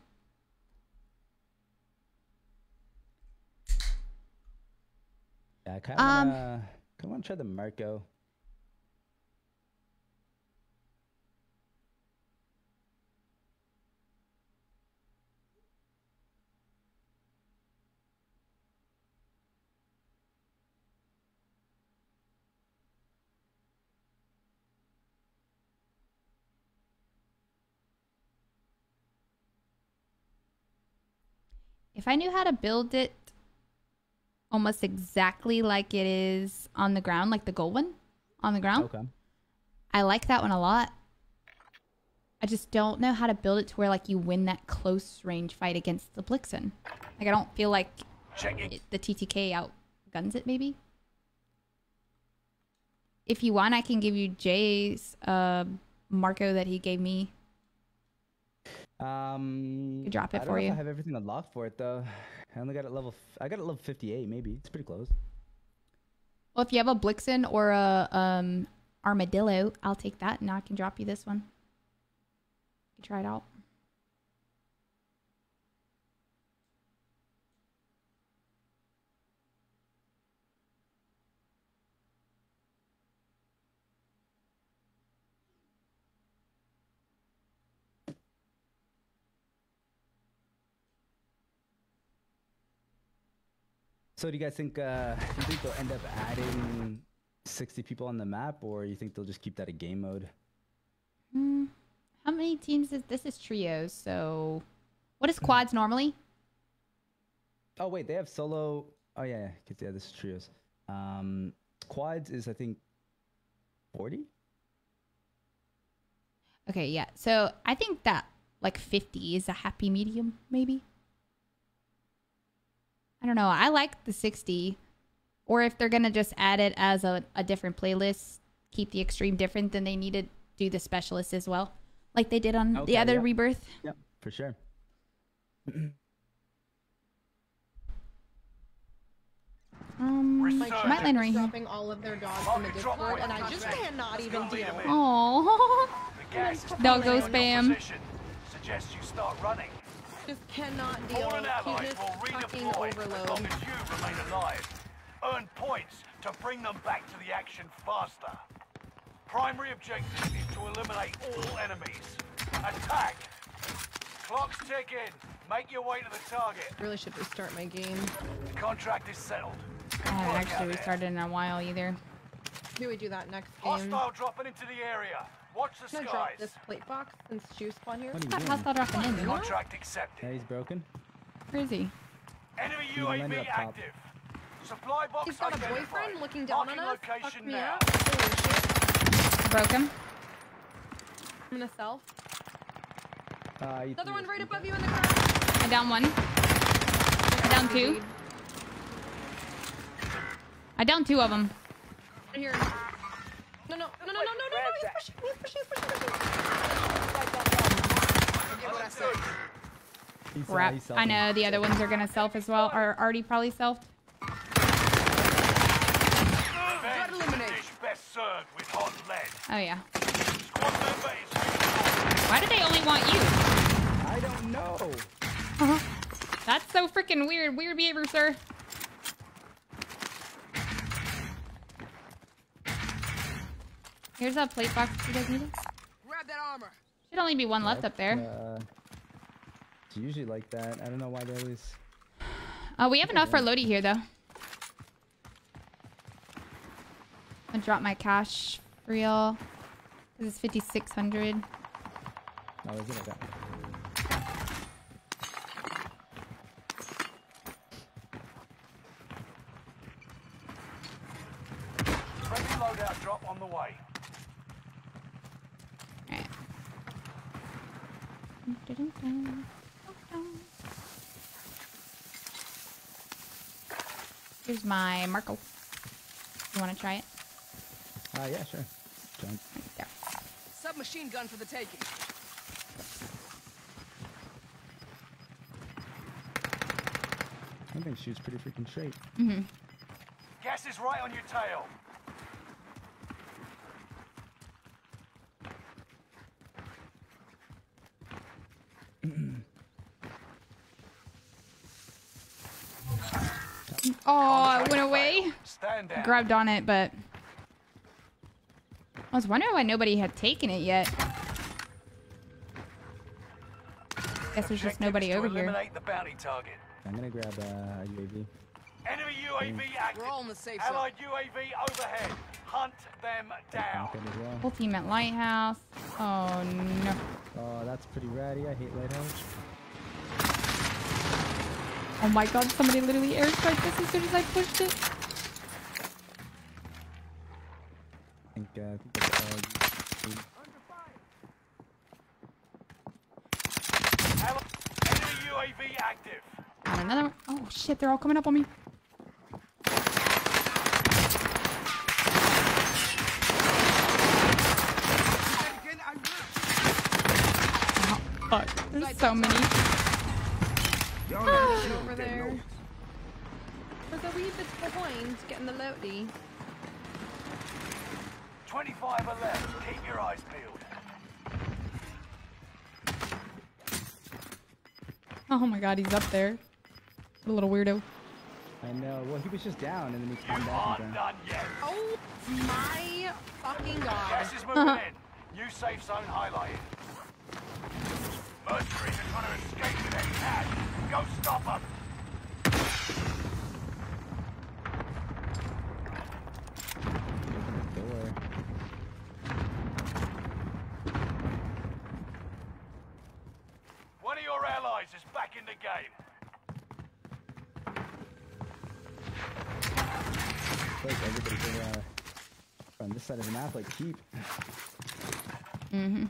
yeah, I kind of Um, wanna, kind of want to try the Marco. If I knew how to build it almost exactly like it is on the ground, like the gold one on the ground, Okay. I like that one a lot. I just don't know how to build it to where like you win that close range fight against the Blixen. Like I don't feel like Check it. it, the TTK outguns it. Maybe. If you want, I can give you Jay's uh, Marco that he gave me. Um, drop it I don't for you. I have everything unlocked for it though. I only got it level. F- I got it level 58. Maybe it's pretty close. Well, if you have a Blixen or a um, Armadillo, I'll take that, and I can drop you this one. You can try it out. So do you guys think uh, you think they'll end up adding 60 people on the map, or you think they'll just keep that a game mode? Hmm. How many teams is this? Is trios. So, what is quads normally? Oh wait, they have solo. Oh yeah, yeah, yeah, this is trios. Um, quads is I think 40. Okay, yeah. So I think that like 50 is a happy medium, maybe. I don't know. I like the 60. Or if they're going to just add it as a, a different playlist, keep the extreme different, then they need to do the specialist as well. Like they did on Okay, the other yeah. rebirth. Yep, for sure. Um, My Resurgence. chat might land right here. dropping all of their dogs in the Discord, point and I just cannot Let's even go lead deal. 'em in. Aww. The gas is Doggo pouring in your spam. Suggest you start running. Just cannot deal. Fallen allies Cuteness will fucking redeploy as long overload. as you remain alive. Earn points to bring them back to the action faster. Primary objective is to eliminate all enemies. Attack! Clock's ticking. Make your way to the target. Really should restart my game. The contract is settled. I haven't Work actually there. restarted in a while either. Do we do that next game? Hostile dropping into the area. Watch the I'm gonna drop this plate box since Juice spawn here. What are you How's that dropping in? Contract Yeah, accepted. he's broken. Where is he? Enemy UAV active. Supply box He's got a boyfriend looking down Marking on us. Fuck me now. up. Holy shit. Broke him. I'm gonna self. Uh, Another one right above you in the ground. I down one. I down two. I down two of them. Right here. No, no, no, no, no, no, Crap. I know the other ones are gonna self as well, or already probably selfed. Revenge is a dish best served with hot lead. Oh yeah. Squad member is redeployed. Why do they only want you? I don't know. Uh-huh. That's so freaking weird. Weird behavior, sir. Here's a plate box. You guys need it? Grab that armor. Should only be one left up there. Uh, it's usually like that. I don't know why they always. Oh, we have enough for Lodi here, though. I drop my cash for y'all. This is 5600 Oh, is it like that? Friendly loadout drop on the way. Alright. Dun-dun-dun. Here's my Marco. You want to try it? Uh, yeah, sure. Jump. Right there. Submachine gun for the taking. That thing shoots pretty freaking straight. Mm-hmm. Gas is right on your tail. Oh, it went away. failed. Stand down. Grabbed on it, but I was wondering why nobody had taken it yet. Guess there's just nobody over here. the. I'm gonna grab uh, a UAV. Enemy UAV active. We're all in the safe zone. Allied UAV overhead. Hunt them down. Knock well. Full team at Lighthouse. Oh no. Oh, that's pretty ratty. I hate lighthouse. Oh my god, somebody literally airstriked this as soon as I pushed it. I think, uh, I think that's all. you- Allied enemy UAV active. Got another one. Oh shit, they're all coming up on me. Oh, fuck. There's so many. Ah, over there. There's a wee bit behind getting the loady. 25 are left. Keep your eyes peeled. Oh my god, he's up there. A little weirdo. I know. Well, he was just down, and then he came back aren't again. done yet. Oh my fucking god. Gas is moving uh-huh. in. New safe zone highlighted. Mercenaries are trying to escape with their cash. Go stop him! One of your allies is back in the game. Like everybody's uh, on this side of the map, like keep. Mm-hmm.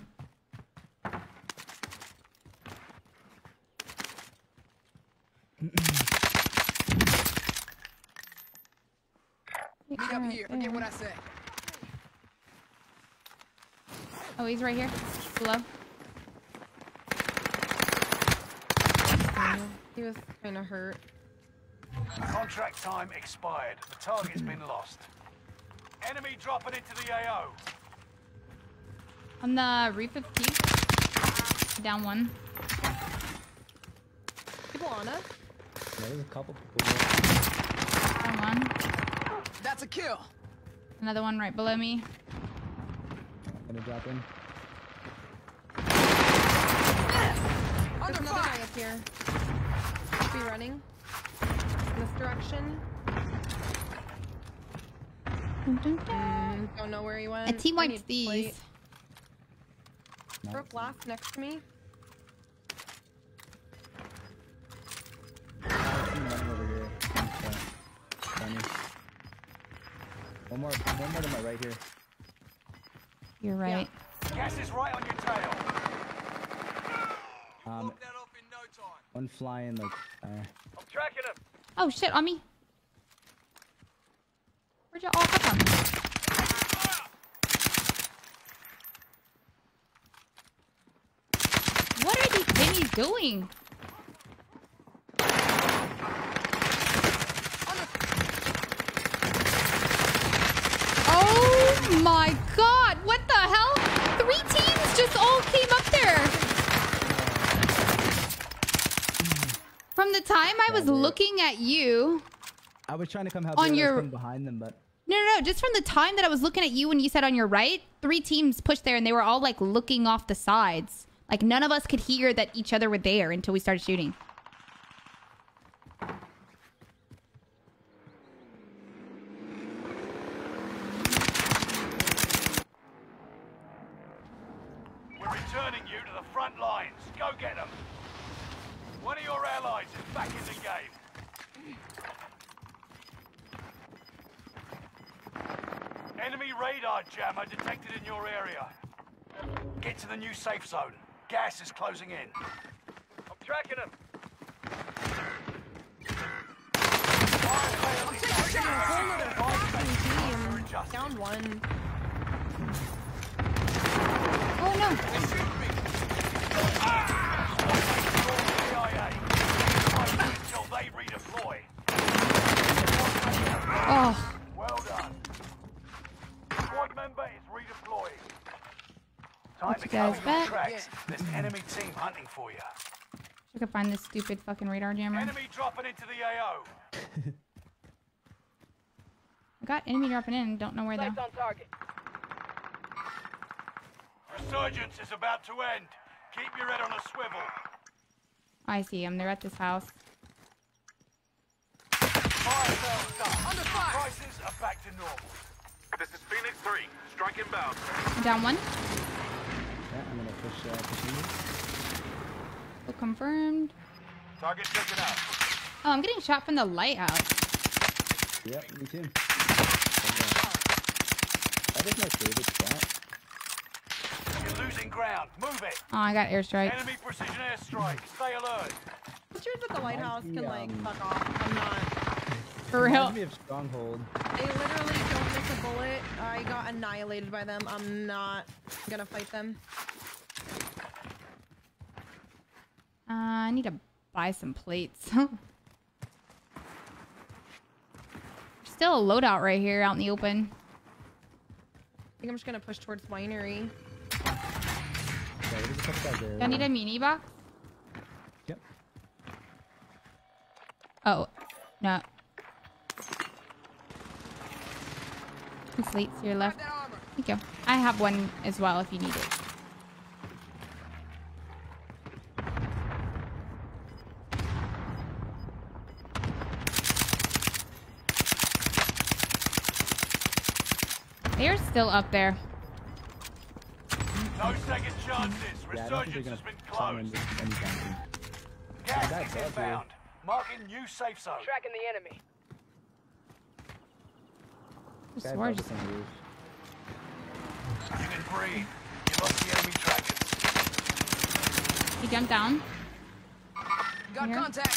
Meet up here. Forget what I said. Oh, he's right here. Below. He was kind of hurt. Contract time expired. The target's been lost. Enemy dropping into the AO. On the roof of T. Down one. People on us? Yeah, there's a couple people. Down one. That's a kill. Another one right below me. Gonna drop in. There's another guy up here. Be running. In this direction. Dun, dun, dun. Mm, don't know where he went. A team I wipes need these. Broke glass next to me. One more, one more to my right here. You're right. Gas is right on your tail. Um, That off in no time. one flying like. Uh, I'm tracking him. Oh shit, on me. Where'd y'all all come from? What are these pennies doing? Oh my god! What the hell? Three teams just all came up there. From the time I was looking at you, I was trying to come help On you. Your- behind them, but no, no, no. Just from the time that I was looking at you when you said on your right, three teams pushed there and they were all like looking off the sides. Like none of us could hear that each other were there until we started shooting. We're returning you to the front lines. Go get them. One of your allies is back in the game. Enemy radar jammer detected in your area. Get to the new safe zone. Gas is closing in. I'm tracking him. Down one. Oh no! Until they redeploy. Oh, Well done. Squad member is redeploying. Time to you guys your back. tracks. There's enemy team hunting for you. I could find this stupid fucking radar jammer. Enemy dropping into the AO. I got enemy dropping in. Don't know where though. Sights on target. Resurgence is about to end. Keep your head on a swivel. I see them. They're at this house. Fire sales done. Under fire. Prices are back to normal. This is Phoenix 3. Strike inbound. Down one. yeah, I'm gonna push, uh, push in. Oh, confirmed. Target taken out. Oh, I'm getting shot from the lighthouse. Yep, me too. That is my favorite spot. You're losing ground. Move it. Oh, I got airstrike. Enemy precision airstrike. Stay alert. Pictures with the lighthouse can like um, fuck off. I'm not. For real. Reminds me of Stronghold. They literally don't miss a bullet. I got annihilated by them. I'm not gonna fight them. Uh, I need to buy some plates. Still a loadout right here out in the open. I think I'm just gonna push towards winery. Yeah, there's a couple guys there. Do I need a mini box? Yep. Oh, no. Two plates here left. Grab that armor. Thank you. I have one as well if you need it. They're still up there. No second chances. Yeah, I don't think Resurgence they're has been closed. this anytime soon. Gas That's is inbound. Marking new safe zone. Tracking the enemy. Just Guy swear just- us the roof. You can breathe. You lost the enemy trackers. He jumped down. Got Here. contact.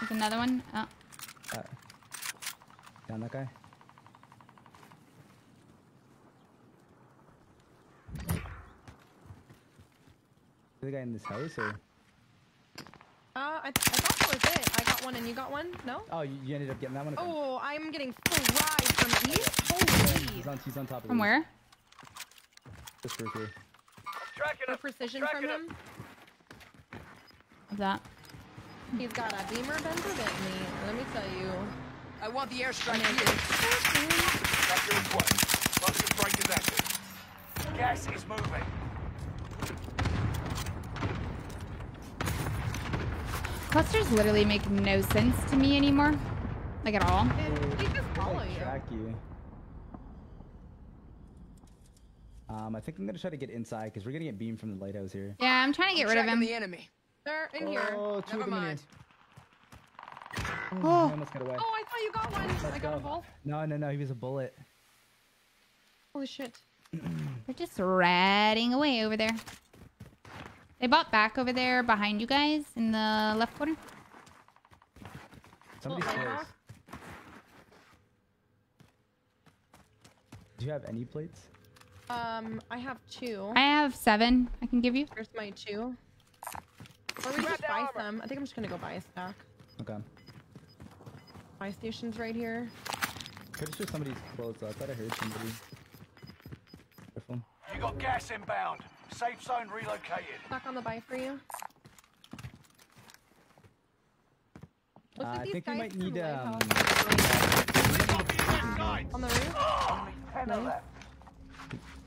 There's another one. Oh, Uh, down that guy. The guy in this house, or Uh, I, I thought that was it. I got one and you got one? No? oh, you, you ended up getting that one. Okay. Oh, I'm getting fried from east. Holy. he's on, he's on top of from the where? This roof here. Tracking For precision Tracking from him. him. Of that. He's got a beamer bender Bentley. Let me tell you. I want the airstrike here. Got your request. Cluster strike is active. Gas is moving. Clusters literally make no sense to me anymore. Like at all. And he just follow Like, you. track you. Um, I think I'm gonna try to get inside because we're gonna get beamed from the lighthouse here. Yeah, I'm trying to get rid of Tracking him. the enemy. They're in here. Oh, two Never of them mind. Oh, Oh. I almost got away. Oh, I thought you got one. Let's I got go. a both. No, no, no, he was a bullet. Holy shit. They're just ratting away over there. They bought back over there behind you guys in the left corner. Somebody's close. Do you have any plates? Um, I have two. I have seven. I can give you. Here's my two. Or we Grab just buy armor. some. I think I'm just gonna go buy a stack. Okay. Buy stations right here. Pretty sure somebody's close. though. I thought I heard somebody. Careful. You got gas inbound. Safe zone relocated. Back on the bike for you. Uh, I think we might need, um, Lighthouse Copy left side. on the roof. Ten Nice. left.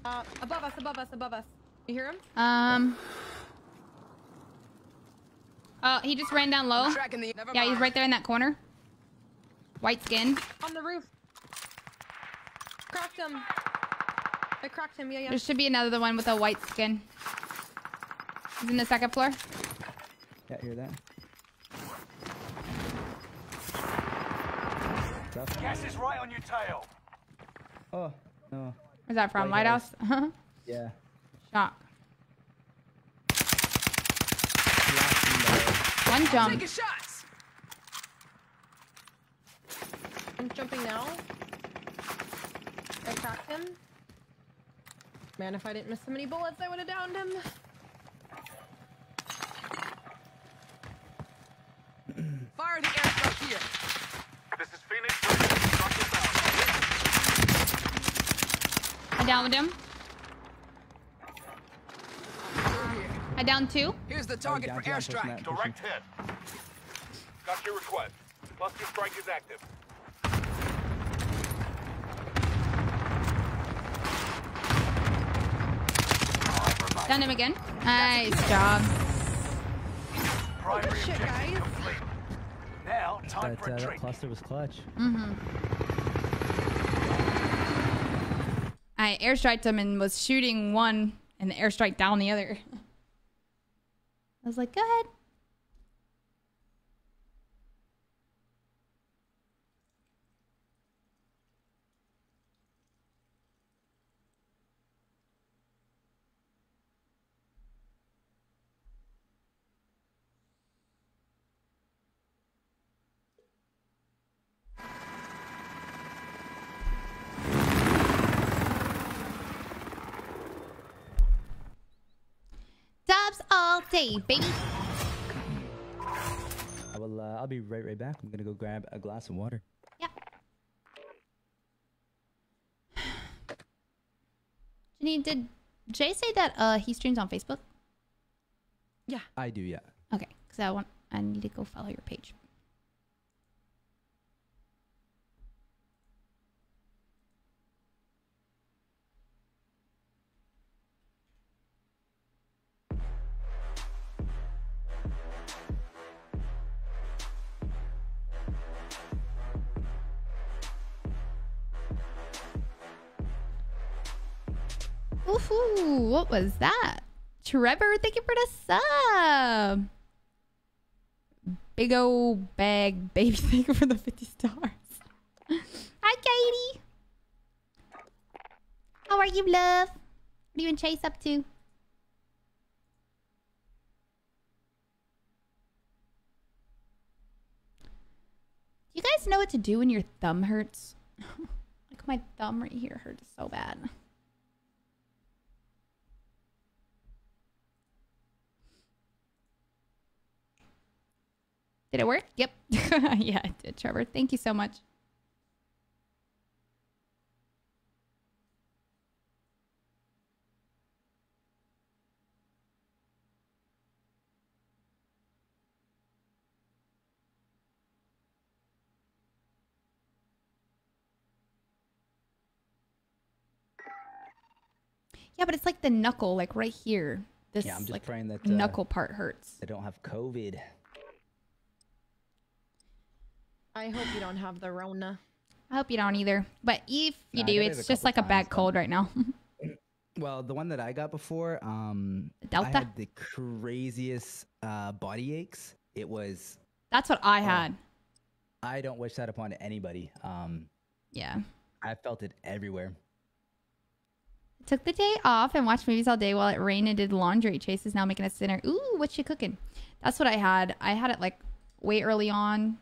Uh, above us, above us, above us. You hear him? Um. Oh, he just ran down low. The. Yeah, he's right there in that corner. White skin. On the roof. Cracked him. I cracked him. Yeah, yeah. There should be another one with a white skin. He's in the second floor. Yeah, hear that? Tough. Gas is right on your tail. Oh, no. Where's that from? Lighthouse. Lighthouse? Yeah. Shock. One jump. Taking shots. I'm jumping now. I cracked him. Man, if I didn't miss so many bullets, I would have downed him. Fire the airstrike here. This is Phoenix. I downed him. I downed two. Here's the Oh, target down, for airstrike. Direct hit. Got your request. Cluster strike is active. Downed him again. Nice job. Primary shit, guys. complete. Now, time That, for uh, a that cluster was clutch. I airstriked him and was shooting one and the airstrike down the other. I was like, go ahead. Dubs all day, baby. I will. Uh, I'll be right, right back. I'm gonna go grab a glass of water. Yeah. Janine, did Jay say that uh he streams on Facebook? Yeah. I do, yeah. Okay, because I want I need to go follow your page. Ooh, what was that? Trevor, thank you for the sub. Big old bag baby, thank you for the 50 stars. Hi, Katie. How are you, love? What are you and Chase up to? You guys know what to do when your thumb hurts? like my thumb right here hurts so bad. Did it work? Yep. yeah, it did, Trevor. Thank you so much. Yeah, but it's like the knuckle, like right here. This Yeah, I'm just like praying that, uh, knuckle part hurts. I don't have COVID. I hope you don't have the Rona. I hope you don't either. But if you Nah, do, got it it's just couple like a bad times, but- cold right now. Well, the one that I got before, um, Delta? I had the craziest uh, body aches. It was. That's what I had. I don't wish that upon anybody. Um, Yeah. I felt it everywhere. Took the day off and watched movies all day while it rained and did laundry. Chase is now making us dinner. Ooh, what's she cooking? That's what I had. I had it like way early on, like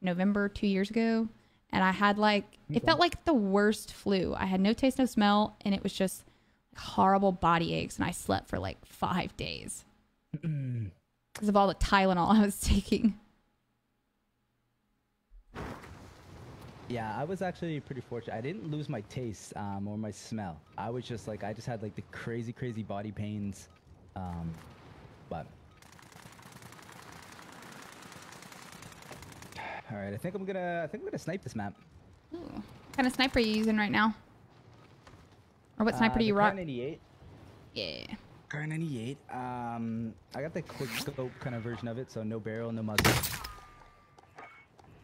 November two years ago. And I had like, it felt like the worst flu. I had no taste, no smell, and it was just horrible body aches. And I slept for like five days because of all the Tylenol I was taking. Yeah, I was actually pretty fortunate. I didn't lose my taste um, or my smell. I was just like, I just had like the crazy, crazy body pains. Um, but. All right, I think I'm gonna. I think I'm gonna snipe this map. Ooh. What kind of sniper are you using right now? Or what sniper Uh, do you the rock? Kar 98. Yeah. Kar 98. Um, I got the quick scope kind of version of it, so no barrel, no muzzle.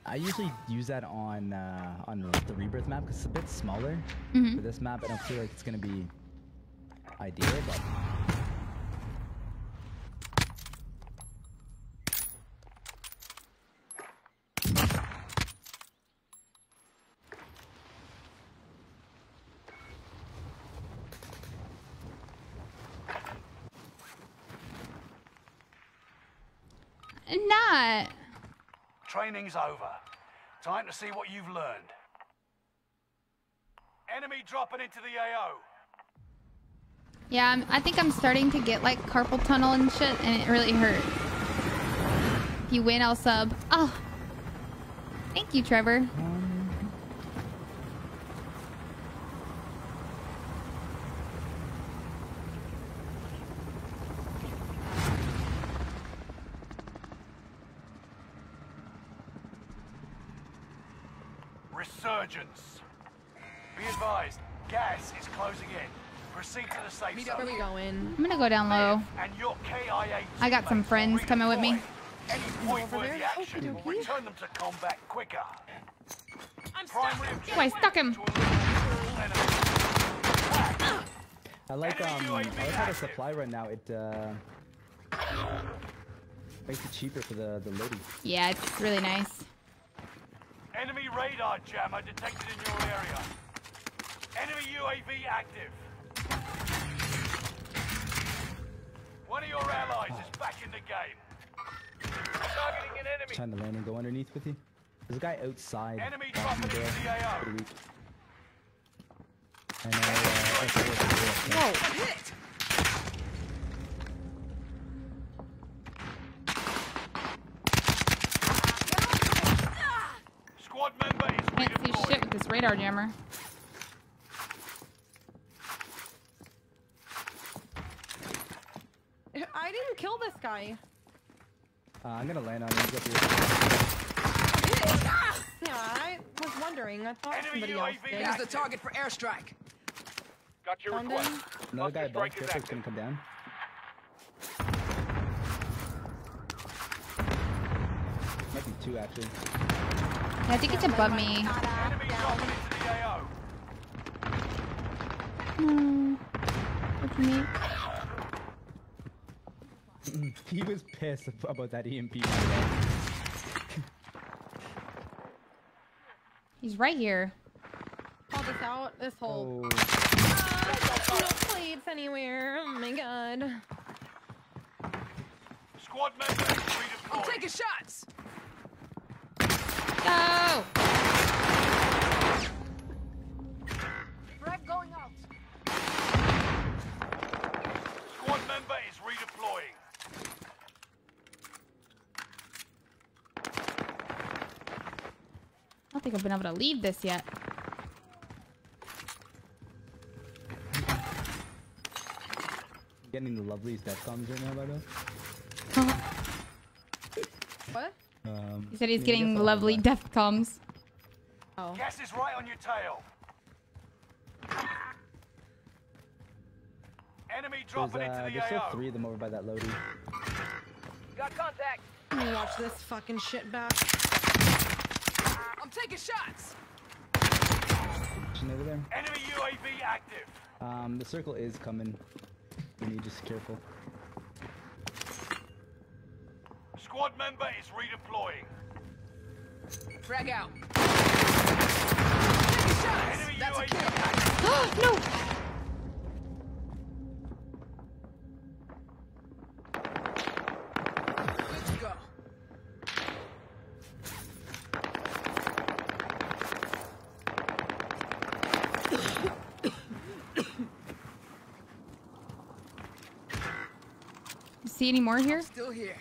I usually use that on uh, on the rebirth map because it's a bit smaller. Mhm. For this map, I don't feel like it's gonna be ideal, but Not. Training's over. Time to see what you've learned. Enemy dropping into the AO. Yeah, I'm, I think I'm starting to get like carpal tunnel and shit, and it really hurt. If you win, I'll sub. Oh, thank you, Trevor. Resurgence. Be advised, gas is closing in. Proceed to the safe zone. up where we going? I'm gonna go down low. And your KIA I got some friends coming with me. Any point-worthy there? action will return them to combat quicker. I'm Primary stuck. Oh, I stuck him. to eliminate all enemies. I like um, I like UAV how the supply run now. It uh, makes it cheaper for the the loading. Yeah, it's really nice. Enemy radar jammer detected in your area. Enemy UAV active. One of your allies is back in the game. Targeting an enemy. Trying to land and go underneath with you. There's a guy outside. Enemy dropping the into door. the AO. Pretty weak. I know. Uh, okay, okay, okay. Whoa. Squad member is Can't see redeployed. shit with this radar jammer. I didn't kill this guy. Uh, I'm gonna land on him. He's up here. Yeah, I was wondering. I thought Enemy somebody else UAV did. Here's Here's the target for airstrike. Got your London? request. Another guy above. strike is Careful, it's gonna come down. Might be two actually. Yeah, I think it's above me. Enemy dropping into the AO. Hmm. What you mean? he was pissed about that EMP. by the way. He's right here. out. This whole Oh, Ah, no plates anywhere. Oh my god. Squad members I'm redeployed. taking shots. Going out. Squad member is redeploying. I don't think I've been able to leave this yet. getting the loveliest death comes right now, by the way. What? Um, He said he's getting guess lovely have death comes. Oh. Gas is right on your tail. Enemy that. dropping There's, uh, into there's the still AO. three of them over by that Lodi. Got contact. Let me watch this fucking shit back. I'm taking shots. Over there. Enemy UAV active. Um, the circle is coming. You need just careful. Squad member is redeploying. Frag out. Taking shots. Enemy That's a kill. no! Good to go. See any more here? Still here.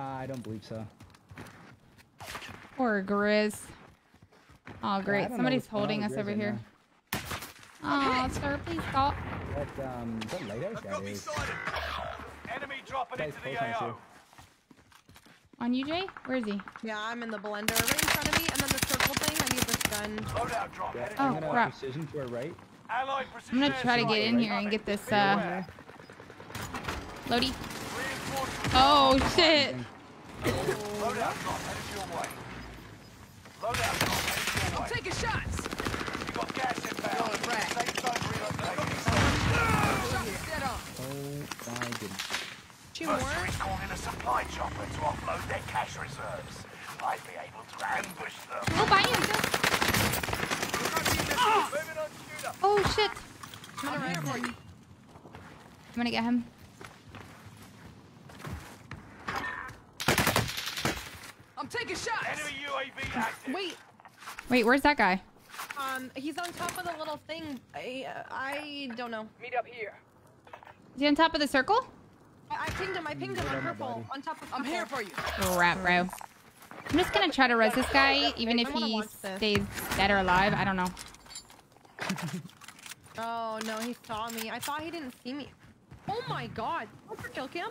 Uh, I don't believe so. Or Grizz. Oh, great. don't Somebody's what's going on holding us Grizz over right here. Oh, sir, please stop. That, um, that lighthouse guy is. Enemy dropping Guys, into the on AO. you. On you, Jay? Where is he? Yeah, I'm in the blender right in front of me, and then the circle thing. I need this gun. Loadout drop. Yeah, Oh, I'm gonna crap. precision to our right. Allied I'm gonna try to get airstrike in here and get this, Be uh, aware. Lodi. Reinforcements Oh, shit. Loadout drop headed your way. Loadout drop headed your I'm taking shots. You got gas inbound. Going frag. Safe. Shots dead on. Oh my goodness. Two more. Mercenaries called a supply chopper to offload their cash reserves. Might be able to ambush them. Oh, by him. Moving. Oh, shit. I'm I'm here for you. I'm gonna get him. I'm taking shots. Enemy UAV active. Wait. Wait, where's that guy? Um, he's on top of the little thing. I, uh, I don't know. Meet up here. Is he on top of the circle? I, I pinged him. I pinged him on on purple. On top of. I'm here for you. Crap, bro. I'm just gonna try to res this guy, even if he stays dead or alive. I don't know. Oh no, he saw me. I thought he didn't see me. Oh my god. What's your kill cam?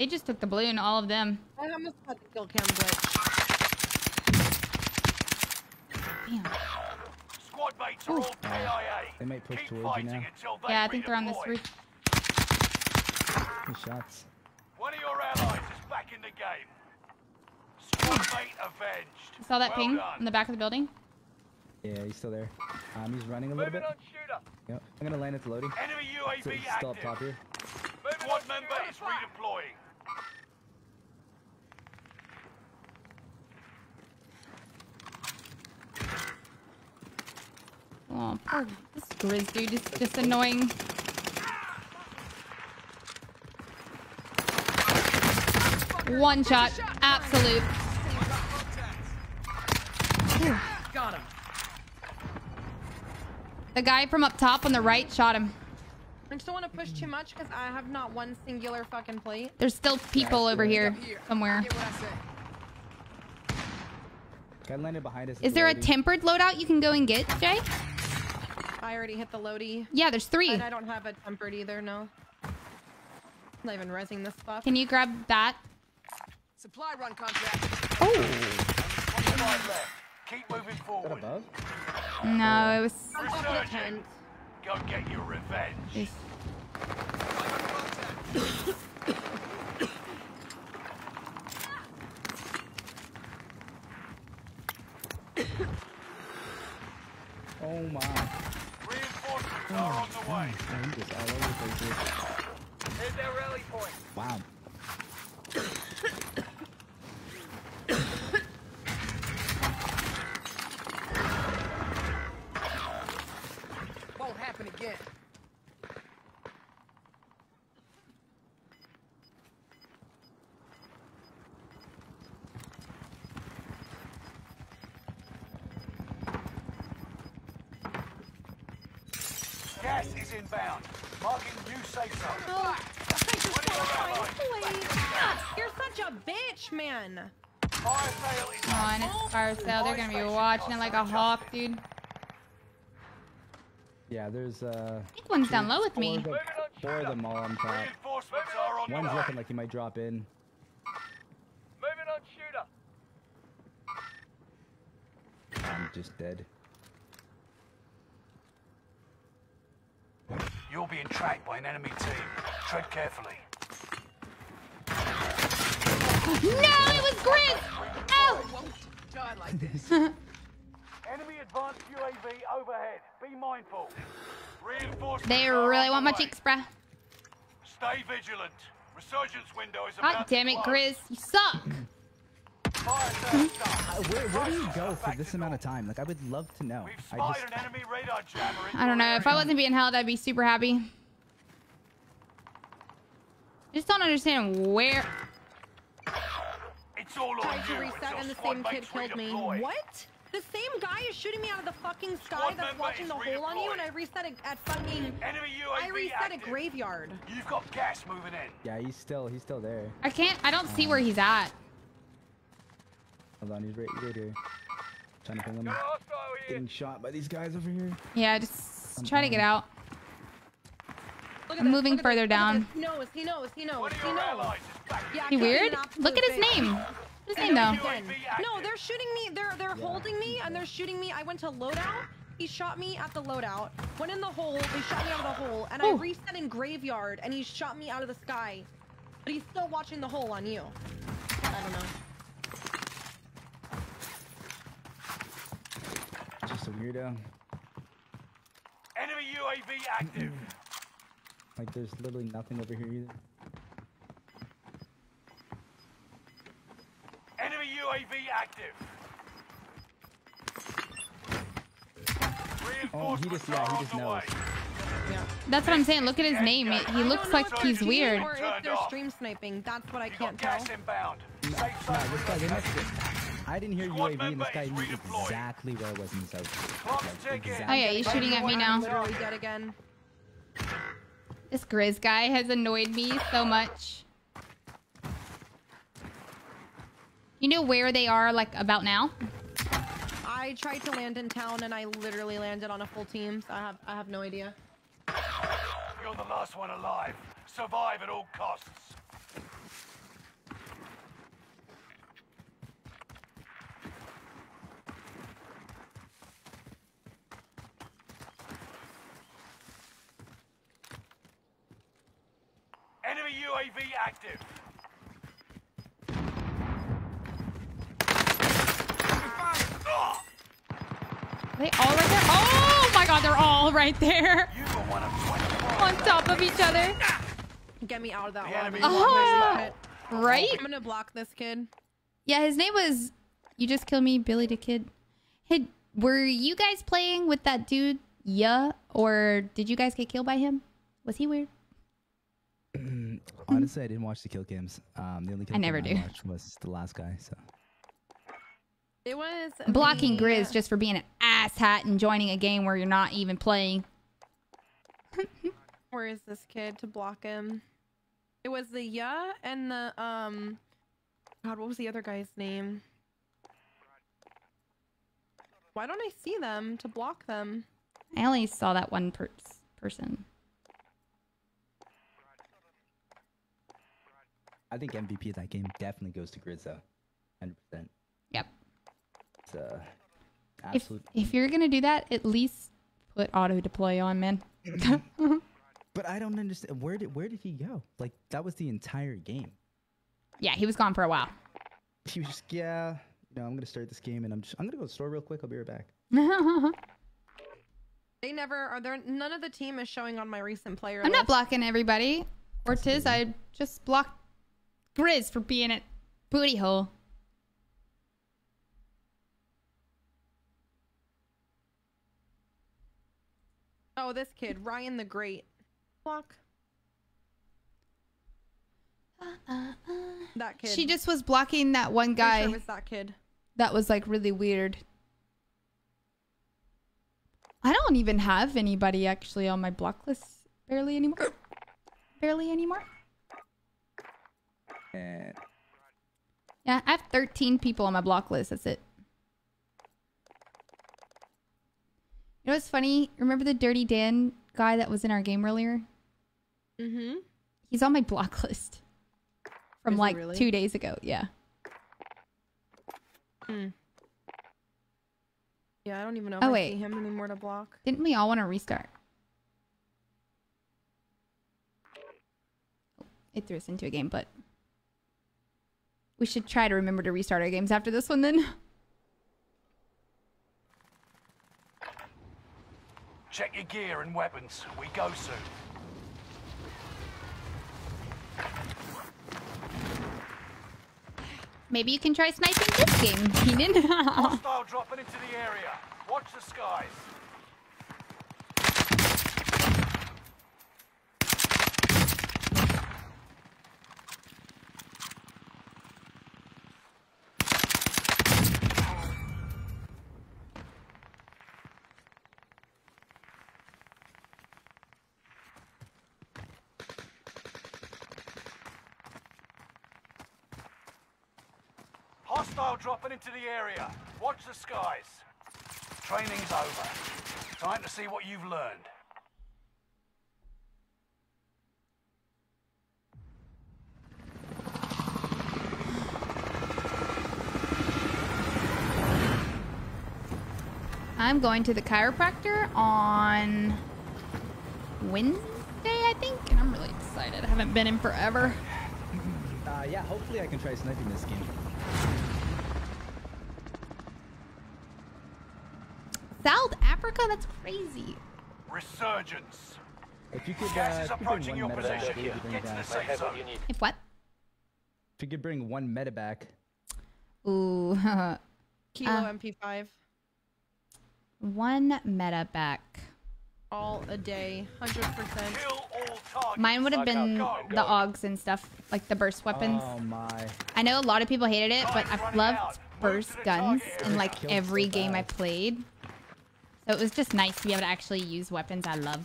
They just took the balloon, all of them. I almost got the kill cam glitch. Damn. Squad mates are all KIA. They might push Keep towards you now. Yeah, I think they're on this roof. Good shots. One of your allies is back in the game. Squad mate avenged. You saw that well ping done. in the back of the building? Yeah, he's still there. Um, he's running a little bit. on shooter. Yep. I'm gonna land at the Lodi. Enemy So UAV he's still up active. top here. Squad member is redeploying. Oh, poor this Grizz dude is just annoying. One shot, absolute. Got him. The guy from up top on the right shot him. I just don't want to push too much because I have not one singular fucking plate. There's still people over here somewhere. Get what I say. Guy landed behind us. Is the there a tempered loadout you can go and get, Jay? I already hit the Lodi. Yeah, there's three. And I don't have a tempered either, no. I'm not even resing this stuff. Can you grab that? Supply run contract. Oh, Keep moving Is that forward. above? no, it was. Go get your revenge. it's- Oh my. Reinforcements are on the way. Oh, Man, Gas is inbound. Marking new safe zone. Oh, I just saw. You're such a bitch, man. Fire sale is Come on, it's fire sale. They're gonna be watching it like a hawk, dude. Yeah, there's uh. I think one's down low with four me. of Four of them all on top. On One's looking like he might drop in. Moving on shooter. I'm just dead. You're being tracked by an enemy team. Tread carefully. No, it was Grizz! Ow! Die like this. Enemy advanced UAV overhead. Be mindful. Reinforcements They really want my cheeks, bruh. Stay vigilant. Resurgence window is God damn it. Grizz. You suck! Fire sale start. Uh, where, where do you go for this amount of time? Like, I would love to know. I just. an enemy radar jammer in I don't know. If I wasn't being held, I'd be super happy. I just don't understand where. It's all on Tried to you reset and the same kid killed me. What? The same guy is shooting me out of the fucking sky Squad that's watching the hole on you, and I reset it at fucking. Enemy I UAV reset a graveyard. You've got gas moving in. Yeah, he's still he's still there. I can't. I don't see where he's at. Hold on, he's right, right here. Trying to ping him. Got a hostile here. Getting shot by these guys over here. Yeah, just try to get out. Look at I'm this, moving look further this, down. He knows. He knows. He knows. He knows. allies is back. Yeah, He weird? Look at his name. What's his name though? then- UAV active. No, they're shooting me. They're they're holding me and they're shooting me. I went to loadout. He shot me at the loadout. Went in the hole. They shot me out of the hole, and I reset in graveyard, and he shot me out of the sky. But he's still watching the hole on you. I don't know. Just a weirdo. Enemy UAV active. Like, there's literally nothing over here either. Enemy UAV active. Oh, he just- yeah, he just knows. Yeah. That's what I'm saying. Look at his name. It, he looks like he's weird. cheating Or if they're stream sniping. That's what I can't tell. gas inbound. Safe Nah, zone this guy, they must relocated. I didn't hear Squad UAV, and this guy knew exactly where I was in the south. Like, ticking. Oh yeah, he's shooting at me now. Literally dead again. This Grizz guy has annoyed me so much. You know where they are, like, about now? I tried to land in town, and I literally landed on a full team. So I have I have no idea. You're the last one alive. Survive at all costs. Enemy UAV active. They all right there? Oh my god, they're all right there. You one of On top of each other. Get me out of that The lobby. enemy Oh, right? I'm gonna block this kid. Yeah, his name was. You just killed me, Billy the Kid. Hey, were you guys playing with that dude? Yeah, or did you guys get killed by him? Was he weird? Honestly, I didn't watch the kill cams. Um, the only kill I never cam do. I watched was the last guy. So It was Blocking the- Grizz just for being an asshat and joining a game where you're not even playing. Where is this kid to block him? It was the yeah and the um. God, what was the other guy's name? Why don't I see them to block them? I only saw that one per- person. I think MVP of that game definitely goes to Grizz though, hundred percent. Yep. It's uh, If absolute. if you're gonna do that, at least put auto deploy on, man. But I don't understand where did where did he go? Like that was the entire game. yeah, he was gone for a while. He was just yeah. You know, I'm gonna start this game and I'm just I'm gonna go to the store real quick. I'll be right back. They never are there. None of the team is showing on my recent player. I'm not blocking everybody. Ortiz, I just blocked Grizz for being a booty hole. Oh, this kid, Ryan the Great. Block that kid. She just was blocking that one Pretty sure guy it was that kid. that was like really weird. I don't even have anybody actually on my block list barely anymore. barely anymore. And Yeah, I have 13 people on my block list. That's it. You know what's funny? Remember the Dirty Dan guy that was in our game earlier? Mm-hmm. He's on my block list from Is like really? two days ago. Yeah. Hmm. Yeah, I don't even know if Oh, I wait. see him anymore to block. Didn't we all want to restart? It threw us into a game, but we should try to remember to restart our games after this one then. Check your gear and weapons. We go soon. Maybe you can try sniping this game, Keenan. Hostile dropping into the area. Watch the skies. Hostile dropping into the area. Watch the skies. Training's over. Time to see what you've learned. I'm going to the chiropractor on Wednesday, I think, and I'm really excited. I haven't been in forever. uh, yeah, hopefully I can try sniping this game. South That's crazy. Resurgence. If you could, uh, if you approaching bring your one meta back, position. if you bring Get to the back- safe zone. If what? If you could bring one meta back, Ooh, Kilo Uh. MP5 one meta back. all a day, hundred percent. Kill all targets. Mine would have been Go, go. the AUGs and stuff, like the burst weapons. Oh my! I know a lot of people hated it, but I've loved burst guns in like every game I played. So it was just nice to be able to actually use weapons I loved.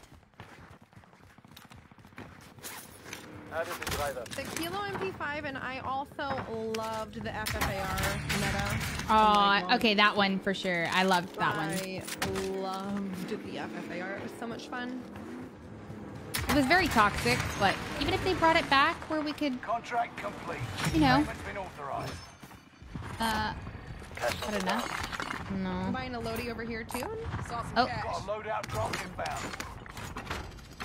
The Kilo MP5, and I also loved the FFAR meta. Oh, okay, that one for sure. I loved that one. I loved the FFAR. It was so much fun. It was very toxic, but even if they brought it back where we could, Contract complete. You know. Been authorized. uh, I don't know. I'm No. buying a Lodi over here too. Saw some Oh. cash. Got a loadout drop inbound.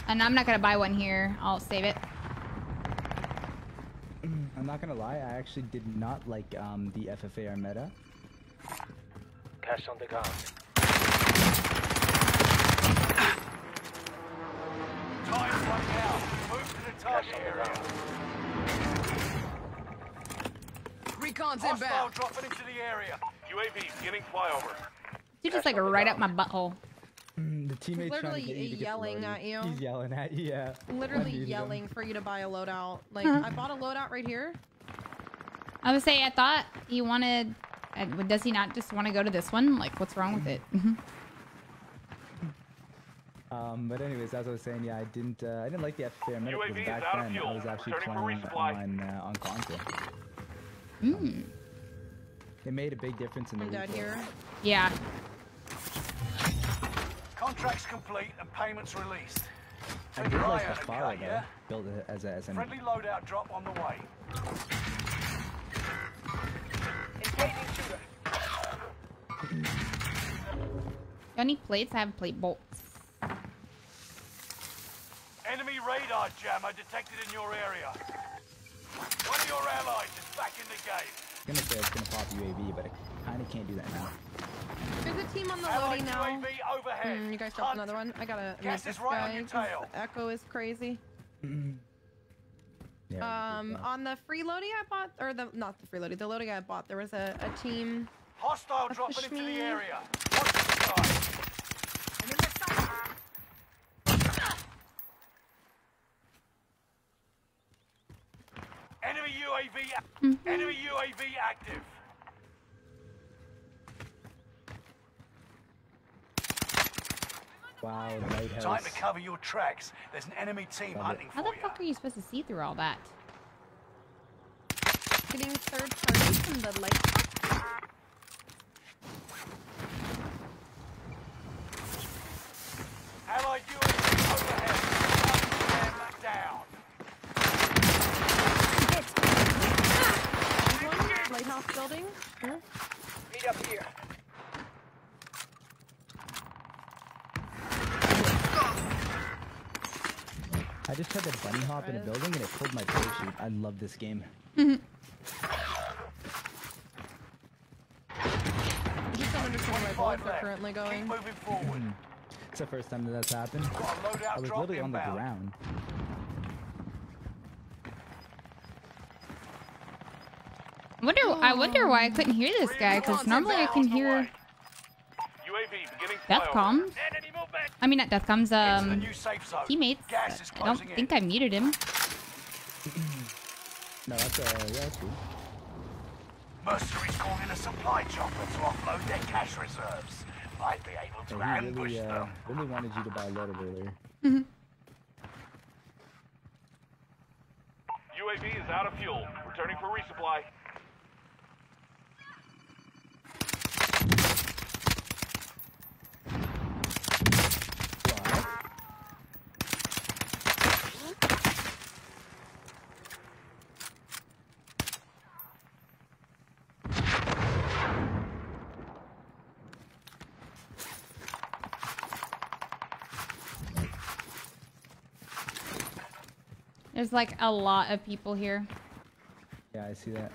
And I'm not gonna buy one here. I'll save it. I'm not gonna lie, I actually did not like um, the FFAR meta. Cash on the ground. Time's running out. Move to the target area. Recon's Hostile inbound. dropping into the area. UAV beginning flyover. Dude, just like right up my butthole. Mm, the teammate's trying to literally get you to get yelling at you. He's yelling at you. Yeah. Literally muted him. yelling for you to buy a loadout. Like I bought a loadout right here. I would say I thought he wanted. uh, Does he not just want to go to this one? Like, what's wrong with it? Um, but anyways, as I was saying, yeah, I didn't, uh, I didn't like the FFAR meta UAV because back then I was actually Returning playing on uh, on console. Hmm. It made a big difference in the I'm dead here. Yeah. Contract's complete and payments released. I Keep did like the out, fire okay, though, yeah? built it as a, as an Friendly loadout drop on the way. Engaging shooter. Y'all need plates? I have plate bolts. Enemy radar jammer detected in your area. One of your allies is back in the game. I'm gonna say I was gonna pop UAV, but I kind of can't do that now. There's a team on the Allied Lodi now. UAV overhead. Mm, you guys dropped another one. I gotta meet Gas this is right on guy. your 'cause tail. echo is crazy. Yeah. Um, on the free Lodi I bought, or the not the free Lodi, the Lodi I bought, there was a, a team. Hostile dropping into the area. Watch the sky. I'm in the sight. Enemy UAV. Mm-hmm. Enemy UAV active. Wow, the lighthouse. Time to cover your tracks. There's an enemy team Love it. hunting How for the you. fuck are you supposed to see through all that? Getting third party from the light. Allied UAV overhead. Hunt them down. One lighthouse building. Huh? Meet up here. I just tried to bunny hop in a building and it pulled my parachute. I love this game. I just don't understand why bullets are left. currently Keep going. moving forward. Hmm. It's the first time that that's happened. Got a loadout I was literally on the ground. I wonder. I wonder why I couldn't hear this guy. Because normally I can hear UAV beginning Deathcom's. Enemy. I mean, not Deathcom's. Get Um, new safe zone. teammates. I don't think I muted him. No, that's uh, yeah, that's good. Mercenaries calling in a supply chopper to offload their cash reserves. Might be able to Yeah, he ambush really, uh, them. really wanted you to buy a load of earlier. UAV is out of fuel. Returning for resupply. There's like a lot of people here. Yeah, I see that.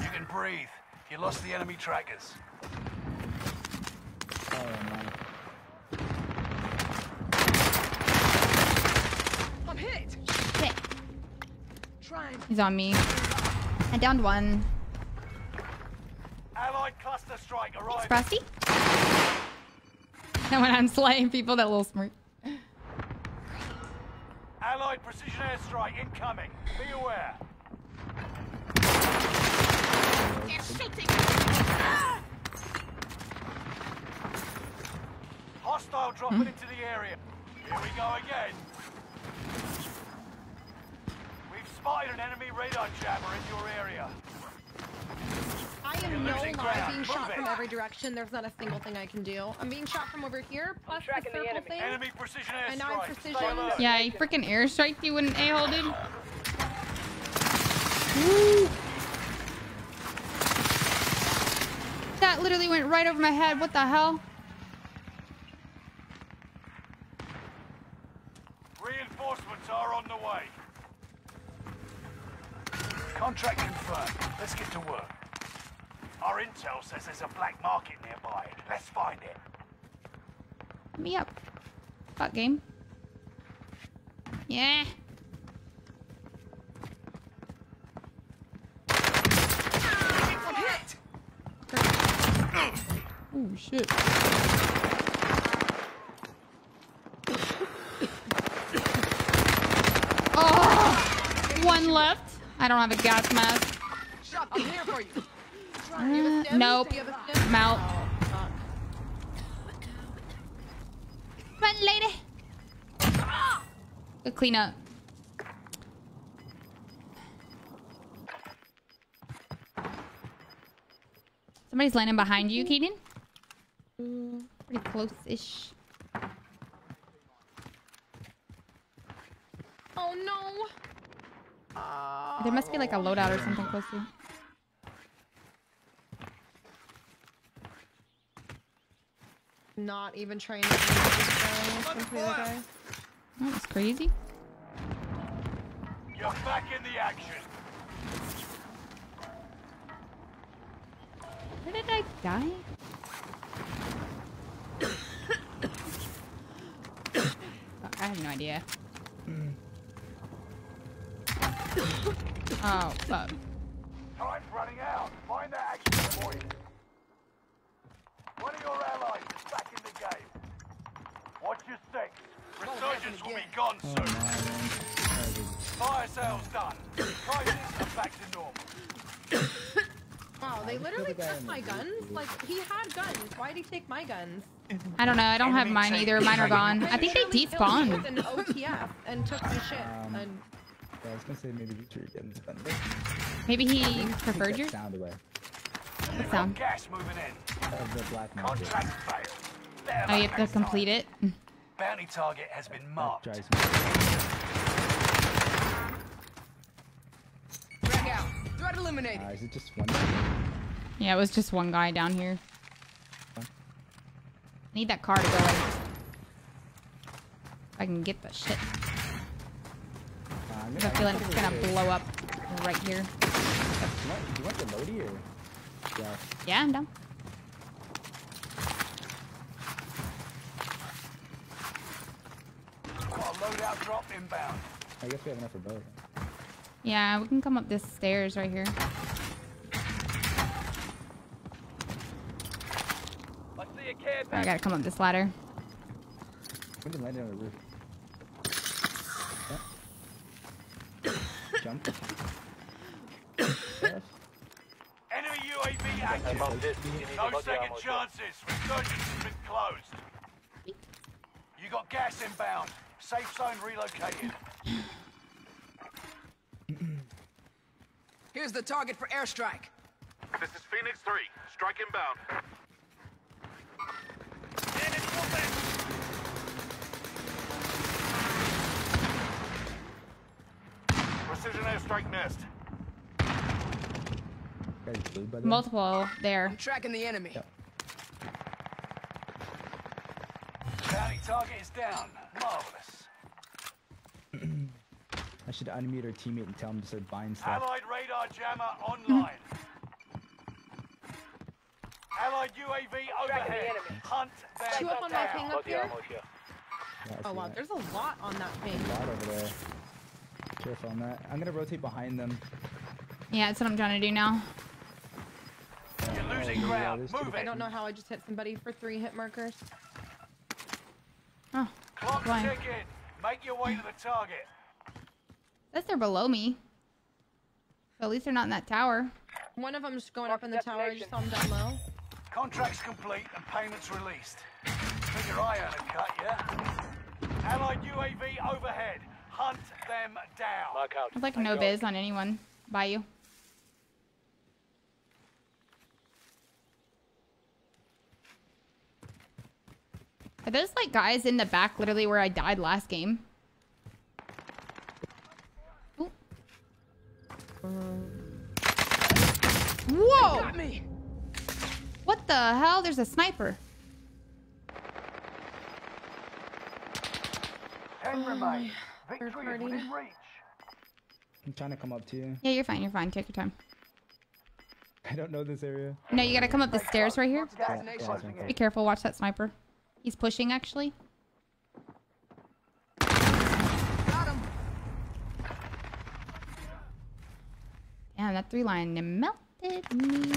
You can breathe. You lost the enemy trackers. Oh man. I'm hit. Shit. Trying. He's on me. I downed one. Allied cluster strike arriving. Frosty? And when I'm slaying people, that little smirk. Allied precision airstrike incoming. Be aware. Hostile dropping Hmm? into the area. Here we go again. We've spotted an enemy radar jammer in your area. I am no losing lie ground. being Move shot it. from every direction. There's not a single thing I can do. I'm being shot from over here, plus the tracking the circle enemy. thing. Enemy precision And now I'm precision. Yeah, he freaking airstriked you an a-hole, dude. That literally went right over my head. What the hell? Reinforcements are on the way. Contract confirmed. Let's get to work. Our intel says there's a black market nearby. Let's find it. Me up. Fuck game. Yeah. I'm hit. Oh shit. Oh, one left. I don't have a gas mask. Shot. I'm here for you. Do you Uh, nope. Do you have a stim? I'm out. Oh. Run, lady. Good clean up. Somebody's landing behind you, Keaton. Mm, pretty close-ish. Oh no. There must be like a loadout or something close to you. Not even trying to aim at guy. This guy. That was crazy. You're back in the action. Where did I die? Fuck, I have no idea. oh, fuck. Time's running out. Find that action point. One of your allies is back in the game. Watch your six. Resurgence will be gone Oh soon. man. Fire sales done. Prices are back to normal. Wow, they literally the took my guns. Like he had guns. Why'd he take my guns? I don't know. I don't have mine either. Mine are gone. I think they literally killed despawned. with an OTF and took my shit. Um, and Yeah, I was gonna say maybe you should get this. Maybe he preferred that yours. sound away What sound? Gas moving in. of the black market. Contract failed. Oh, you have to complete it. Bounty target has been That marked. drives me. Drag out. Threat eliminated. Uh, is it just one? Yeah, it was just one guy down here. I need that car to go in. If I can get the shit. Uh, I'm I have a feeling it's gonna blow up right here. Do you want, do you want the or? Yeah. Yeah, I'm down. Loadout drop inbound. I guess we have enough for both. Yeah, we can come up this stairs right here. I see a care I gotta come up this ladder. We can land it on the roof. Yeah. Jump. Yes. Enemy UAV active. found this. You need No second chances. Resurgence has been closed. You got gas inbound. Safe zone relocated. Here's the target for airstrike. This is Phoenix 3. Strike inbound. Enemy movement. Precision airstrike nest. Guys, blue by? Multiple there. I'm tracking the enemy. Yep. Bounty target is down. Marvelous. I should unmute our teammate and tell him to start buying stuff. Allied radar jammer online. Allied UAV Tracking the overhead. enemy. Hunt Two up on my down. ping up here. Yeah, Oh wow, that. there's a lot on that ping. a lot over there. Careful on that. I'm gonna rotate behind them. Yeah, that's what I'm trying to do now. You're losing oh, yeah, ground. there's two Move I don't know how I just hit somebody for three hit markers. Oh, Clock Fine. ticking. Make your way to the target. says they're below me. So at least they're not in that tower. One of them's going Mark up in the tower. I just saw him down low. Contract's complete and payments released. Figure I earn a cut, yeah? Allied UAV overhead. Hunt them down. Mark out. I'd like I no got biz on anyone by you. Are those like guys in the back literally where I died last game? Ooh. Whoa! Got me. What the hell? There's a sniper. Ten remain. Oh, Victory party. I'm trying to come up to you. Yeah, you're fine. You're fine. Take your time. I don't know this area. No, you gotta come up the stairs right here. Yeah, yeah. Be careful. Watch that sniper. He's pushing actually. Got him. Damn, that three line melted me.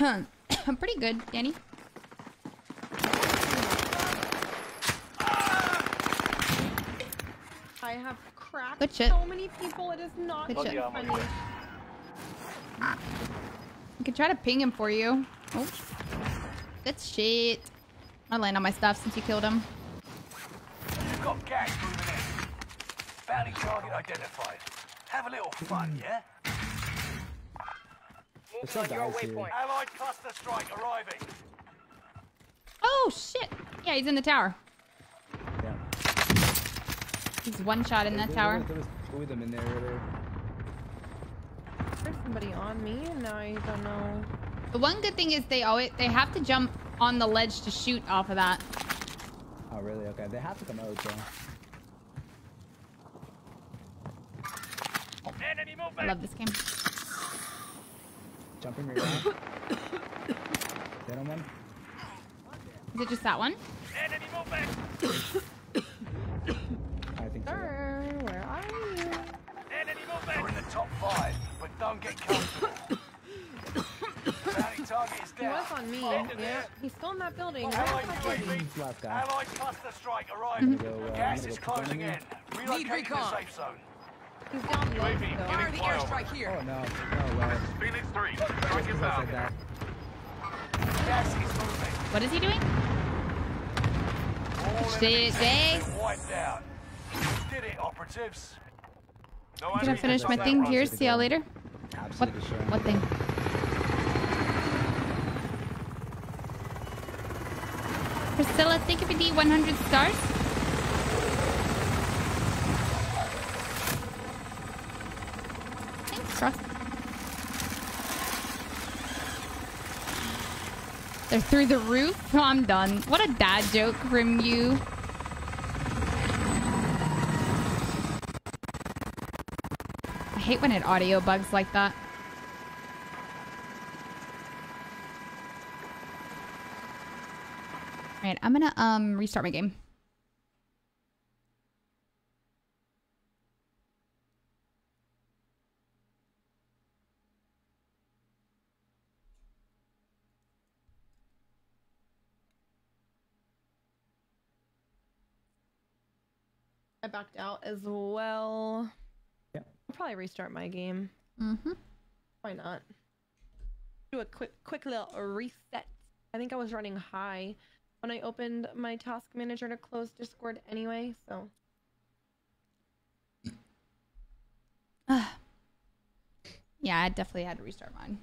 I'm pretty good, Danny. Have cracked Good shit. so many people. It is not Good shit. funny. I can try to ping him for you. Oh. Good shit. I'll land on my stuff since you killed him. You've got gas moving in. Bounty target identified. Have a little fun, yeah? There's some on your guys here. waypoint. Allied cluster strike arriving. Oh shit! Yeah, he's in the tower. Yeah. He's one shot in that There- tower. There, there was two of them in there earlier. There's somebody on me, and now I don't know. The one good thing is they always they have to jump on the ledge to shoot off of that. Oh, really? Okay. They have to come out, though. Enemy I love this game. Jumping right down. Gentlemen. Is it just that one? Enemy movement. I think so. Sir, where are you? Enemy movement. You're in the top five, but don't get comfortable. Bounty target is He was on me. Get Yeah, he's still in that building. Allied Where the fuck is he? UAV. Allied cluster strike arriving. gonna go, uh, Gas is go closing in. in. Relocating the recon. safe zone. He's down low. UAV, though. Fire the flyover. airstrike here. Oh no, no way. Phoenix 3, Just strike 'cause I inbound. said that. Gas is moving. What is he doing? All Shit, enemies Jay. have been wiped out. Did it, operatives. No I'm gonna finish my thing here. See y'all later. What? Sure. What thing? Priscilla, thank you for the 100 stars. Thanks, Frost. They're through the roof? Oh, I'm done. What a dad joke from you. Hate when it audio bugs like that. Alright, I'm gonna um restart my game. I backed out as well. I'll probably restart my game. Mm-hmm. Why not? Do a quick quick little reset. I think I was running high when I opened my task manager to close Discord anyway, so Yeah, I definitely had to restart mine.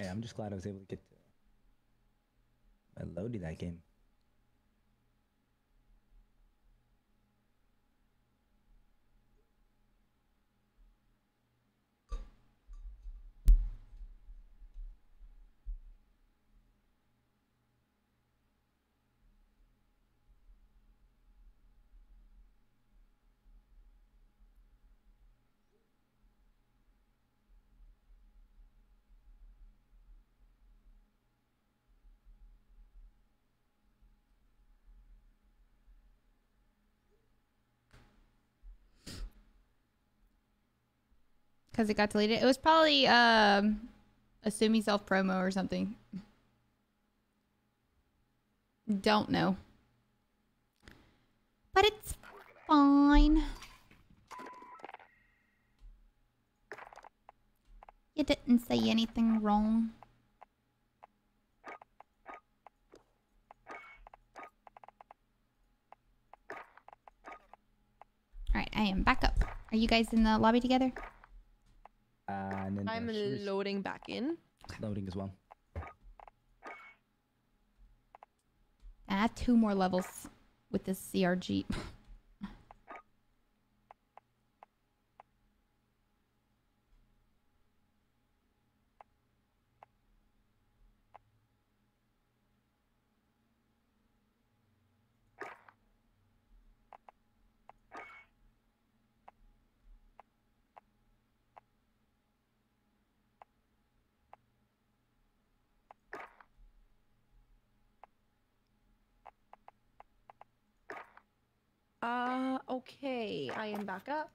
Yeah, I'm just glad I was able to get to I loaded that game. Because it got deleted. It was probably um assuming self promo or something. Don't know. But it's fine. You didn't say anything wrong. Alright, I am back up. Are you guys in the lobby together? And then I'm she was loading back in. loading as well. I have two more levels with this ZRG. Uh, okay, I am back up.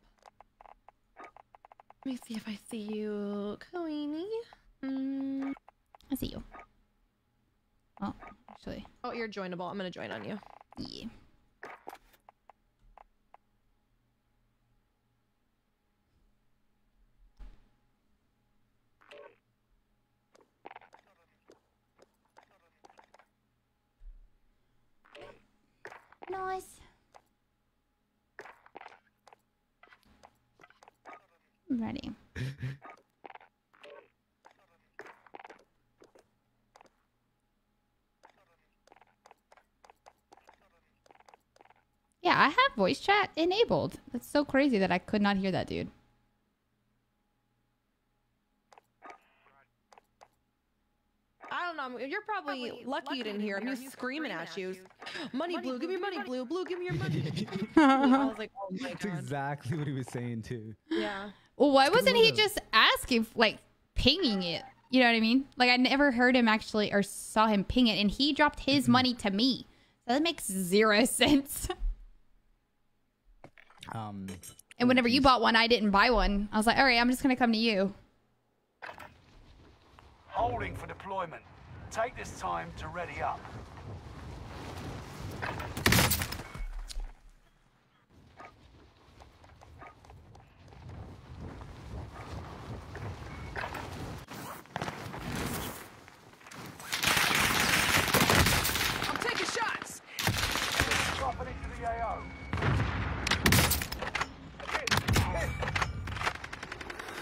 Let me see if I see you, Queenie. Mm. I see you. Oh, actually, Oh, you're joinable. I'm gonna join on you. yeah. Nice. Ready. Yeah, I have voice chat enabled. That's so crazy that I could not hear that dude. I don't know. You're probably, lucky you didn't hear him. He was screaming at you. Money, blue, give me your money, blue, blue, give me your money. I was like, oh my That's god. exactly what he was saying too. Yeah. Well, why wasn't he would've- just asking, like, pinging it. You know what I mean? Like I never heard him actually or saw him ping it, and he dropped his mm-hmm. money to me. So that makes zero sense. Um, And whenever you bought one, I didn't buy one. I was like, all right, I'm just gonna come to you. Holding for deployment. Take this time to ready up. I'm taking shots. Dropping into the AO.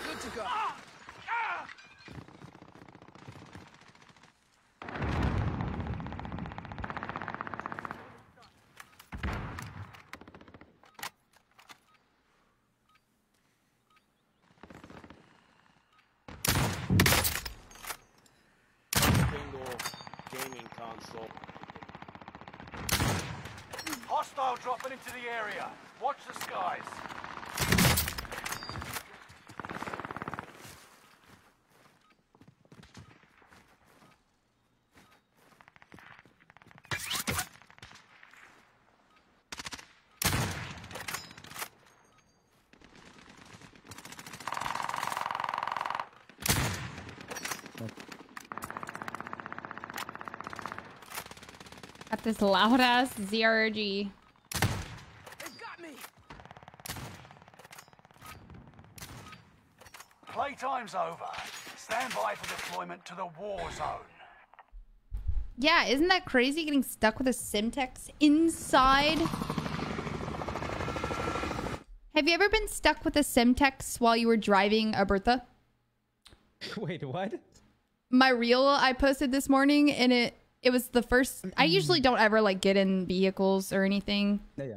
Good to go. Single gaming console. Hostile dropping into the area. Watch the skies. Got this loud ass ZRG. They got me. Playtime's over. Stand by for deployment to the war zone. Yeah, isn't that crazy getting stuck with a Semtex inside? Have you ever been stuck with a Semtex while you were driving a Bertha? wait, what? My reel I posted this morning and it it was the first I usually don't ever like get in vehicles or anything, Yeah, yeah.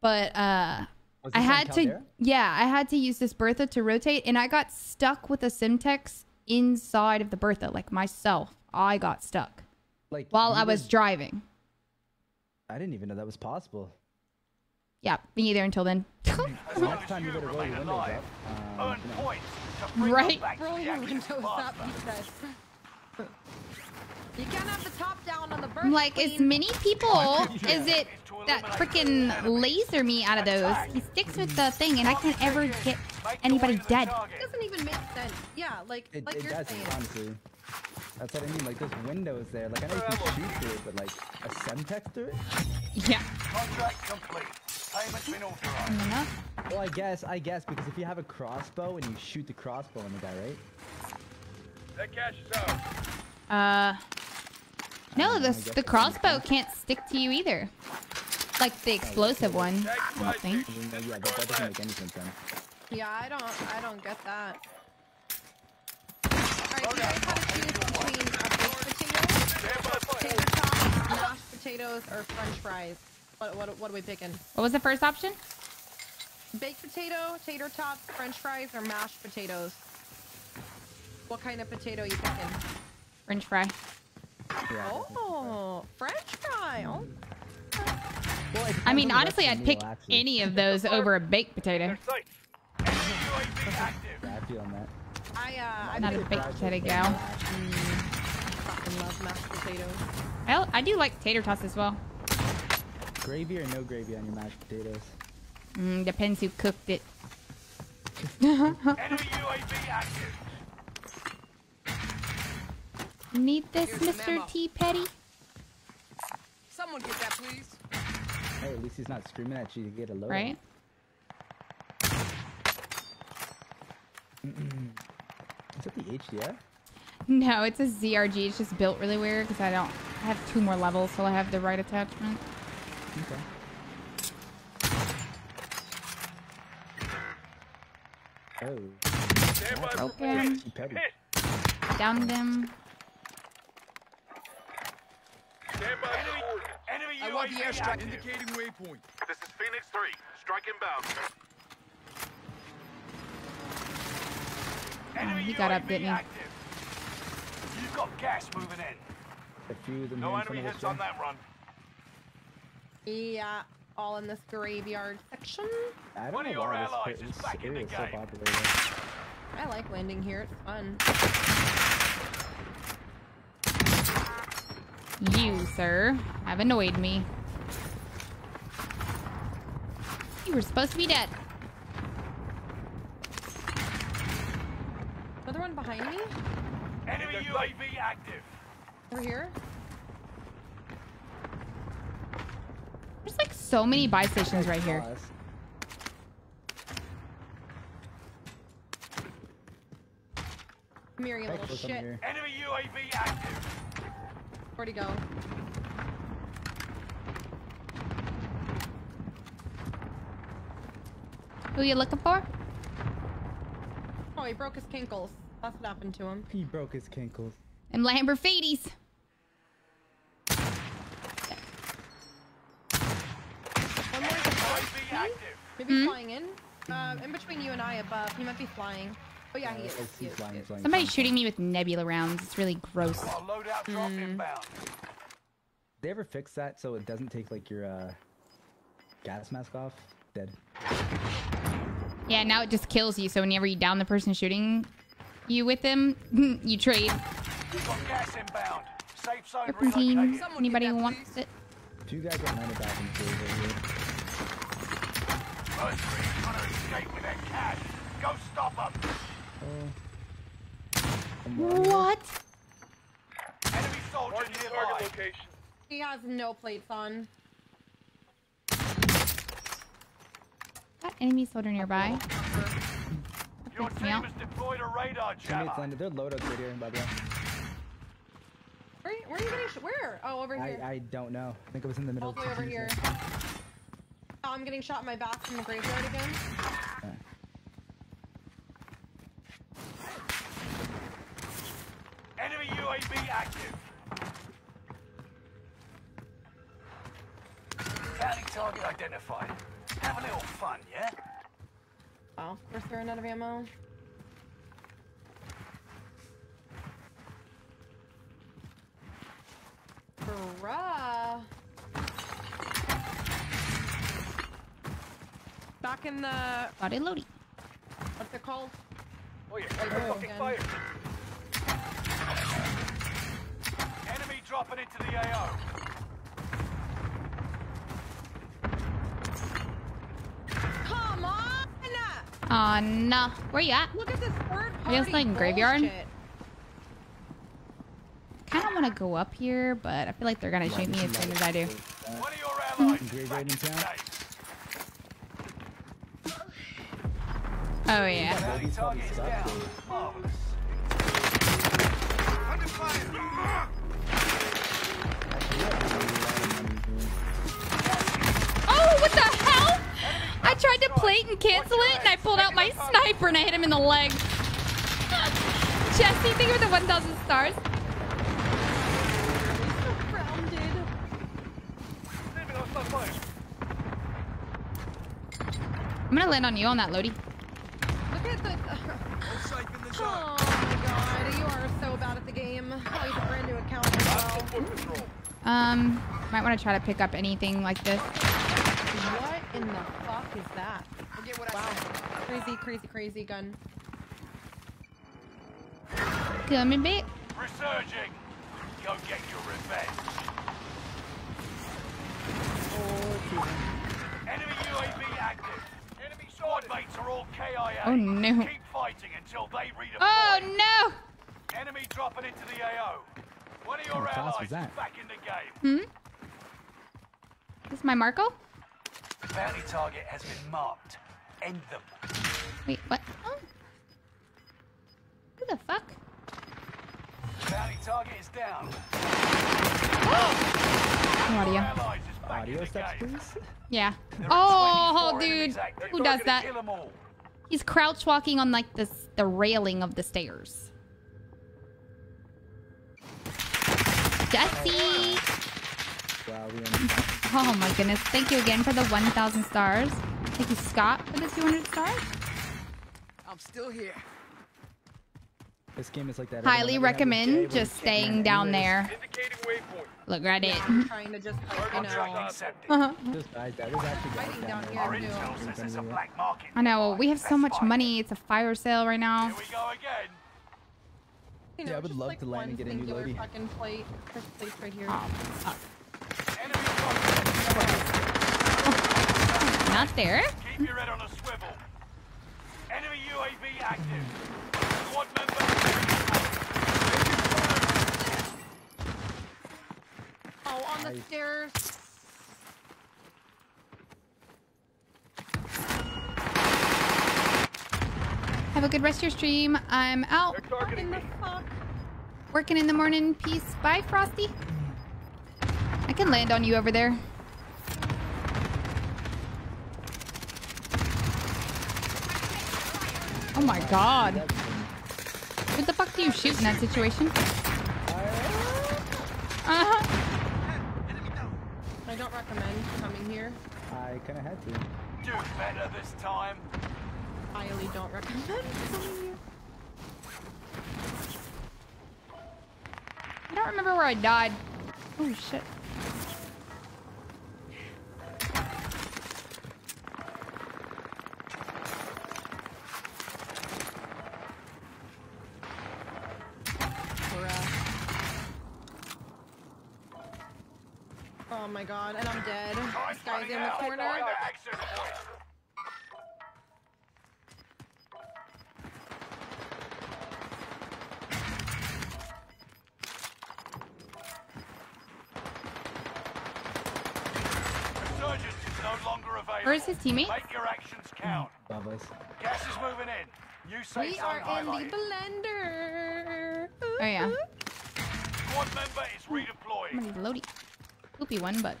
but uh Was I had to Caldera? yeah, I had to use this Bertha to rotate and I got stuck with a Semtex inside of the Bertha like myself. I got stuck Like while I was driving. I didn't even know that was possible. Yeah, me either until then. Next time you you better roll your windows up. Uh, you know. points to bring Right. them Roll your windows up, I'm like, as many people as it that freaking laser me out of those. He sticks with the thing, and I can't ever get anybody dead. It doesn't even make sense. Yeah, like It, like it you're doesn't, saying. honestly. That's what I mean. Like, there's windows there. Like, I know you can shoot through it, but like a semtex through it? Yeah. Contract complete. Payment's been authorized. You? Well, I guess, I guess, because if you have a crossbow and you shoot the crossbow on the guy, right? That cash is out. Uh, no, the the crossbow can't stick to you either. Like the explosive one. I don't think. Yeah, that, that doesn't make any sense then. Yeah, I don't I don't get that. Alright, you guys gotta choose between a baked potato, tater tots, mashed potatoes, or french fries. What, what, what are we picking? What was the first option? Baked potato, tater tots, french fries, or mashed potatoes? What kind of potato you picking? French fry. Yeah, Oh, french fry. Oh, Well, I mean, honestly, I'd pick actually. any of those over a baked potato. They're safe. UAV active. Yeah, I feel on that. I uh, I Not a picked- baked potato gal. fucking love mashed potatoes. I, I do like tater tots as well. Gravy or no gravy on your mashed potatoes? Mm, depends who cooked it. Enemy UAV active. Need this, Here's Mr. T. Petty? Someone get that, please. Hey, at least he's not screaming at you to get a load. Right? Is that the HDR? No, it's a ZRG. It's just built really weird because I don't I have two more levels till I have the right attachment. Okay. Oh, Stand oh, by Okay. too petty. hit. Downed him. Stand by. Enemy I want the UAV airstrike indicating waypoint. This is Phoenix 3. Strike inbound. Enemy ah, he got up, didn't he? active. You've got gas moving in. A few of them No here in front enemy hits on that run. Yeah, uh, all in this graveyard section. I One don't of know your why allies this, is back in the is so game. popular. I like landing here. It's fun. You, sir, have annoyed me. You were supposed to be dead. Another one behind me? Enemy UAV active. Over here? There's like so many buy stations right here. Pause. Come here, you little shit. Enemy UAV active. Where'd he go? Who you looking for? Oh, he broke his kinkles. That's what happened to him. He broke his kinkles. And Lamborghinis. One more is above. UAV active. Maybe he's flying in. Uh, in between you and I above. He might be flying. Oh yeah, he is. I He is, flying, he is. flying, Somebody's flying. shooting me with nebula rounds. It's really gross. Got loadout drop inbound. They ever fix that so it doesn't take like your uh, gas mask off? Dead. Yeah, now it just kills you. So whenever you down the person shooting you with him, you trade. Got gas inbound. Safe zone Serpentine. relocated. Anybody who wants it? Two guys got landed back in the cave over here. Mercenaries trying to escape with their cash. Go stop them. What? Enemy soldier Marking target nearby. location. He has no plates on. Got enemy soldier nearby. Your team me has deployed a radar Teammates jammer. landed. They're loadouts right here, by the way. Where, where are you getting sh- Where? Oh, over here. I, I don't know. I think it was in the middle. All the way over here. Oh, I'm getting shot in my back from the graveyard again. there. Enemy UAV active. Bounty target identified. Have a little fun, yeah? Oh, we're throwing out of ammo. Bruh. Back in the Body loading. what's it called? Oh yeah, Right fucking again. fire. Dropping into the AO. Come on! Aw, nah. Where you at? Look at this third Are you playing Graveyard? Kind of want to go up here, but I feel like they're gonna shoot me as soon as I do. One of your allies is Graveyard back in in town? the game. Oh yeah. Bounty Oh, what the hell? I tried to plate and cancel it, and I pulled out my sniper and I hit him in the leg. Jesse, thank you for the 1,000 stars. Grounded. Leaving us on fire. I'm gonna land on you on that, Lodi. Look at the. Oh my god, you are so bad at the game. Oh, he's a brand new account as well. Foot patrol. Um, might want to try to pick up anything like this. What in the fuck is that? Wow. Crazy, crazy, crazy gun. Coming back. Resurging. Go get your revenge. Oh, Enemy UAV active. Enemy squad mates are all KIA. Oh, no. Keep fighting until they redeploy. Oh no! Enemy dropping into the AO. One of your How fast allies was that? back in the game. Hmm? This is my Marco? Bounty target has been marked. End them. Wait, what? Oh. Who the fuck? Bounty target is down. No audio. Allies is back Audio in steps, please. Yeah. Oh, dude. Who does that? Kill 'em all. He's crouch walking on like this the railing of the stairs. Jesse! Wow, we only- Oh my goodness. Thank you again for the 1,000 stars. Thank you, Scott, for the 200 stars. I'm still here. This game is like that. Highly recommend day, just we're staying down there. Look right Yeah, it. I'm trying to just like, you know. Uh-huh. There's guys there. There's actually guys Fighting down there. here. Our too. intel says there's a black market. I know. We have so much money. It's a fire sale right now. Here we go again. You know, Yeah, I would love like to land and get a new singular Lodi. fucking plate. There's plates right here. Ah, Enemy contact. Not there. Keep your head on a swivel. Enemy UAV active. Squad member. Oh, on the Nice. stairs. Have a good rest of your stream. I'm out They're What targeting in the fuck? working in the morning. Peace. Bye, Frosty. I can land on you over there. Oh my god. What the fuck do you shoot in that situation? Uh-huh. I don't recommend coming here. I kind of had to. Do better this time. Highly don't recommend coming here. I don't remember where I died. Oh shit. Oh my god, and I'm dead. This guy's in the corner. No longer available. Where's his teammate? Make your actions count. Above us. Gas is moving in. You say We are in the highlighted. blender. Oh yeah. Squad member is redeploying. Somebody's loady. Poopy one, but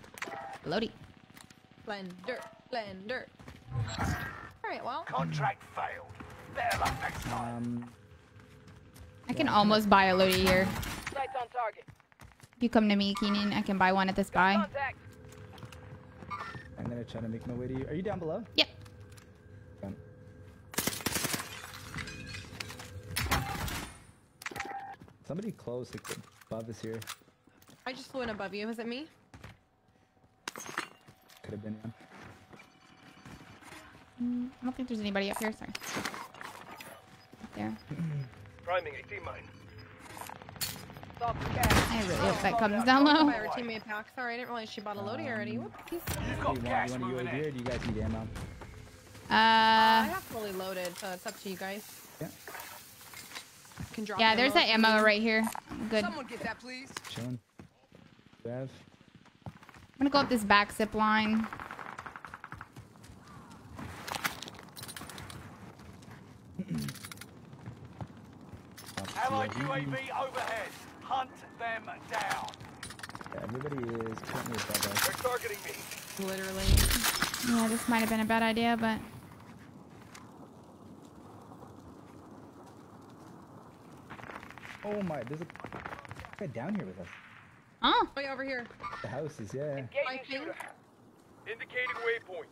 loady. Blender, blender. Alright, well. Contract failed. Better luck next time. Um, I can almost buy a loady here. Sights on target. If you come to me, Keenan, I can buy one at this buy. Contact. I'm gonna try to make my way to you. Are you down below? Yep. Um, Somebody close, like above us here. I just flew in above you. Was it me? Could have been one. Mm, I don't think there's anybody up here. Sorry. Up there. Priming a team mine. Stop. I really hope that comes down low. By teammate pack. Sorry, I didn't realize she bought a loadie already. Um, You've Do you got want, you want to moving UAV or in. do you guys need ammo? I Uh, have fully loaded, so it's up to you guys. Yeah, Can drop yeah, there's that ammo right here. I'm good. I'm Someone get that, please. chilling. Bev. gonna go up this back zip line. Allied UAV overhead. Hunt them down. Yeah, everybody is currently above us. They're targeting me. Literally. Yeah, this might have been a bad idea, but Oh my, there's a guy down here with us. oh, Oh, yeah, over here. The houses, yeah. I Engaging think. shooter. Indicating waypoint.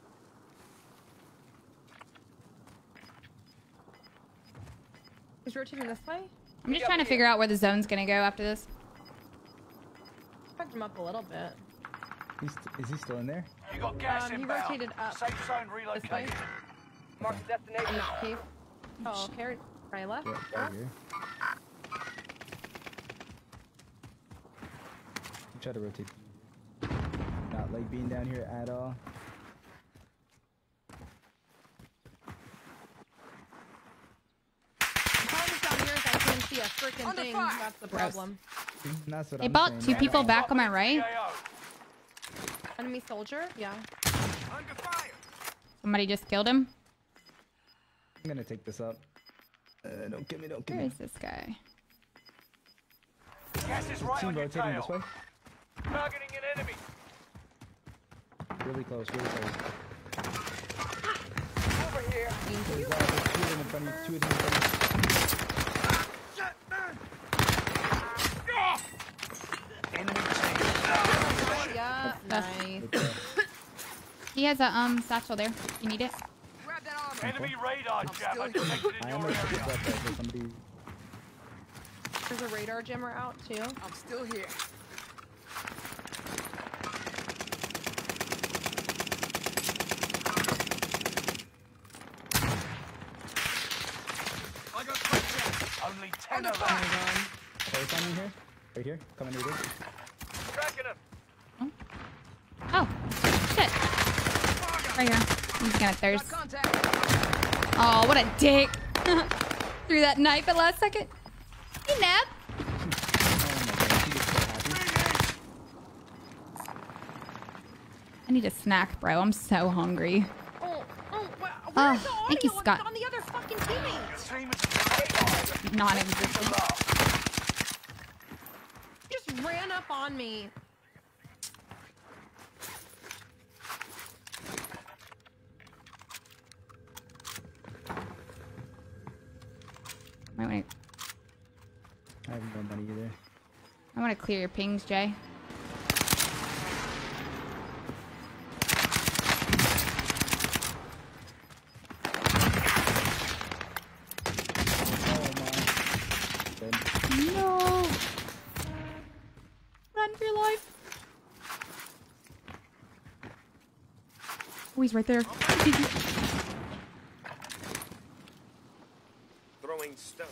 He's rotating this way. I'm just trying to figure out where the zone's gonna go after this. Fucked him up a little bit. He's is he still in there? You got gas Um, he rotated up. Safe zone way. relocated. Mark the destination. that cave. Oh, okay. right- Right left. Yeah, right here. Try to rotate. Not like being down here at all. The problem is down here is I can't see a freaking thing. fire. That's the problem. That's what They I'm bought saying, two yeah. people back on my right. Enemy soldier. Yeah. Under fire. Somebody just killed him. I'm gonna take this up. Uh, don't get me, don't get Where me. is this guy? Gas is right Team on rotating this way. Targeting an enemy. Really close, really close. Over here. There's, two of them in front of you, two of them in front Enemy team. Yeah. Nice. of you. Right He has a um satchel there. You need it? Grab that armor. Enemy radar I'm jammer still detected in your gonna pick this area. up though, so somebody. There's a radar jammer out too. I'm still here. I got Only ten of them. There's someone here. Right here. Coming right here. Tracking him. Oh, shit. Oh, right here. He's gonna thirst. Oh, what a dick. Threw that knife at last second. Hey, Nab. My god, she is so happy. I need a snack, bro. I'm so hungry. Oh, oh, Oh, thank you. Scott. On the other fucking teammate. Your team is Non-existent. Just ran up on me. Might want I have no money either. I want to clear your pings, Jay. No. Run for your life. Oh, he's right there. Throwing stone.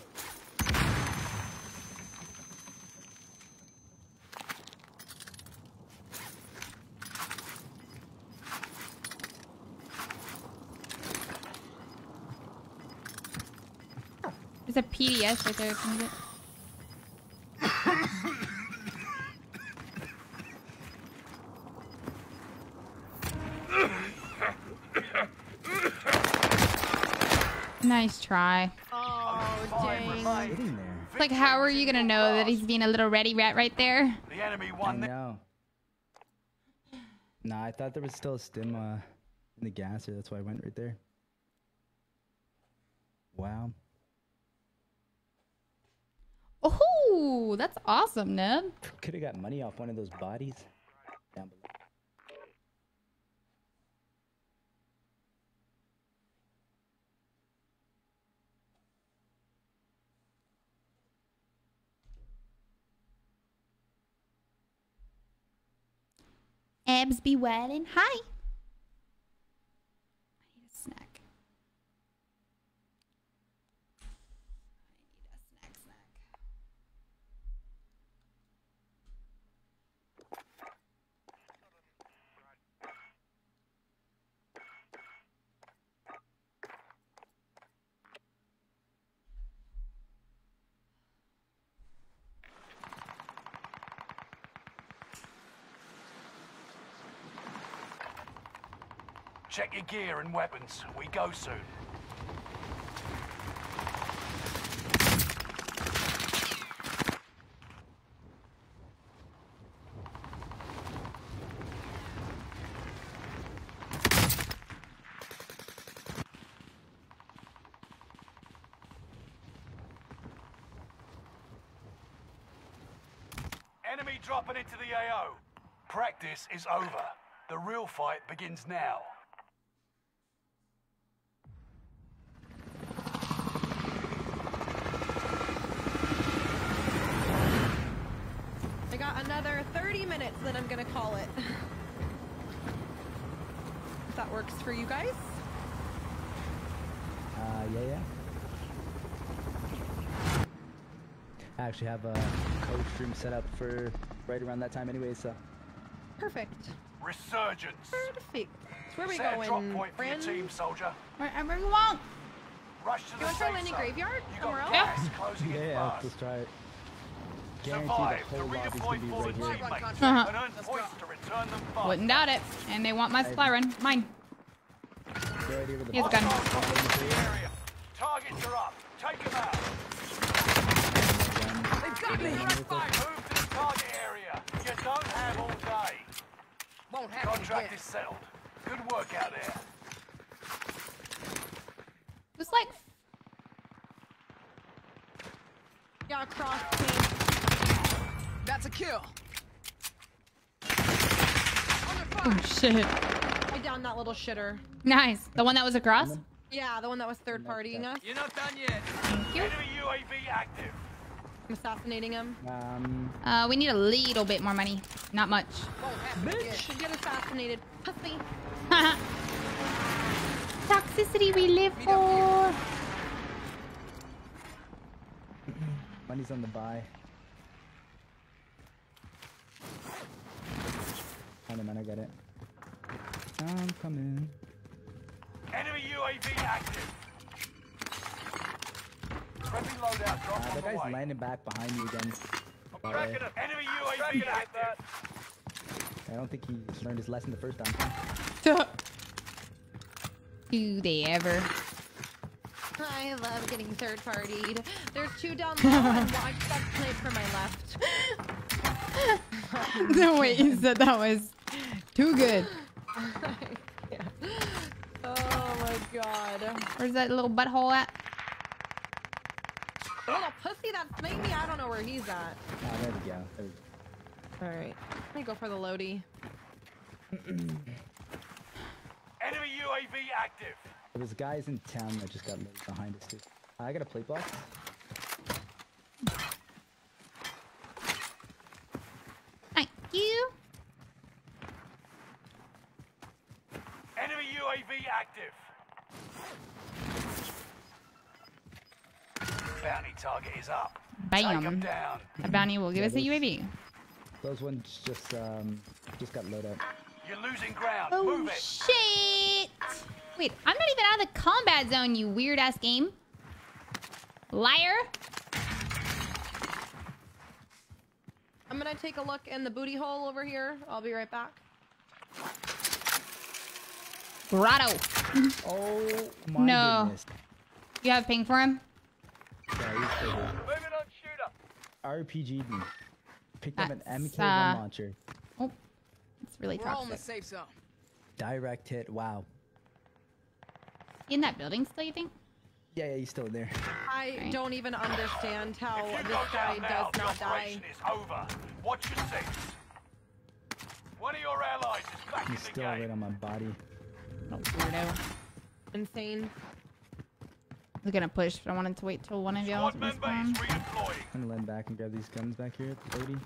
There's a PDS right there. Can you get? Nice try. Oh, five dang. remain. Sitting there. Like, how are you gonna know that he's being a little ready rat right there? The enemy I won. the- know. Nah, I thought there was still a stim uh, in the gasser. That's why I went right there. Wow. Oh, that's awesome, Neb. Could have got money off one of those bodies. Down below. Abs be wildin'. Hi. Check your gear and weapons. We go soon. Enemy dropping into the AO. Practice is over. The real fight begins now. I got another 30 minutes, then I'm gonna call it. If that works for you guys. Uh, yeah, yeah. I actually have a code stream set up for right around that time anyway, so. Perfect. Resurgence. Perfect. So where are we Set a drop going, point for your friend? team, soldier. Wherever you want. Rush to You the want to try safe landing graveyard? You Somewhere got else? gas Yeah, let's try it. Guarantee Survive the to whole lobby's redeploy gonna be fallen right here. teammates Uh-huh. and earn points to return them fast. Wouldn't doubt it. And they want my supply run. Mine. Right here the He has a gun. Hostiles moving to the area. Targets are up. Take them out. They've got me. Direct fire. Move to the target area. You don't have all day. Won't happen Contract again. is settled. Good work out there. Just like Yeah, cross team. That's a kill. oh shit. I downed that little shitter. Nice. The one that was across. Yeah, the one that was third partying us. You're not done yet. Thank you. Enemy UAV active. I'm assassinating him. Um, Uh, we need a little bit more money. Not much. Should get assassinated. Pussy. Toxicity we live for. money's on the buy. Hold on, man, I got it. I'm coming. Enemy UAV active. Friendly loadout drop Uh, on that the guy's way. landing back behind you again. That way. Tracking him. Enemy UAV him. active. I don't think he learned his lesson the first time. Do they ever? I love getting third partied. There's two down low and I just got played for my left. no way, you said that was too good. Oh my god. Where's that little butthole at? Oh, the pussy that snaked me, I don't know where he's at. Ah, there we go. There we go. Alright. Let me go for the Lodi. Enemy UAV active. There's guys in town that just got loaded behind us too. I got a plate box. Thank you. Enemy UAV active. Bounty target is up. Take 'em Bam. down. A bounty will give Yeah, us a UAV. Those ones just um just got loaded up. You're losing ground. Oh Move it. shit! Wait, I'm not even out of the combat zone, you weird ass game. Liar! I'm gonna take a look in the booty hole over here. I'll be right back. Grotto. Oh my No. goodness. You have ping for him? Yeah, he's still here. Moving on shooter. RPG'd me. Picked up an That's, MK1 uh, launcher. Oh, it's really We're all in the toxic. safe zone. Direct hit. Wow. In that building still, you think? Yeah, yeah, he's still there. I Right. don't even understand how this guy now, does not die. operation is over. Watch your six. One of your allies is back He's in the still right on my body. Weirdo. Insane. I was gonna push, but I wanted to wait till one of y'all was member is spawn. redeploying. I'm gonna land back and grab these guns back here at the Lodi.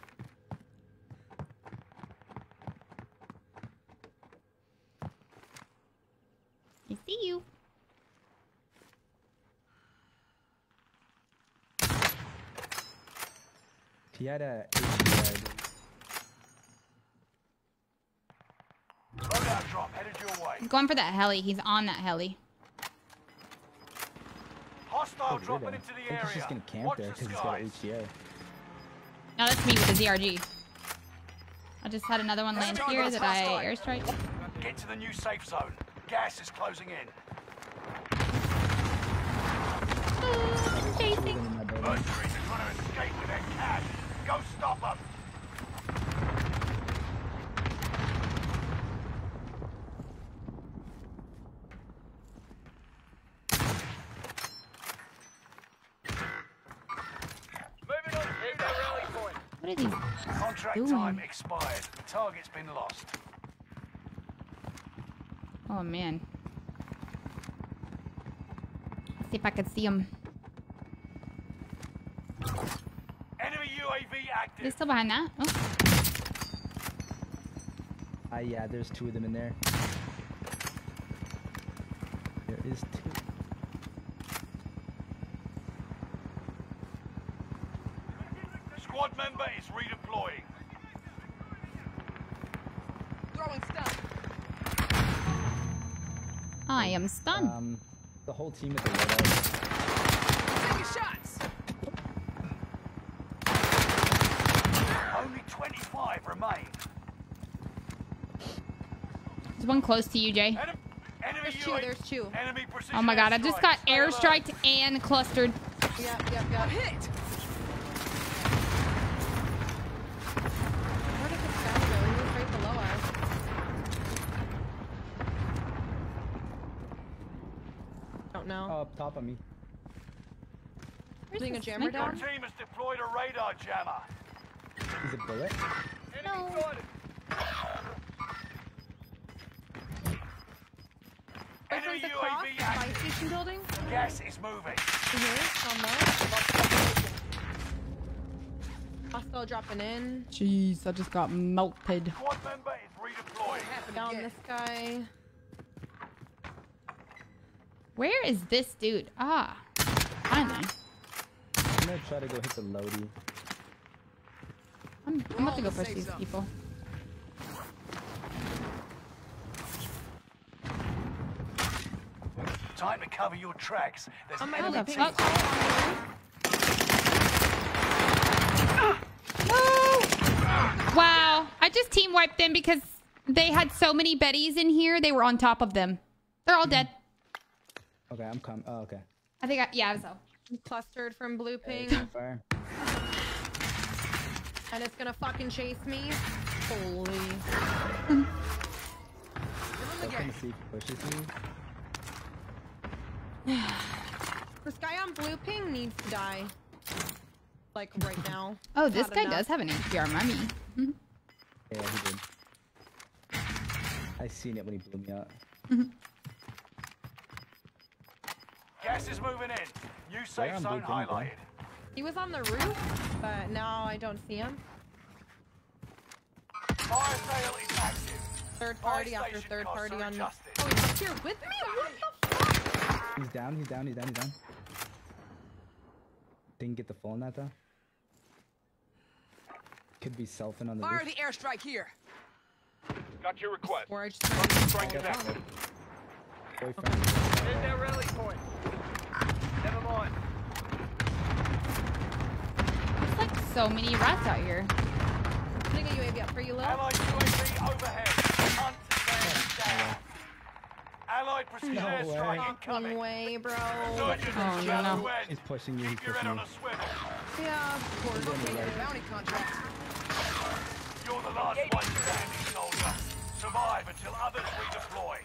I see you. He had a HDR. Drop headed your way. He's going for that heli. He's on that heli. Hostile Oh, dropping weirdo. into I the think area. he's just gonna camp Watch there the because he's got skies. HDR. No, that's me with the ZRG. I just had another one land here that I airstrike. Get to the new safe zone. Gas is closing in. Mm, two of Chasing. them in my. Mercenaries are trying to escape with their cash. Go stop them. Moving on shooter rally point. What are these? Contract Ooh. time expired. Target's been lost. Oh man. See if I can see them. Enemy UAV They active. still behind that? Oh, Ah, yeah, there's two of them in there. There is two. Squad member is redeploying. Throwing stuff. I am stunned. Um, the whole team is a loadout. Taking shots. Only 25 remain. There's one close to you, Jay. Enemy, enemy There's two, UAV there's two. Enemy Oh my god, I just got airstrikes. Airstriked and clustered. Yep, yep, yep. Hit. Where did this guy go? He was right below us. Don't know. Up top of me. Where's Putting a jammer sniper? Your team has deployed a radar jammer. He's a bullet. Enemy spotted. Enemy Reference across UAV the fire active. station building? Yes, is moving. On that. Taco dropping in. Jeez, I just got melted. Squad member is redeploying. Down this guy. Where is this dude? Ah, finally. I'm gonna try to go hit the Lodi. I'm, I'm about to go push these people. Time to cover your tracks. There's On my enemy the ping. fuck? Wow, I just team wiped them because they had so many Bettys in here. They were on top of them. They're all dead. Okay, I'm coming. Oh, okay. I think I, yeah, i was so Clustered from blue ping. Fire. And it's gonna fucking chase me. Holy. Let's come see he pushes me. This guy on blue ping needs to die. Like right now. Oh, this Not guy enough. does have an HDR mummy. Mm-hmm. Yeah, he did. I seen it when he blew me out. Gas is moving in. New Where safe on zone Blue Ping, bro? highlighted. He was on the roof, but now I don't see him. Fire sale is active. Third Fire party after third party on. adjusted. Oh, he's here with me. What the fuck? He's down, he's down, he's down, he's down. Didn't get the full on that though. Could be selfing on the Fire roof. the airstrike here. Got your request. Or I just strike tried is to active. Boyfriend. Hit that rally point. Never mind. There's like so many rats out here. Putting a UAV up for you, Lil. Allied UAV overhead. Hunt down. Allied precision No airstrike way. incoming. Fucking way, bro. Resurgence Oh, no, no. He's pushing you, he's Keep your head pushing on you. a swivel. Yeah, of course. Bounty contract. You're the last one standing, soldier. Survive until others redeploy.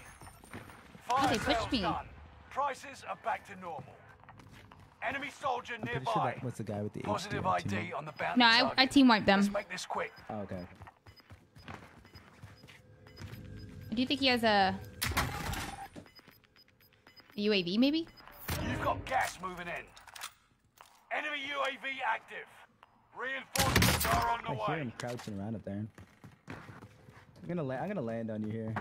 Fire they pushed me. done. Prices are back to normal. Enemy soldier Pretty sure that was the guy with the Positive HDR ID too. on the bounty No, I, target. I team wiped them. Let's make this quick. Oh, okay. okay. Do you think he has a, a UAV maybe? You've got gas moving in. Enemy UAV active. Reinforcements are on the I hear him crouching around up there. I'm gonna la- I'm gonna land on you here.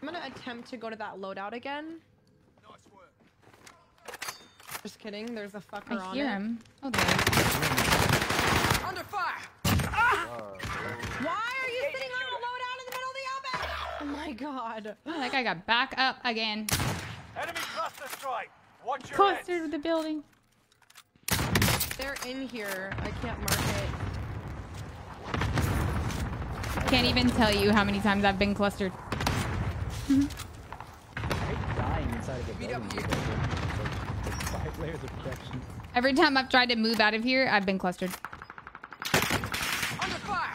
I'm gonna attempt to go to that loadout again. Just kidding. There's a fucker I on hear it. him. Oh, there. he is. Under fire. Why are you sitting on a loadout in the middle of the open? Oh my god. Oh, that guy got back up again. Enemy cluster strike. Watch your Clustered heads. with the building. They're in here. I can't mark it. Can't even tell you how many times I've been clustered. I hate dying inside of a building. Five layers of protection. Every time I've tried to move out of here, I've been clustered. Under fire.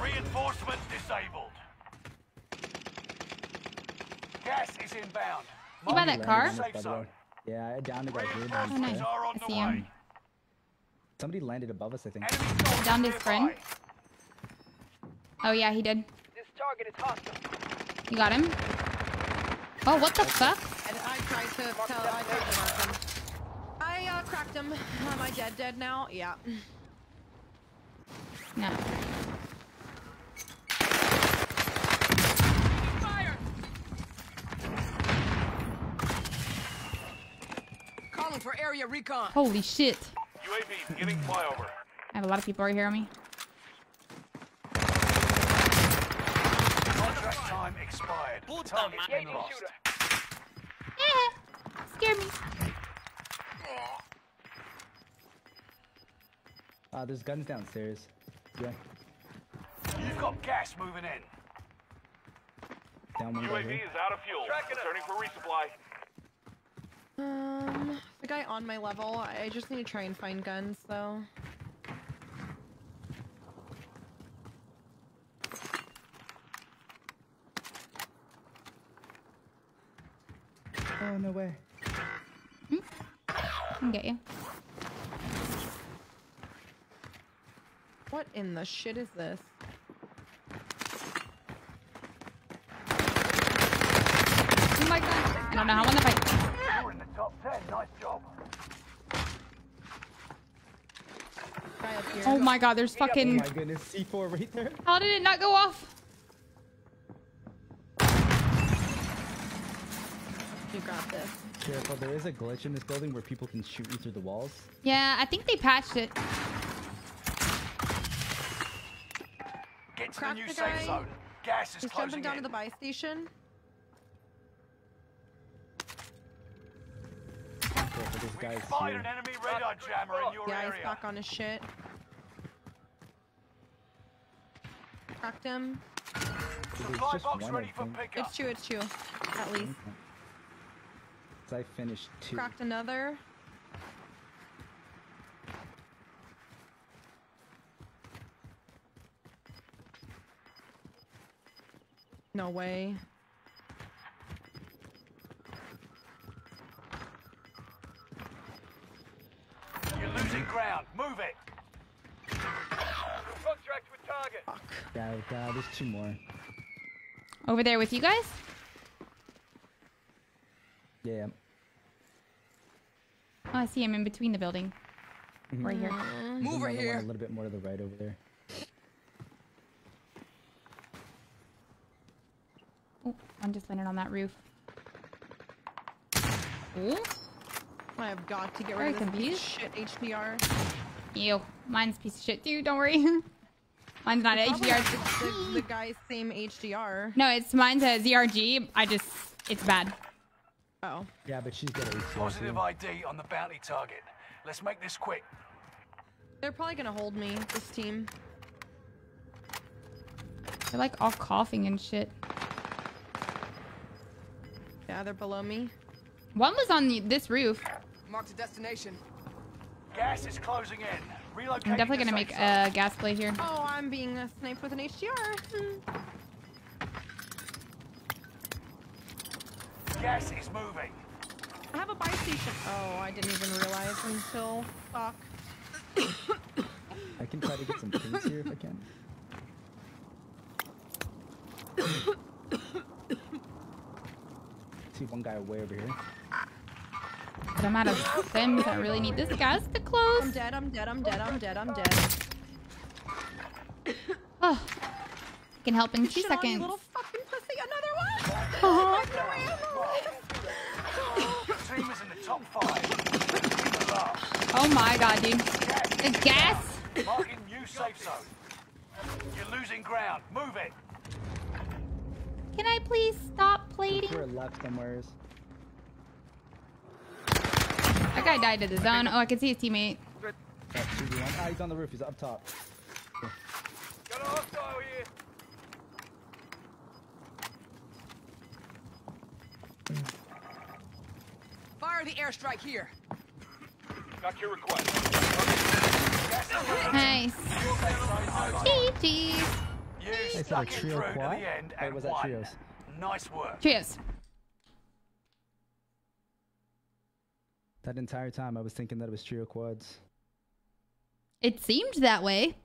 Reinforcements disabled. Gas is inbound. You buy that car? Safe By the way. zone. Yeah, I downed a guy. Oh, nice. Reinforcements are on I see him. Somebody landed above us, I think. Enemy soldiers Downed his friend? Oh yeah, he did. This target is hostile. You got him? Oh, what the fuck? And I tried to tell. I tried to mark him. I uh, cracked him. Am I dead? Dead now? Yeah. No. Fire. Calling for area recon. Holy shit. UAV beginning flyover. I have a lot of people right here on me. Contract time expired. Target's been lost. shooter. Eh, scared me. Uh, there's guns downstairs. Yeah, You've got gas moving in. down one guy UAV here. is out of fuel. Returning for resupply. Um, the guy on my level. I just need to try and find guns though. Oh no way. I can get you. What in the shit is this? Oh my god. I don't know how I won the fight. You're in the top 10. Nice job. Guy up here. Oh my god, there's Oh fucking. my goodness, C4 right there. How did it not go off? You got this. Careful, there is a glitch in this building where people can shoot you through the walls. Yeah, I think they patched it. Get to Crack the new the safe guy. zone. Gas is He's closing jumping down to the buy station. Careful, this We've guy's spotted an enemy radar jammer in your Yeah, he's area. back on his shit. Cracked him. Supply box ready for pickup. It's two, it's two. At least. So I finished two. Cracked another. No way. You're losing ground. Move it. Contract with target. Yeah, yeah, there's two more. Over there with you guys? Yeah. Oh, I see him in between the building. Mm-hmm. Right here. Mm-hmm. Move right here. One a little bit more to the right over there. Oh, one just landed on that roof. Ooh. I have got to get Very rid of this piece confused. of shit HDR. Ew. Mine's a piece of shit too, don't worry. mine's not Probably HDR. the, the, the guy's same HDR. No, it's mine's a ZRG. I just, it's bad. Oh. Yeah, but she's got a Positive. ID on the bounty target. Let's make this quick. They're probably gonna hold me, this team. They're like all coughing and shit. Yeah, they're below me. One was on the, this roof. Marked a destination. Gas is closing in. Relocate. I'm definitely gonna make a gas play here. Oh, I'm being uh, sniped with an HDR. Gas is moving. I have a buy station. Oh, I didn't even realize until fuck. I can try to get some pings here if I can. See one guy way over here. But I'm out of stims. I really need this gas to close. I'm dead, I'm dead, I'm dead, I'm dead, I'm dead. Oh. I can help in two Shit on seconds. little fucking pussy, another one! I have Oh my god, dude. Gas. The gas? Marking new safe zone. You're losing ground. Move it. Can I please stop plating? We're left somewheres. That guy died to the zone. Oh, I can see his teammate. That 2v1. Ah, he's on the roof. He's up top. Got a hostile here. Fire the airstrike here. Got your request. Nice. GG's. You Is a trio through quad? the end Wait, was that trios? Nice work. Cheers. That entire time I was thinking that it was trio quads. It seemed that way.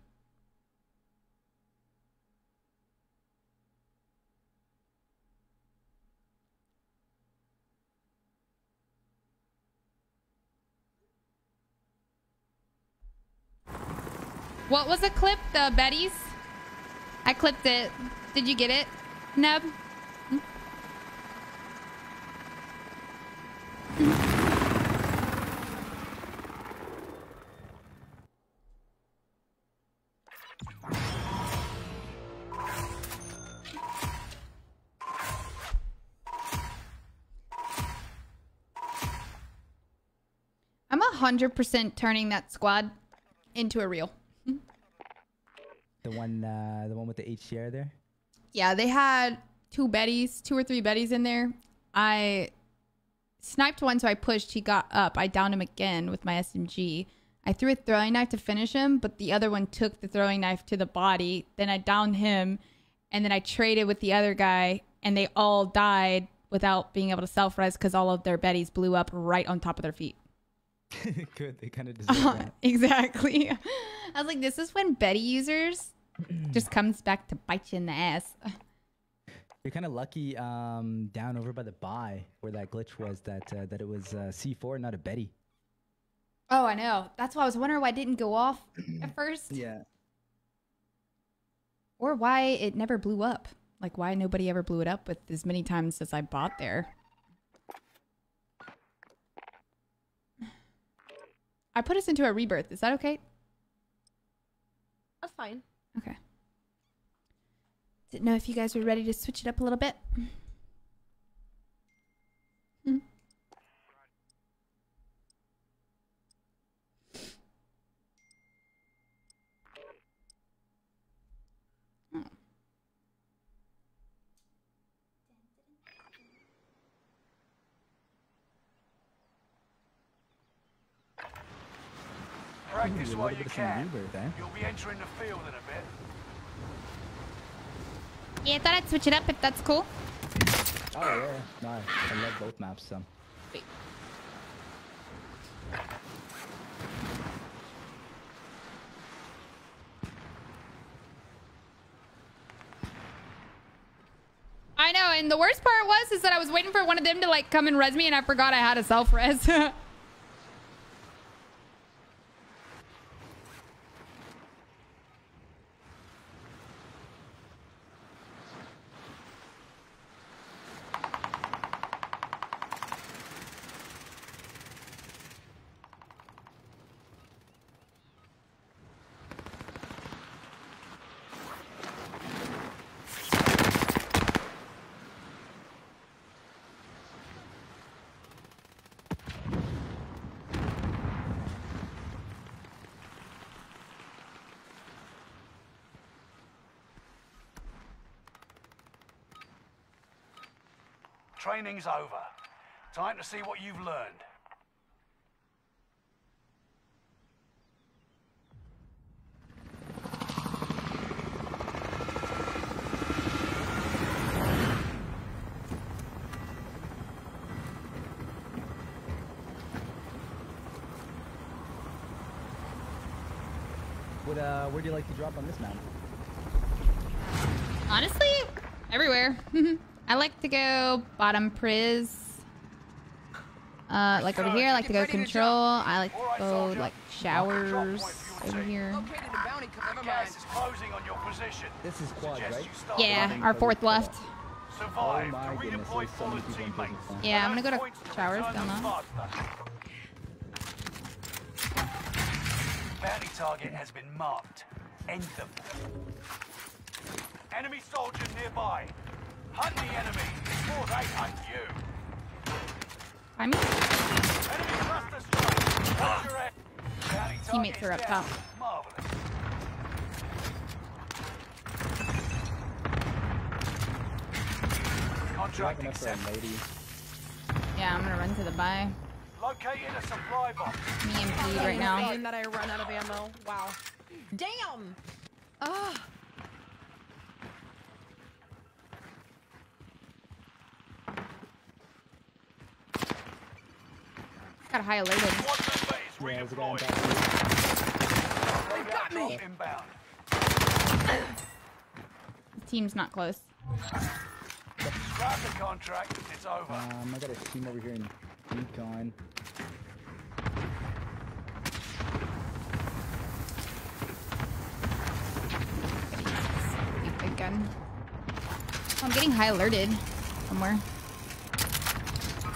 What was the clip? The Betty's? I clipped it. Did you get it, Neb? I'm a hundred percent turning that squad into a real. The one, uh, the one with the HDR there. Yeah, they had two Bettys, two or three Bettys in there. I sniped one, so I pushed. He got up. I downed him again with my SMG. I threw a throwing knife to finish him, but the other one took the throwing knife to the body. Then I downed him, and then I traded with the other guy, and they all died without being able to self res because all of their betties blew up right on top of their feet. Good. They kind of deserve that. exactly. I was like, this is when Betty users just comes back to bite you in the ass. You're kind of lucky um, down over by the buy where that glitch was that uh, that it was uh, C4, not a Betty. Oh, I know. That's why I was wondering why it didn't go off at first. Yeah. Or why it never blew up. Like why nobody ever blew it up with as many times as I bought there. I put us into a rebirth. Is that okay? That's fine. Okay. Didn't know if you guys were ready to switch it up a little bit. A little you bit of some can. rebirth, eh? You'll be entering the field in a bit. Yeah, I thought I'd switch it up if that's cool. Oh yeah. No, I I love both maps. So. I know, and the worst part was is that I was waiting for one of them to like come and res me, and I forgot I had a self Training's over. Time to see what you've learned. What uh, where do you like to drop on this map? Honestly, everywhere. I like to go bottom priz. Uh, like over here, I like to go control. I like to go like showers over here. Located a bounty co- Never mind. Gas is closing on your position. This is quad, right? Yeah, our fourth left. Oh Survive my to redeploy there's so many fallen people in teammates. Yeah, I'm gonna go to showers return down them there. Bounty target has been marked. End them. Enemy soldier nearby. Hunt the enemy before they hunt you. I mean, Enemy cluster strike. Watch your head. Bounty Teammates target are is up down. top. Marvelous. Contract Driving up for a accepted. lady. yeah, I'm gonna run to the buy. Located a supply box. Me and Pete right now. That I run out of ammo. Wow. Damn. Ah. Got high alerted. Yeah, there's a guy on redeployed. top. Got me. The team's not close. Scrap the contract. It's over. Um, I got a team over here in Decon. Big, big gun. Oh, I'm getting high alerted somewhere.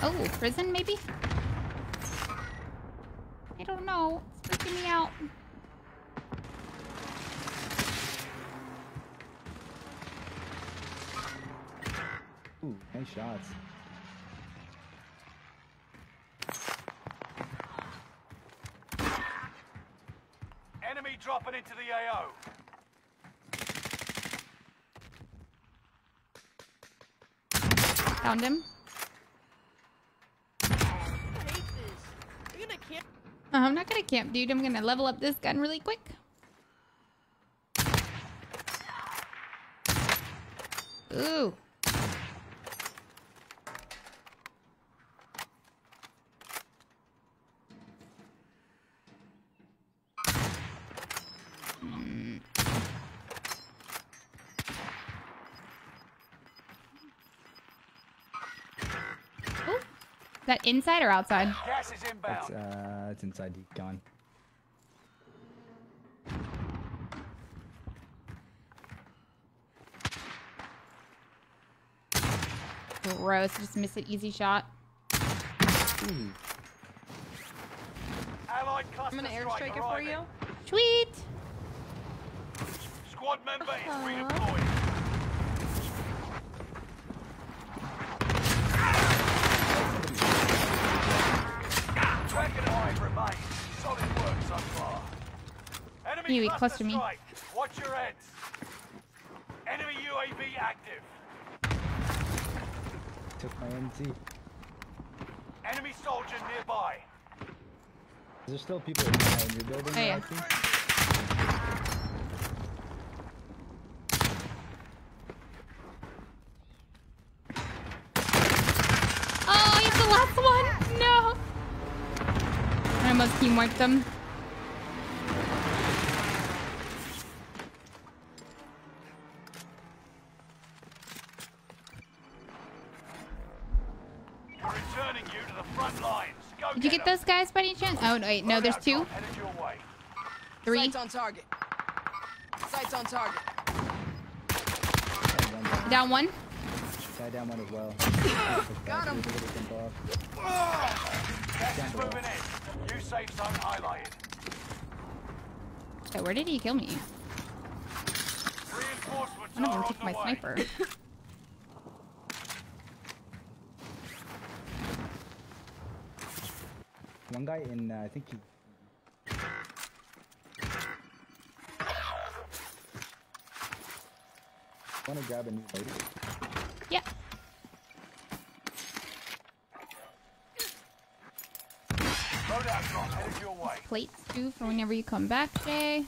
Oh, prison maybe? I don't know. It's freaking me out. Ooh, nice shots. Enemy dropping into the AO. Found him. You're gonna camp. Uh, I'm not gonna camp, dude. I'm gonna level up this gun really quick. Ooh. That inside or outside? Gas is inbound. That's uh, it's inside decon. Gross. Just miss an easy shot. Allied I'm gonna strike airstrike it for you. Sweet. Squad member is Uh-huh. redeployed. Track remain. Solid work so far. Enemy You, he cluster clustered me. strike. Watch your heads. Enemy UAV active. Took my NT. Enemy soldier nearby. Is there still people in, your building? Oh, yeah. that I see? Oh, he's the last one. No. I almost team wiped them. Returning you to the front lines. Go Did you get them. those guys by any chance? Oh, wait. No, there's two. drop Headed your way. Three. Sights on target. Sights on target. Down. Down one. Guy down one as well. Got him. Gas is moving in. New safe zone highlighted. Okay, where did he kill me? Reinforcements One of are them took my way. sniper. One guy in, uh, I think he. Want to grab a new lady? Yeah. Loadout drop headed your way. Plates too for whenever you come back, Jay.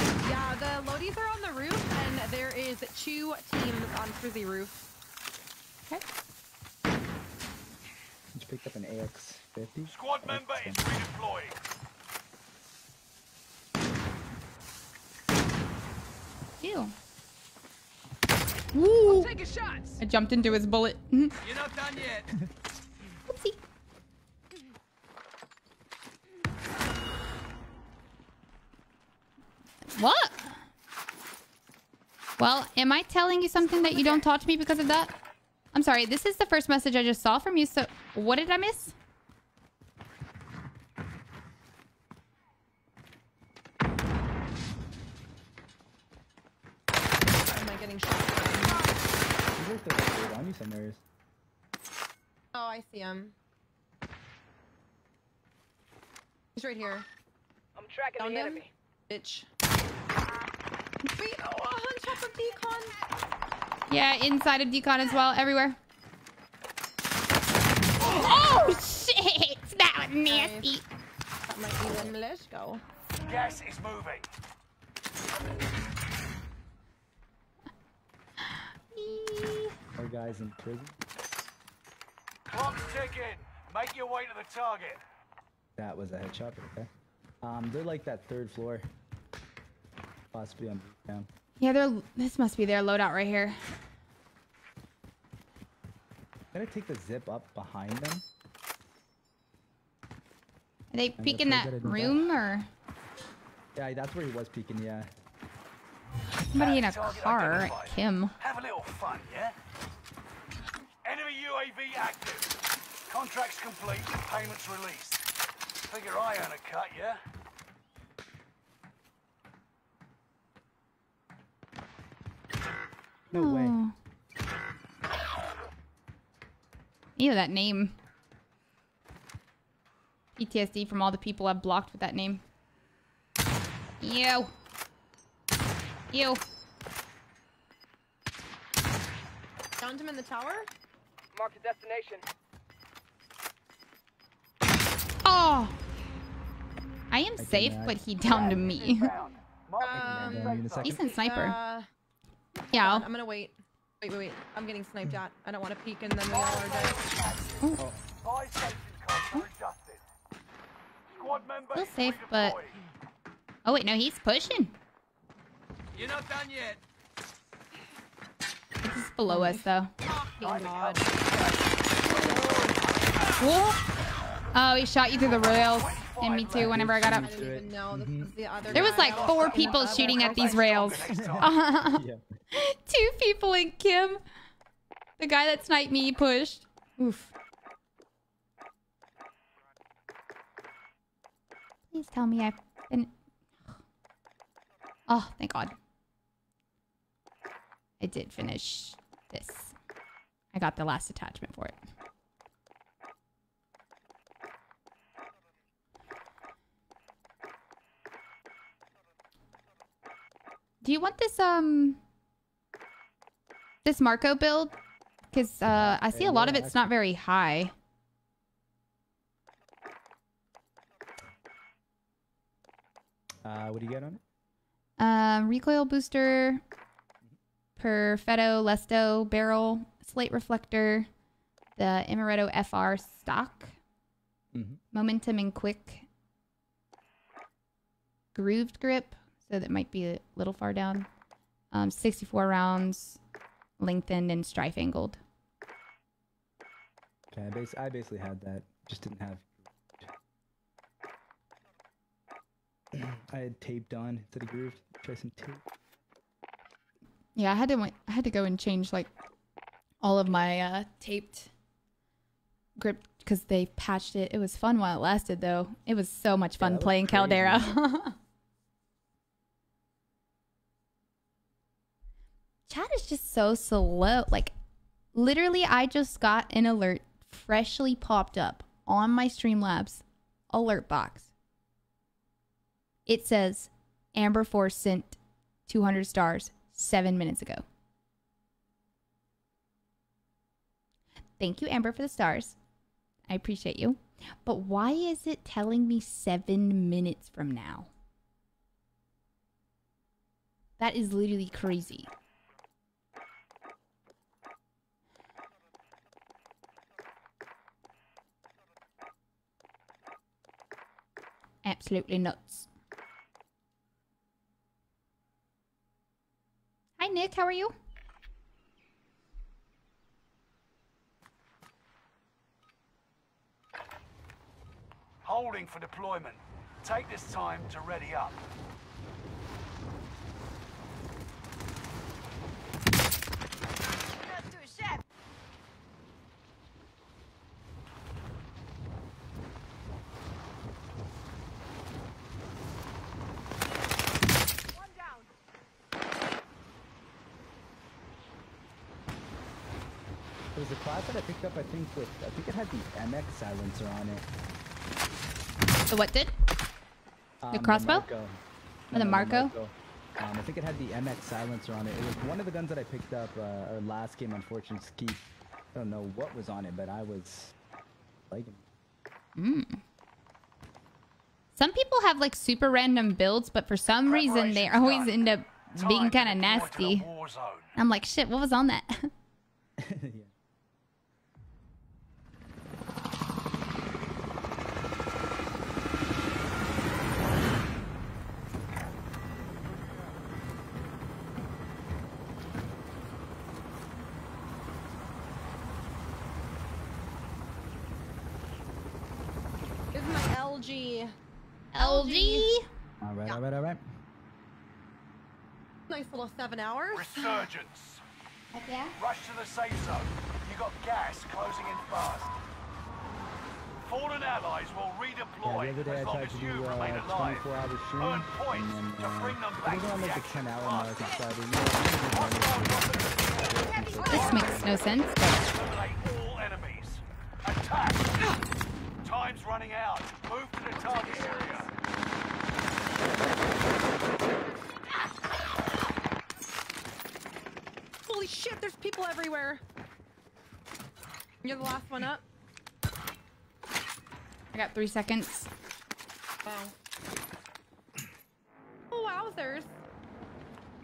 Yeah, the Lodies are on the roof, and there is two teams on Frizzy roof. Okay. Just picked up an AX-50. Squad member is redeploying. Ew. Woo! Taking shots. I jumped into his bullet. You're not done yet. What? Well, am I telling you something that you don't talk to me because of that? I'm sorry, this is the first message I just saw from you, so what did I miss? Am I getting shot? He's like the third on you somewhere. Oh, I see him. He's right here. I'm tracking Found the him? enemy. Bitch. Wait, oh, a hunch up of decon. Yeah, inside of decon as well, everywhere. Oh shit! That was nasty. That might be them. Let's go. Gas is moving. More guys in prison. Clock's ticking. Make your way to the target. That was a headshot, but okay. Um, they're like that third floor. Possibly on down. Yeah, they're. This must be their loadout right here. Gonna take the zip up behind them. Are they gonna peeking that good at that. room or Yeah, that's where he was peeking. Yeah. somebody in a car? Kim. Have a little fun, yeah? Enemy UAV active. Contracts complete. Payments released. Figure I earn a cut, yeah? No way. Oh. Ew, that name. PTSD from all the people I've blocked with that name. Ew. Ew. Found him in the tower. Mark the destination. Oh. I am can safe, not. but he downed me. Round. Mark Um, the Yeah, in a. Decent sniper. Uh, Yeah. on, I'll- I'm gonna wait. Wait, wait, wait. I'm getting sniped at. I don't want to peek and then we all are dead. Buy station costs are adjusted. Squad member Still safe, but- Oh wait, no, he's pushing. You're not done yet. He's below us though. Oh, Thank God. Oh, he shot you through the rails. And me too, whenever I got up. I didn't even know this was mm-hmm. the other There was like four people shooting at these oh rails. Two people and Kim. The guy that sniped me pushed. Oof. Please tell me I've been. Oh, thank God. I did finish this. I got the last attachment for it. Do you want this um this Marco build? Because uh, I see a lot of it's not very high. Uh, what do you get on it? Um, recoil booster, Perfetto Lesto barrel, slate reflector, the Amaretto FR stock, Mm-hmm. momentum and quick, grooved grip, so that might be a little far down. Um, 64 rounds, lengthened and strife angled. Okay, I, bas- I basically had that. Just didn't have. I had taped on instead of grooved. Try some tape. Yeah, I had to went, I had to go and change like all of my uh, taped grip because they patched it. It was fun while it lasted, though. It was so much fun was playing. Caldera. Chat is just so slow. Like, literally, I just got an alert freshly popped up on my Streamlabs alert box. It says Amber Force sent 200 stars seven minutes ago. Thank you, Amber, for the stars. I appreciate you. But why is it telling me seven minutes from now? That is literally crazy. Absolutely nuts. Hi, Nick. How are you? Holding for deployment. Take this time to ready up. There was a class that I picked up, I think, with, I think it had the MX silencer on it. The what did? Um, crossbow? Marco. Oh, the Marco? Um, I think it had the MX silencer on it. It was one of the guns that I picked up, uh, our last game, unfortunately, Skeet. I don't know what was on it, but I was liking it. Some people have like super random builds, but for some reason they always Preparation's end up being kind of deploy to the nasty. I'm like, shit, what was on that? yeah. This is my LG. LG. All right, Yeah. all right, all right. Nice little seven hours. Resurgence. Yeah. Rush to the safe zone. You got gas closing in fast. Fallen allies will Yeah, redeploy the other day I as long tried as to you do uh, remain 24 alive. hour stream, Earn points and then to uh, bring them back was to around the like the action 10 hour mark. I faster. decided, you know, I'm gonna do This makes no sense. Eliminate all enemies. Attack! Time's running out. Move to the target area. Holy shit, there's people everywhere. You're the last one up. I got three seconds. Wow. Oh, wowzers.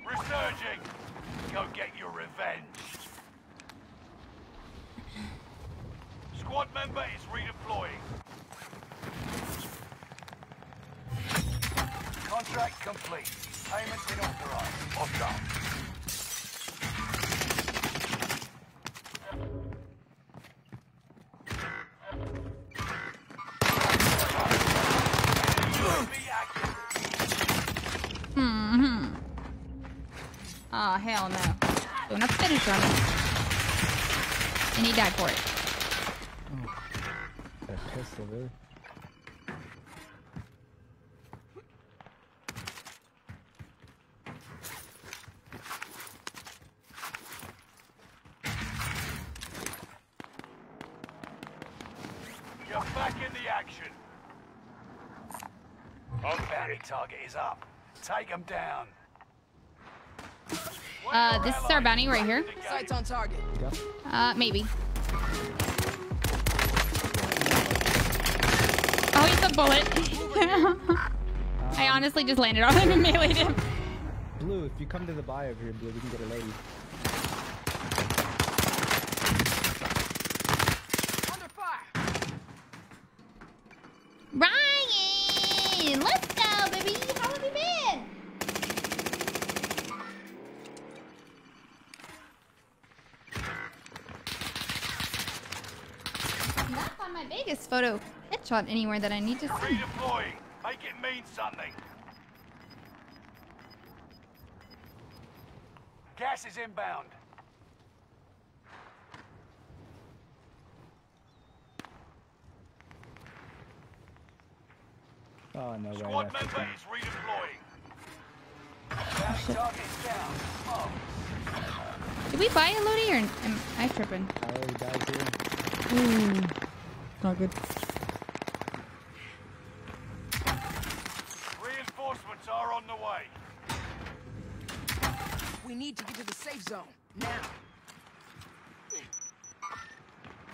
Resurging. Go get your revenge. Squad member is redeploying. Contract complete. Payments been authorized. Hostile. Oh, hell no. Doing a finish on him. And he died for it. Oh. That pistol, dude. Bounty is up. Take them down. Uh, this is our allies bounty right here. in the game. Sights on target. Uh, maybe. Oh, he's a bullet. I honestly just landed on him and meleeed him. Blue, if you come to the buy over here, Blue, we can get a lady. Under fire. Ryan! Let's go, baby! How have you been? Not on photo headshot anywhere that I need to see. Redeploying. Make it mean something. Gas is inbound. Oh, no way. Squad that's member is redeploying. Bounty down. Oh, Did we buy a Lodi or am I tripping? I already died here. Hmm. Not good. reinforcements are on the way. We need to get to the safe zone. Now.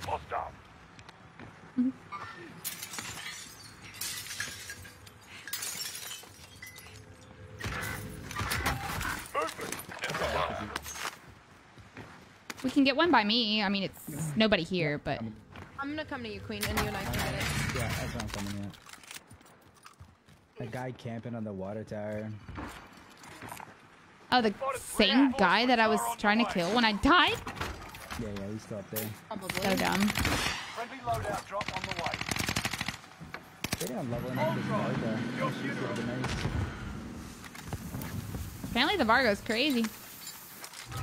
Hostile. We can get one by me. I mean, it's nobody here, but I'm gonna come to you, Queen, and you and I can get it. Yeah, that's not coming yet. A guy camping on the water tower. oh, the same guy that I was trying to kill when I died. Yeah, yeah, he's still up there. Probably. So dumb. Friendly loadout drop on the way. They didn't leveling up this Vargo. That shit would've been nice. Apparently the Vargo's crazy.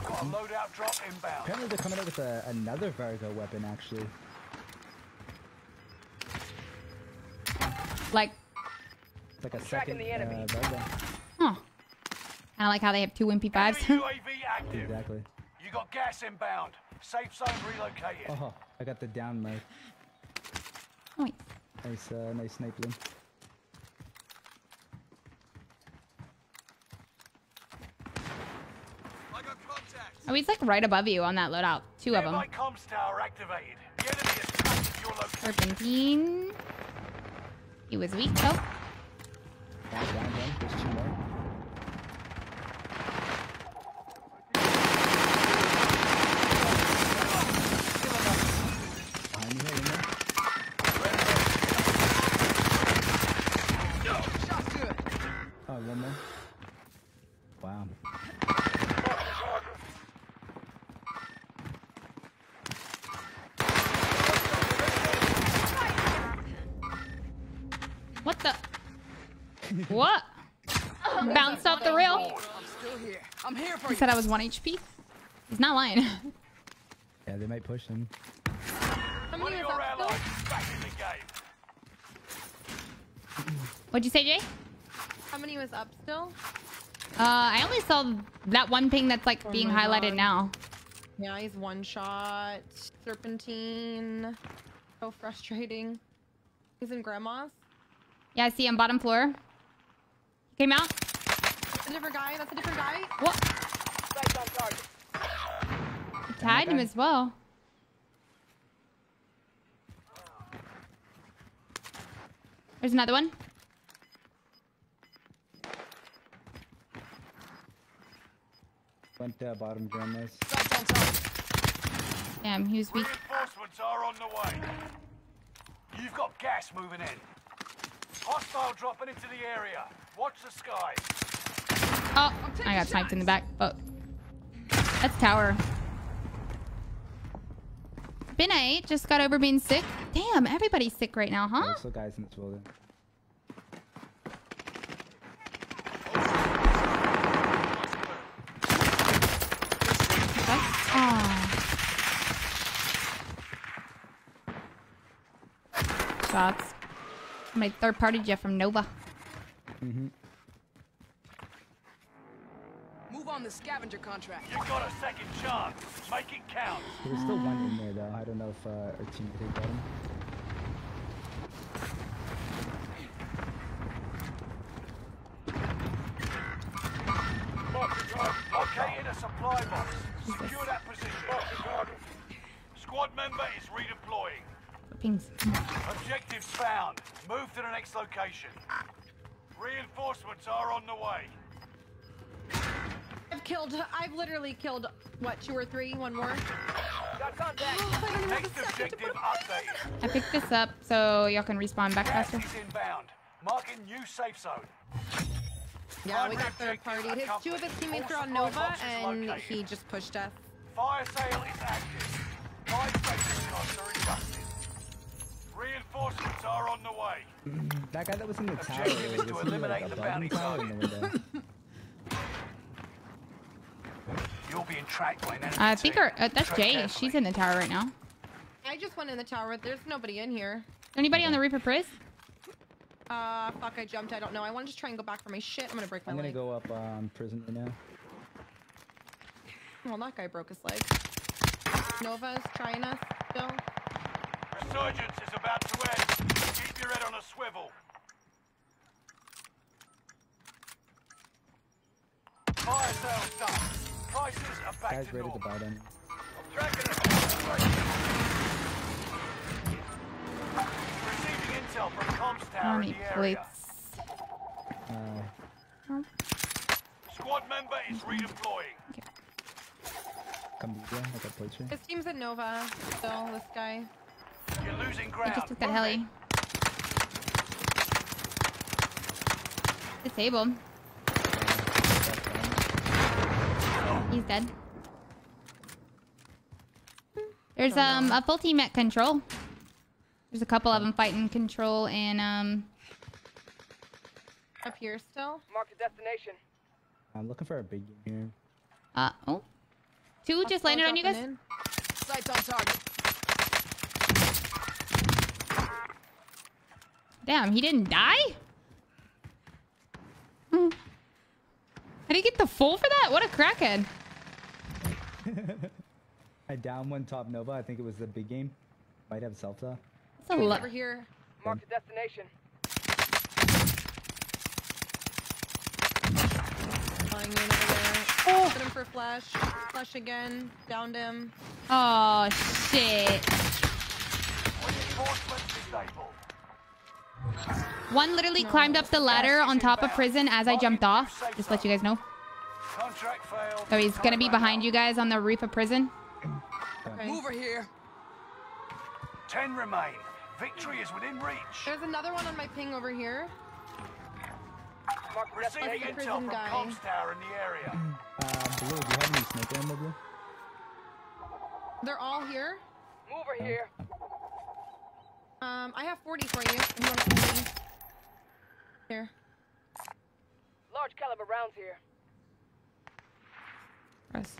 Got a loadout drop inbound. Apparently they're coming out with a, another Vargo weapon, actually. Like, It's like a Tracking second the enemy. uh, Vargo. huh. Kind of like how they have two Enemy MP5s. UAV active. Exactly. You got gas inbound. Safe zone relocated. Oh, I got the down mark. Wait. Nice, uh, nice sniping. Oh, he's like right above you on that loadout. Two of them. Nearby comms tower activated. The enemy has captured your location. Serpentine. He was weak though. Down, down, down. There's two more. Behind you, in there. Shot's good. Oh, one more. Wow. What the? what? Bounced off the rail. I'm still here. I'm here for He said I was 1 HP. He's not lying. Yeah, they might push him. One of your allies is back in the game. What'd you say, Jay? How many was up still. Uh, I only saw that one thing that's like Oh being highlighted God. now. Yeah, he's one shot. Serpentine. So frustrating. He's in grandma's. Yeah, I see him bottom floor. Came out. That's a different guy. That's a different guy. What? Sights on target. Tied him as well. There's another one. Went uh, bottom journalist. Sights. Damn, he was weak. Reinforcements are on the way. You've got gas moving in. Hostile dropping into the area. Watch the sky. Oh, I got sniped in the back. Oh, that's tower. Been eight. Just got over being sick. Damn, everybody's sick right now, huh? Also guys in this building. Uh, shots. My third party Jeff from Nova. Mm -hmm. On the scavenger contract. You got a second chance. Make it count. There's still one in there though. I don't know if uh, our team could got him. Located a supply box. Secure that position. Squad member is redeploying. Pings. Objectives found. Move to the next location. Reinforcements are on the way. I've killed. I've literally killed what two or three. One more. I don't even have Next a second to objective put updated. I picked this up so y'all can respawn back Gas faster. inbound. Marking new safe zone. Yeah, we got third party. objective His two of his accomplished. teammates are on Nova, and located. he just pushed us. Fire sale is active. Buy station costs are adjusted. Reinforcements are on the way. That guy that was in the tower. Objective is to he, like, eliminate the bounty the tower or in the window? You're being tracked by an enemy I think team. our, uh, that's Tread Jay. carefully. She's in the tower right now. I just went in the tower. There's nobody in here. anybody on the Reaper Priz? Uh, fuck, I jumped. I don't know. I want to just try and go back for my shit. I'm gonna break my leg. I'm gonna leg. go up um, prison right now. Well, that guy broke his leg. Nova's trying us still. Resurgence is about to end. Keep your head on a swivel. Fire sales done. Prices are back Guy's to ready to buy them. Tracking it. Receiving intel from comms I tower in need the area. plates. Uh, Squad member is redeploying. come be here. I got plates here. His team's in Nova so This guy. You're losing I just took that heli. it. Disabled. He's dead. There's um a full team at control. There's a couple of them fighting control and um Up here still. Mark the destination. I'm looking for a big game here. uh oh. Two just landed on you guys. In. Sights on target. Damn, he didn't die? Hmm. How did he get the full for that? What a crackhead. I down one top Nova. I think it was the big game. Might have self though. That's a He's lot. over here. Mark the destination. Flying in over there. Oh. Put him for flash. Flash again. Downed him. Oh shit. One literally climbed up the ladder on top of prison as I jumped off. Just to let you guys know. Contract failed. So he's gonna be behind you guys on the roof of prison. Okay. Mover here. Ten remain. Victory is within reach. There's another one on my ping over here. Receiving Like the destination. intel from guy. comms tower in the area. Uh, Blue, do you have any sniper ammo, Blue? They're all here. Mover here. Um, I have 40 for you. You want to see me. Here. Large caliber rounds here. Gross.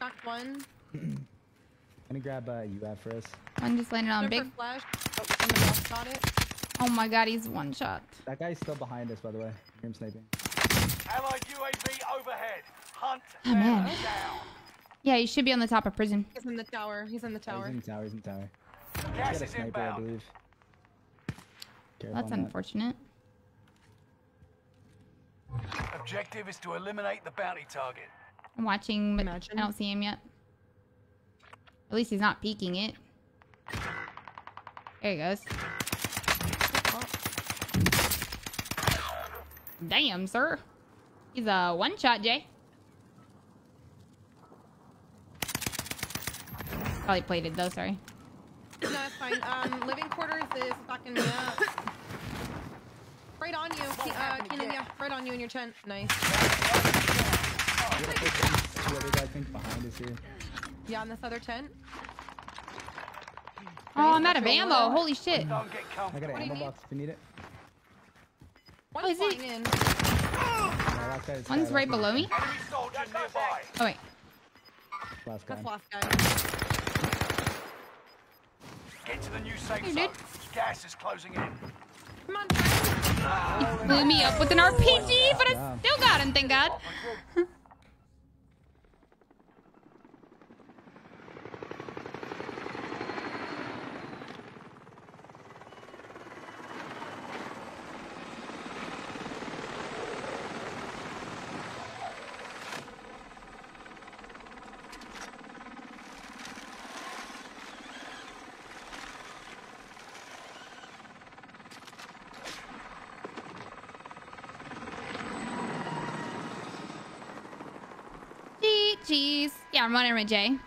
Knocked one. Gonna grab uh, UAV for us. One just landed on Put him big. flash. Oh, somebody else got it. Oh my god, he's one shot. That guy's still behind us, by the way. I hear him sniping. Allied UAV overhead. Hunt Oh, man. down. Yeah, he should be on the top of prison. He's in the tower. He's in the Oh, tower. he's in the tower. He's in the tower. Gas Got a is sniper, I believe. Careful That's on that. unfortunate. Objective is to eliminate the bounty target. I'm watching, but Imagine. I don't see him yet. At least he's not peeking it. There he goes. Damn, sir. He's a one shot, Jay. Probably plated though, sorry. No, it's fine. Um, living quarters is fucking me up. Right on you, Ke- uh, Keenan. Yeah, right on you in your tent. Nice. We gotta put these two other guys, I think, behind us here. Yeah, in this other tent. Oh, I'm out of ammo. Holy shit. I got an do you ammo need? box if you need it. One's Oh, is it- in. No, that guy's- One's right below me. Enemy soldier nearby. Oh, wait. Last guy. That's last guy. Get to the new safe Hey, zone. dude. Gas is closing in. Come on, friend. Blew me up with an RPG, but I Yeah. still got him, thank God. Gee, Jeez. Yeah, I'm running with Jay.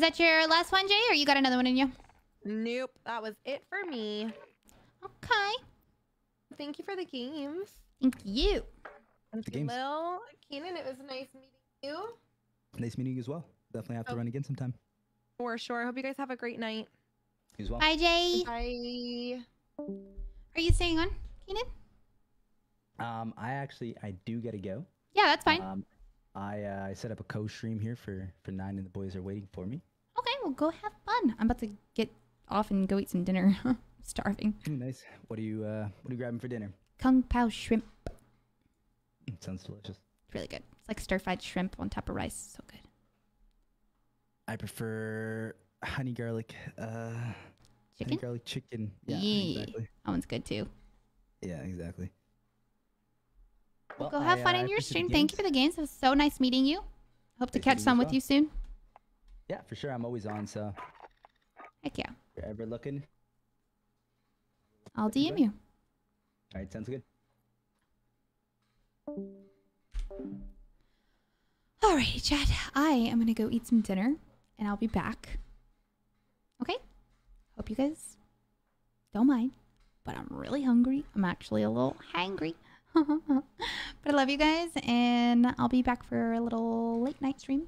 Was that your last one, Jay, or you got another one in you? Nope, that was it for me. Okay. Thank you for the games. Thank you. And The games. Lil, Keenan, it was nice meeting you. Nice meeting you as well. Definitely have to Oh. run again sometime. For sure. I hope you guys have a great night. You as well. Bye, Jay. Bye. Are you staying on, Keenan? Um, I actually I do gotta go. Yeah, that's fine. Um, I uh, I set up a co-stream here for for nine, and the boys are waiting for me. Well, go have fun. I'm about to get off and go eat some dinner. Starving. Nice. What are you uh What are you grabbing for dinner? Kung Pao shrimp. Mm, sounds delicious. It's really good. It's like stir fried shrimp on top of rice. So good. I prefer honey garlic. Uh, honey Chicken? garlic chicken. Yeah, Yeah. exactly. That one's good too. Yeah, exactly. Well, go have I, fun uh, in your stream. Thank you for the games. It was so nice meeting you. Hope to catch some with well. you soon. Yeah, for sure. I'm always on. So Heck yeah. if you're ever looking, I'll DM you. all right, sounds good. Alrighty, Chad. I am gonna go eat some dinner and I'll be back. Okay? Hope you guys don't mind, but I'm really hungry. I'm actually a little hangry. but I love you guys and I'll be back for a little late night stream